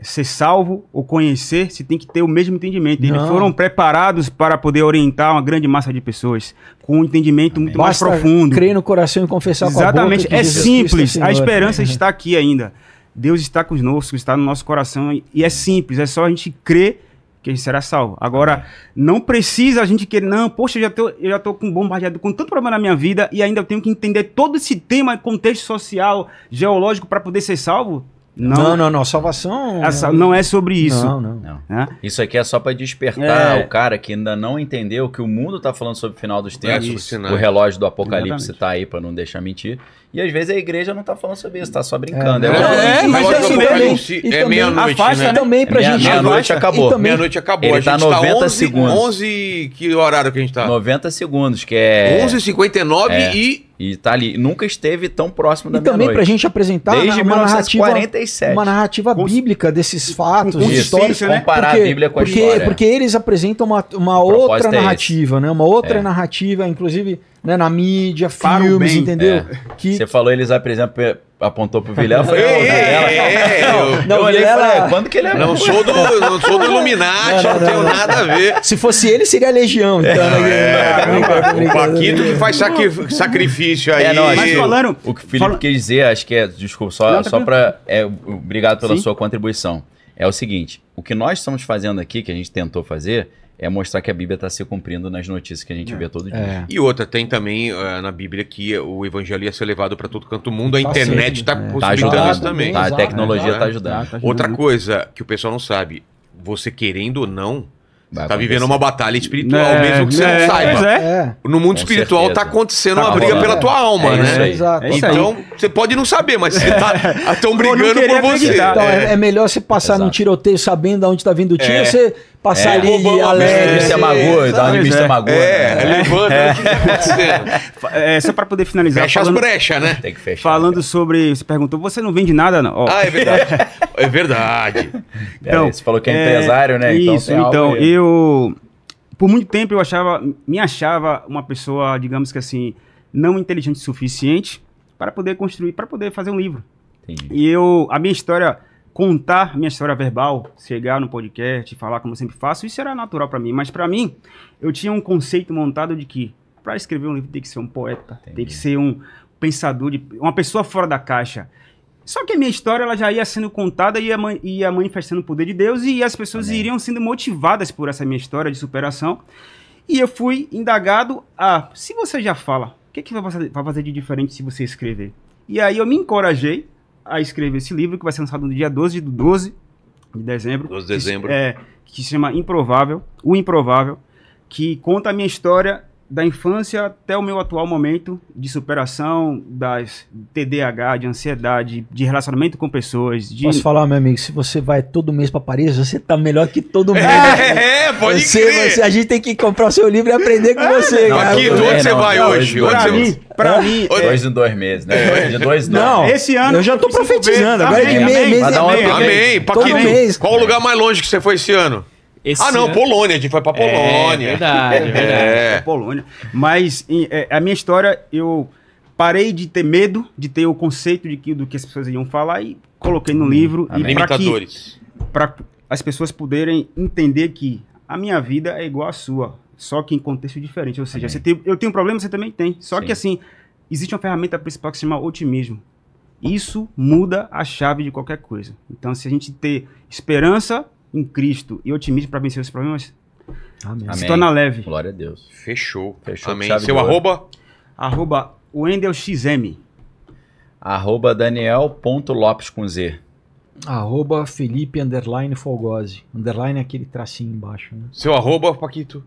ser salvo ou conhecer, você tem que ter o mesmo entendimento. Eles Não. foram preparados para poder orientar uma grande massa de pessoas com um entendimento muito mais Basta profundo. crer no coração e confessar com a Exatamente, boca é Jesus simples. Cristo é a esperança está aqui ainda. Deus está conosco, está no nosso coração e- é simples. É só a gente crer que a gente será salvo. Agora, não precisa a gente querer, não, poxa, eu já tô, eu já tô com bombardeado com tanto problema na minha vida e ainda eu tenho que entender todo esse tema, contexto social, geológico para poder ser salvo. Não, Não, não, não. Salvação. essa- não é sobre isso. Não, não. Não. né? Isso aqui é só pra despertar É. o cara que ainda não entendeu que o mundo tá falando sobre o final dos É, tempos. sinais. o relógio do apocalipse Exatamente. tá aí pra não deixar mentir. E às vezes a igreja não tá falando sobre isso, tá só brincando. É, É, não, uma- é, o mas é isso mesmo. Apocalipse E é também meia-noite, afasta, né? Também pra Meia- gente. meia-noite acabou. também- Meia-noite acabou. Ele a gente tá tá 90 11, segundos. 11... Que horário que a gente tá? 90 segundos, que é. 11h59 É. e... E tá ali. Nunca esteve tão próximo da E também pra gente apresentar Desde uma narrativa, 1947. uma narrativa bíblica desses fatos consistência, históricos. né? Comparar Porque- a Bíblia com a porque, história. Porque eles apresentam uma, uma outra é narrativa, né? Uma outra É. narrativa, inclusive né, na mídia, Para filmes, bem. entendeu? É. Que Você falou, eles apresentam, apontou pro Vilela. Eu falei, Ei, "Ô, Vilela." ei, eu- Não, eu olhei e Vilela- falei, quando que ele é Não sou do, não sou do Illuminati, Não, não, não, tenho não. nada a ver. se fosse ele, seria a Legião. Então, né? É, o. Paquito que faz sacri- sacrifício aí. É, não, Mas falando- O que o Felipe Fala- quis dizer, acho que é. Desculpa, só, Não, tá só pra. É, obrigado pela Sim. sua contribuição. É o seguinte: o que nós estamos fazendo aqui, que a gente tentou fazer, é mostrar que a Bíblia está se cumprindo nas notícias que a gente vê todo dia. É. E outra, tem também eh, na Bíblia que o evangelho ia ser levado para todo canto do mundo. A Tá internet está é. Tá possibilitando ajudando isso também. Tá, a tecnologia é. tá ajudando. Tá Outra ajudando. coisa que o pessoal não sabe, você querendo ou não, Vai tá acontecer. vendo uma batalha espiritual, É, mesmo que você é, não saiba. pois é. É. No mundo Com espiritual certeza. tá acontecendo Tá uma briga pela tua alma, É né? É. Então, você pode não saber, mas você tá estão brigando por você. Então, é, É. é melhor você passar num Exato. tiroteio sabendo de onde tá vindo o tiro, É. você passar É. ali uma alegre. É, Magoo, dá onde pois Mr. é. Magoo. É, né? levanta, o que tá acontecendo? É, só para poder finalizar. Fecha as falando, brechas, né? Tem que fechar. falando sobre. Você perguntou, você não vende nada, não? Ó, Ah, é verdade. É verdade. Pera aí, você falou que é, é, empresário, né? Isso, tem algo então, aí. eu. Por muito tempo eu achava, me achava uma pessoa, digamos que assim, não inteligente o suficiente para poder construir, para poder fazer um livro. Entendi. E eu, a minha história, contar minha história verbal, chegar no podcast, falar como eu sempre faço, isso era natural para mim. Mas para mim, eu tinha um conceito montado de que para escrever um livro tem que ser um poeta, tem Entendi. que ser um pensador, de, uma pessoa fora da caixa. Só que a minha história ela já ia sendo contada e ia, man- ia manifestando o poder de Deus e as pessoas Amém. iriam sendo motivadas por essa minha história de superação. E eu fui indagado a, se você já fala, o que, que vai, fazer, vai fazer de diferente se você escrever? E aí eu me encorajei a escrever esse livro que vai ser lançado no dia 12 de 12 de dezembro. 12 de dezembro. Que, é, que se chama Improvável, O Improvável, que conta a minha história da infância até o meu atual momento de superação das TDAH, de ansiedade, de relacionamento com pessoas, de Posso falar, meu amigo, se você vai todo mês pra Paris, você tá melhor que todo mundo. É, pode Você- crer. você- a gente tem que comprar o seu livro e aprender com você. Não, cara. aqui, onde você não, vai não, hoje? pra mim, pra mim, Dois em dois meses, né? De dois em dois. Não, Esse ano eu já tô profetizando. Agora é de Amém, meia, amém. mês e meio. Amém. Todo Paquito, mês. qual o lugar mais longe que você foi esse ano? Esse ah, não, ano- Polônia. A gente foi pra É, Polônia. verdade, verdade. É. Polônia. Mas em- é, a minha história, eu parei de ter medo de ter o conceito de que, do que as pessoas iam falar e coloquei no livro. E para que Limitadores. para as pessoas poderem entender que a minha vida é igual à sua, só que em contexto diferente. Ou seja, Amém. você tem- eu tenho um problema, você também tem. Só Sim. que assim, existe uma ferramenta principal que se chama otimismo. Isso muda a chave de qualquer coisa. Então, se a gente ter esperança em Cristo e otimismo para vencer os problemas, Amém. se torna leve. Glória a Deus. Fechou. Fechou Amém. Seu arroba? Arroba WendelXM. Arroba Daniel.lopes com Z. Arroba Felipe Underline Folgose. Underline é aquele tracinho embaixo, né? Seu arroba, Paquito.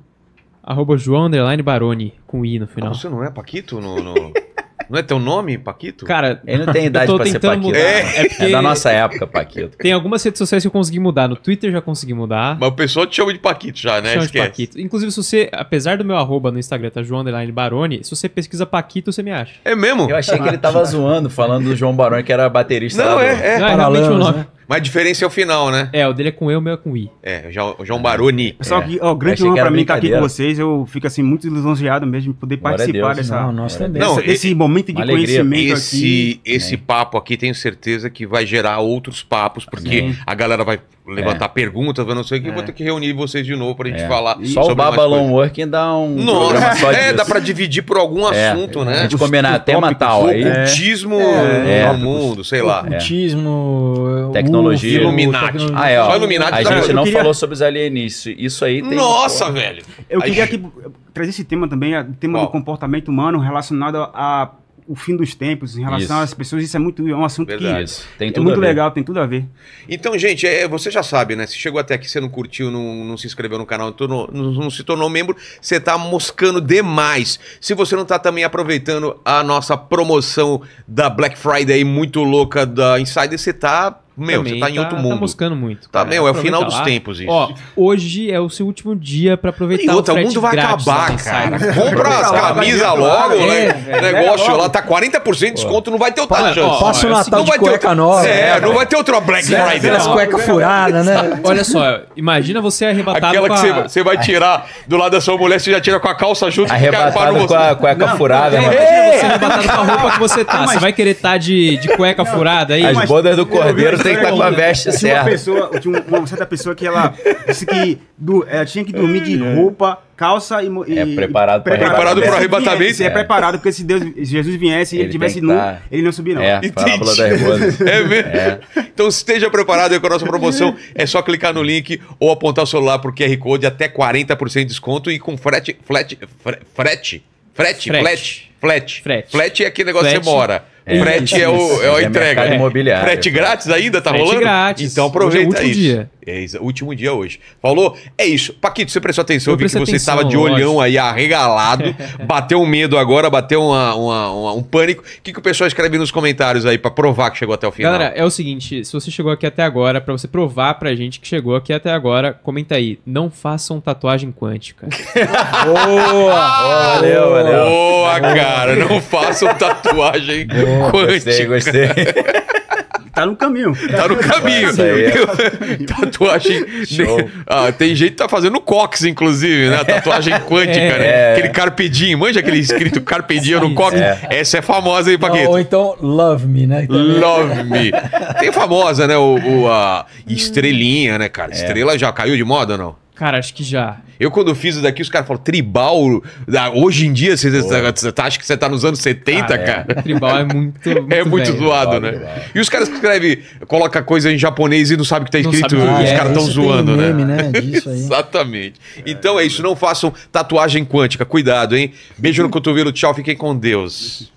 Arroba João Underline Baroni, com I no Ah, final. você não é Paquito? No, no- Não é teu nome, Paquito? Cara, Ele não tem idade pra ser Paquito. É. É É da nossa época, Paquito. tem algumas redes sociais que eu consegui mudar. No Twitter já consegui mudar. Mas o pessoal te chama de Paquito já, né? Chama de Esquece. Paquito. Inclusive, se você, apesar do meu arroba no Instagram, tá João Underline Baroni, se você pesquisa Paquito, você me acha. É mesmo? Eu achei que ele tava zoando, falando do João Baroni, que era baterista Não, do- é, é. Não, é realmente o Paralamas, nome. né? Mas a diferença é o final, né? É, o dele é com E, o meu é com I. É, João, João Baroni. Pessoal, É. que, ó, grande honra pra mim estar aqui com vocês. Eu fico assim muito lisonjeado mesmo de poder Glória participar Deus. dessa, Não, nós também. Não, dessa- desse momento de alegria. conhecimento aqui. Esse, esse papo aqui tenho certeza que vai gerar outros papos, porque Sim. a galera vai levantar perguntas, eu não sei o que, É. vou ter que reunir vocês de novo pra gente É. falar Só o sobre mais Babylon. Working dá um Nossa, só é, dá pra dividir por algum É. assunto, A né? gente combinar tema tópicos, tal, aí... é. Ocultismo É. no mundo, sei lá. Ocultismo, Tecnologia. Illuminati. tecnologia. Ah, é, ó. Só Illuminati A gente não queria- falou sobre os alienígenas. Isso aí tem... Nossa, velho. Eu queria aqui trazer esse tema também, o tema do comportamento humano relacionado a o fim dos tempos, em relação Isso. às pessoas. Isso é muito é um assunto Verdade. Isso, tem que é muito legal, tem tudo a ver. Então, gente, é, você já sabe, né? Se chegou até aqui, você não curtiu, não, não se inscreveu no canal, não, tornou- não- não se tornou membro, você tá moscando demais. Se você não tá também aproveitando a nossa promoção da Black Friday muito louca da Insider, você tá, meu, Também você tá em outro Tá mundo. moscando muito. Tá, cara. meu, é o final dos lá. tempos isso. Ó, hoje é o seu último dia pra aproveitar E outra, o frete mundo vai acabar, cara. Compra as camisas logo, né? É, O negócio lá tá 40% de desconto, não vai ter outra chance. Passa o é o Natal não de vai ter cueca outra... nova. É, não vai ter outra Black Friday. Aquelas não. cuecas furadas, né? Olha só, imagina você arrebatado Aquela com que você, você vai tirar do lado da sua mulher, você já tira com a calça junto. Arrebatado com a cueca furada, É, mano. imagina você arrebatado com a roupa que você tá. Você vai querer estar de, cueca furada aí? As bodas do cordeiro tem que estar com a veste tinha uma certa. pessoa, tinha uma certa pessoa que ela disse que du- ela tinha que dormir de roupa, calça e, e É, preparado pra Preparado Se arrebatamento. viesse, É, É. preparado, porque se Deus, se Jesus viesse e ele, Ele tivesse nu, tá- ele não subia não. É, parábola da. É mesmo? Então esteja preparado aí com a nossa promoção. É só clicar no link ou apontar o celular pro QR Code até 40% de desconto e com frete. Frete. fre- Frete. Frete. Frete. Flat. Flat. Frete. Flat é aquele negócio que você mora. É, frete é, o, é a É entrega. imobiliário. Frete grátis ainda? Tá Frete rolando? grátis. Então Hoje é aproveita isso. dia. É isso, o último dia hoje. Falou? É isso. Paquito, você prestou atenção? Eu vi que você atenção, estava de olhão lógico. aí arregalado. bateu um medo agora, bateu uma- uma- uma- um pânico. O que, que o pessoal escreve nos comentários aí pra provar que chegou até o final? Galera, é o seguinte, se você chegou aqui até agora, pra você provar pra gente que chegou aqui até agora, comenta aí, não façam tatuagem quântica. Boa! valeu, valeu. Boa, cara. Não façam tatuagem Gostei, quântica. gostei. Tá no caminho. Tá no caminho. Aí. Tatuagem. Show. Ah, tem gente que tá fazendo cox, inclusive, né? Tatuagem quântica, É. né? Aquele carpedinho. Manja aquele escrito carpedinho no cox? é. Essa é famosa aí, Ou Paquito. então, love me, né? Também. Love me. Tem famosa, né? O, o- a estrelinha, né, cara? Estrela já caiu de moda ou não? Cara, acho que já. Eu, quando fiz isso daqui, os caras falam tribal. ah, Hoje em dia, você, você tá, acha que você tá nos anos 70, Ah, é. cara? O tribal é muito, muito É muito velho. zoado, Tribal, né? E os caras que escrevem, coloca coisa em japonês e não sabe o que tá escrito, os é. caras tem zoando, né? meme, né? Disso aí. Exatamente. Então é isso, não façam tatuagem quântica. Cuidado, hein? Beijo no cotovelo, tchau, fiquem com Deus.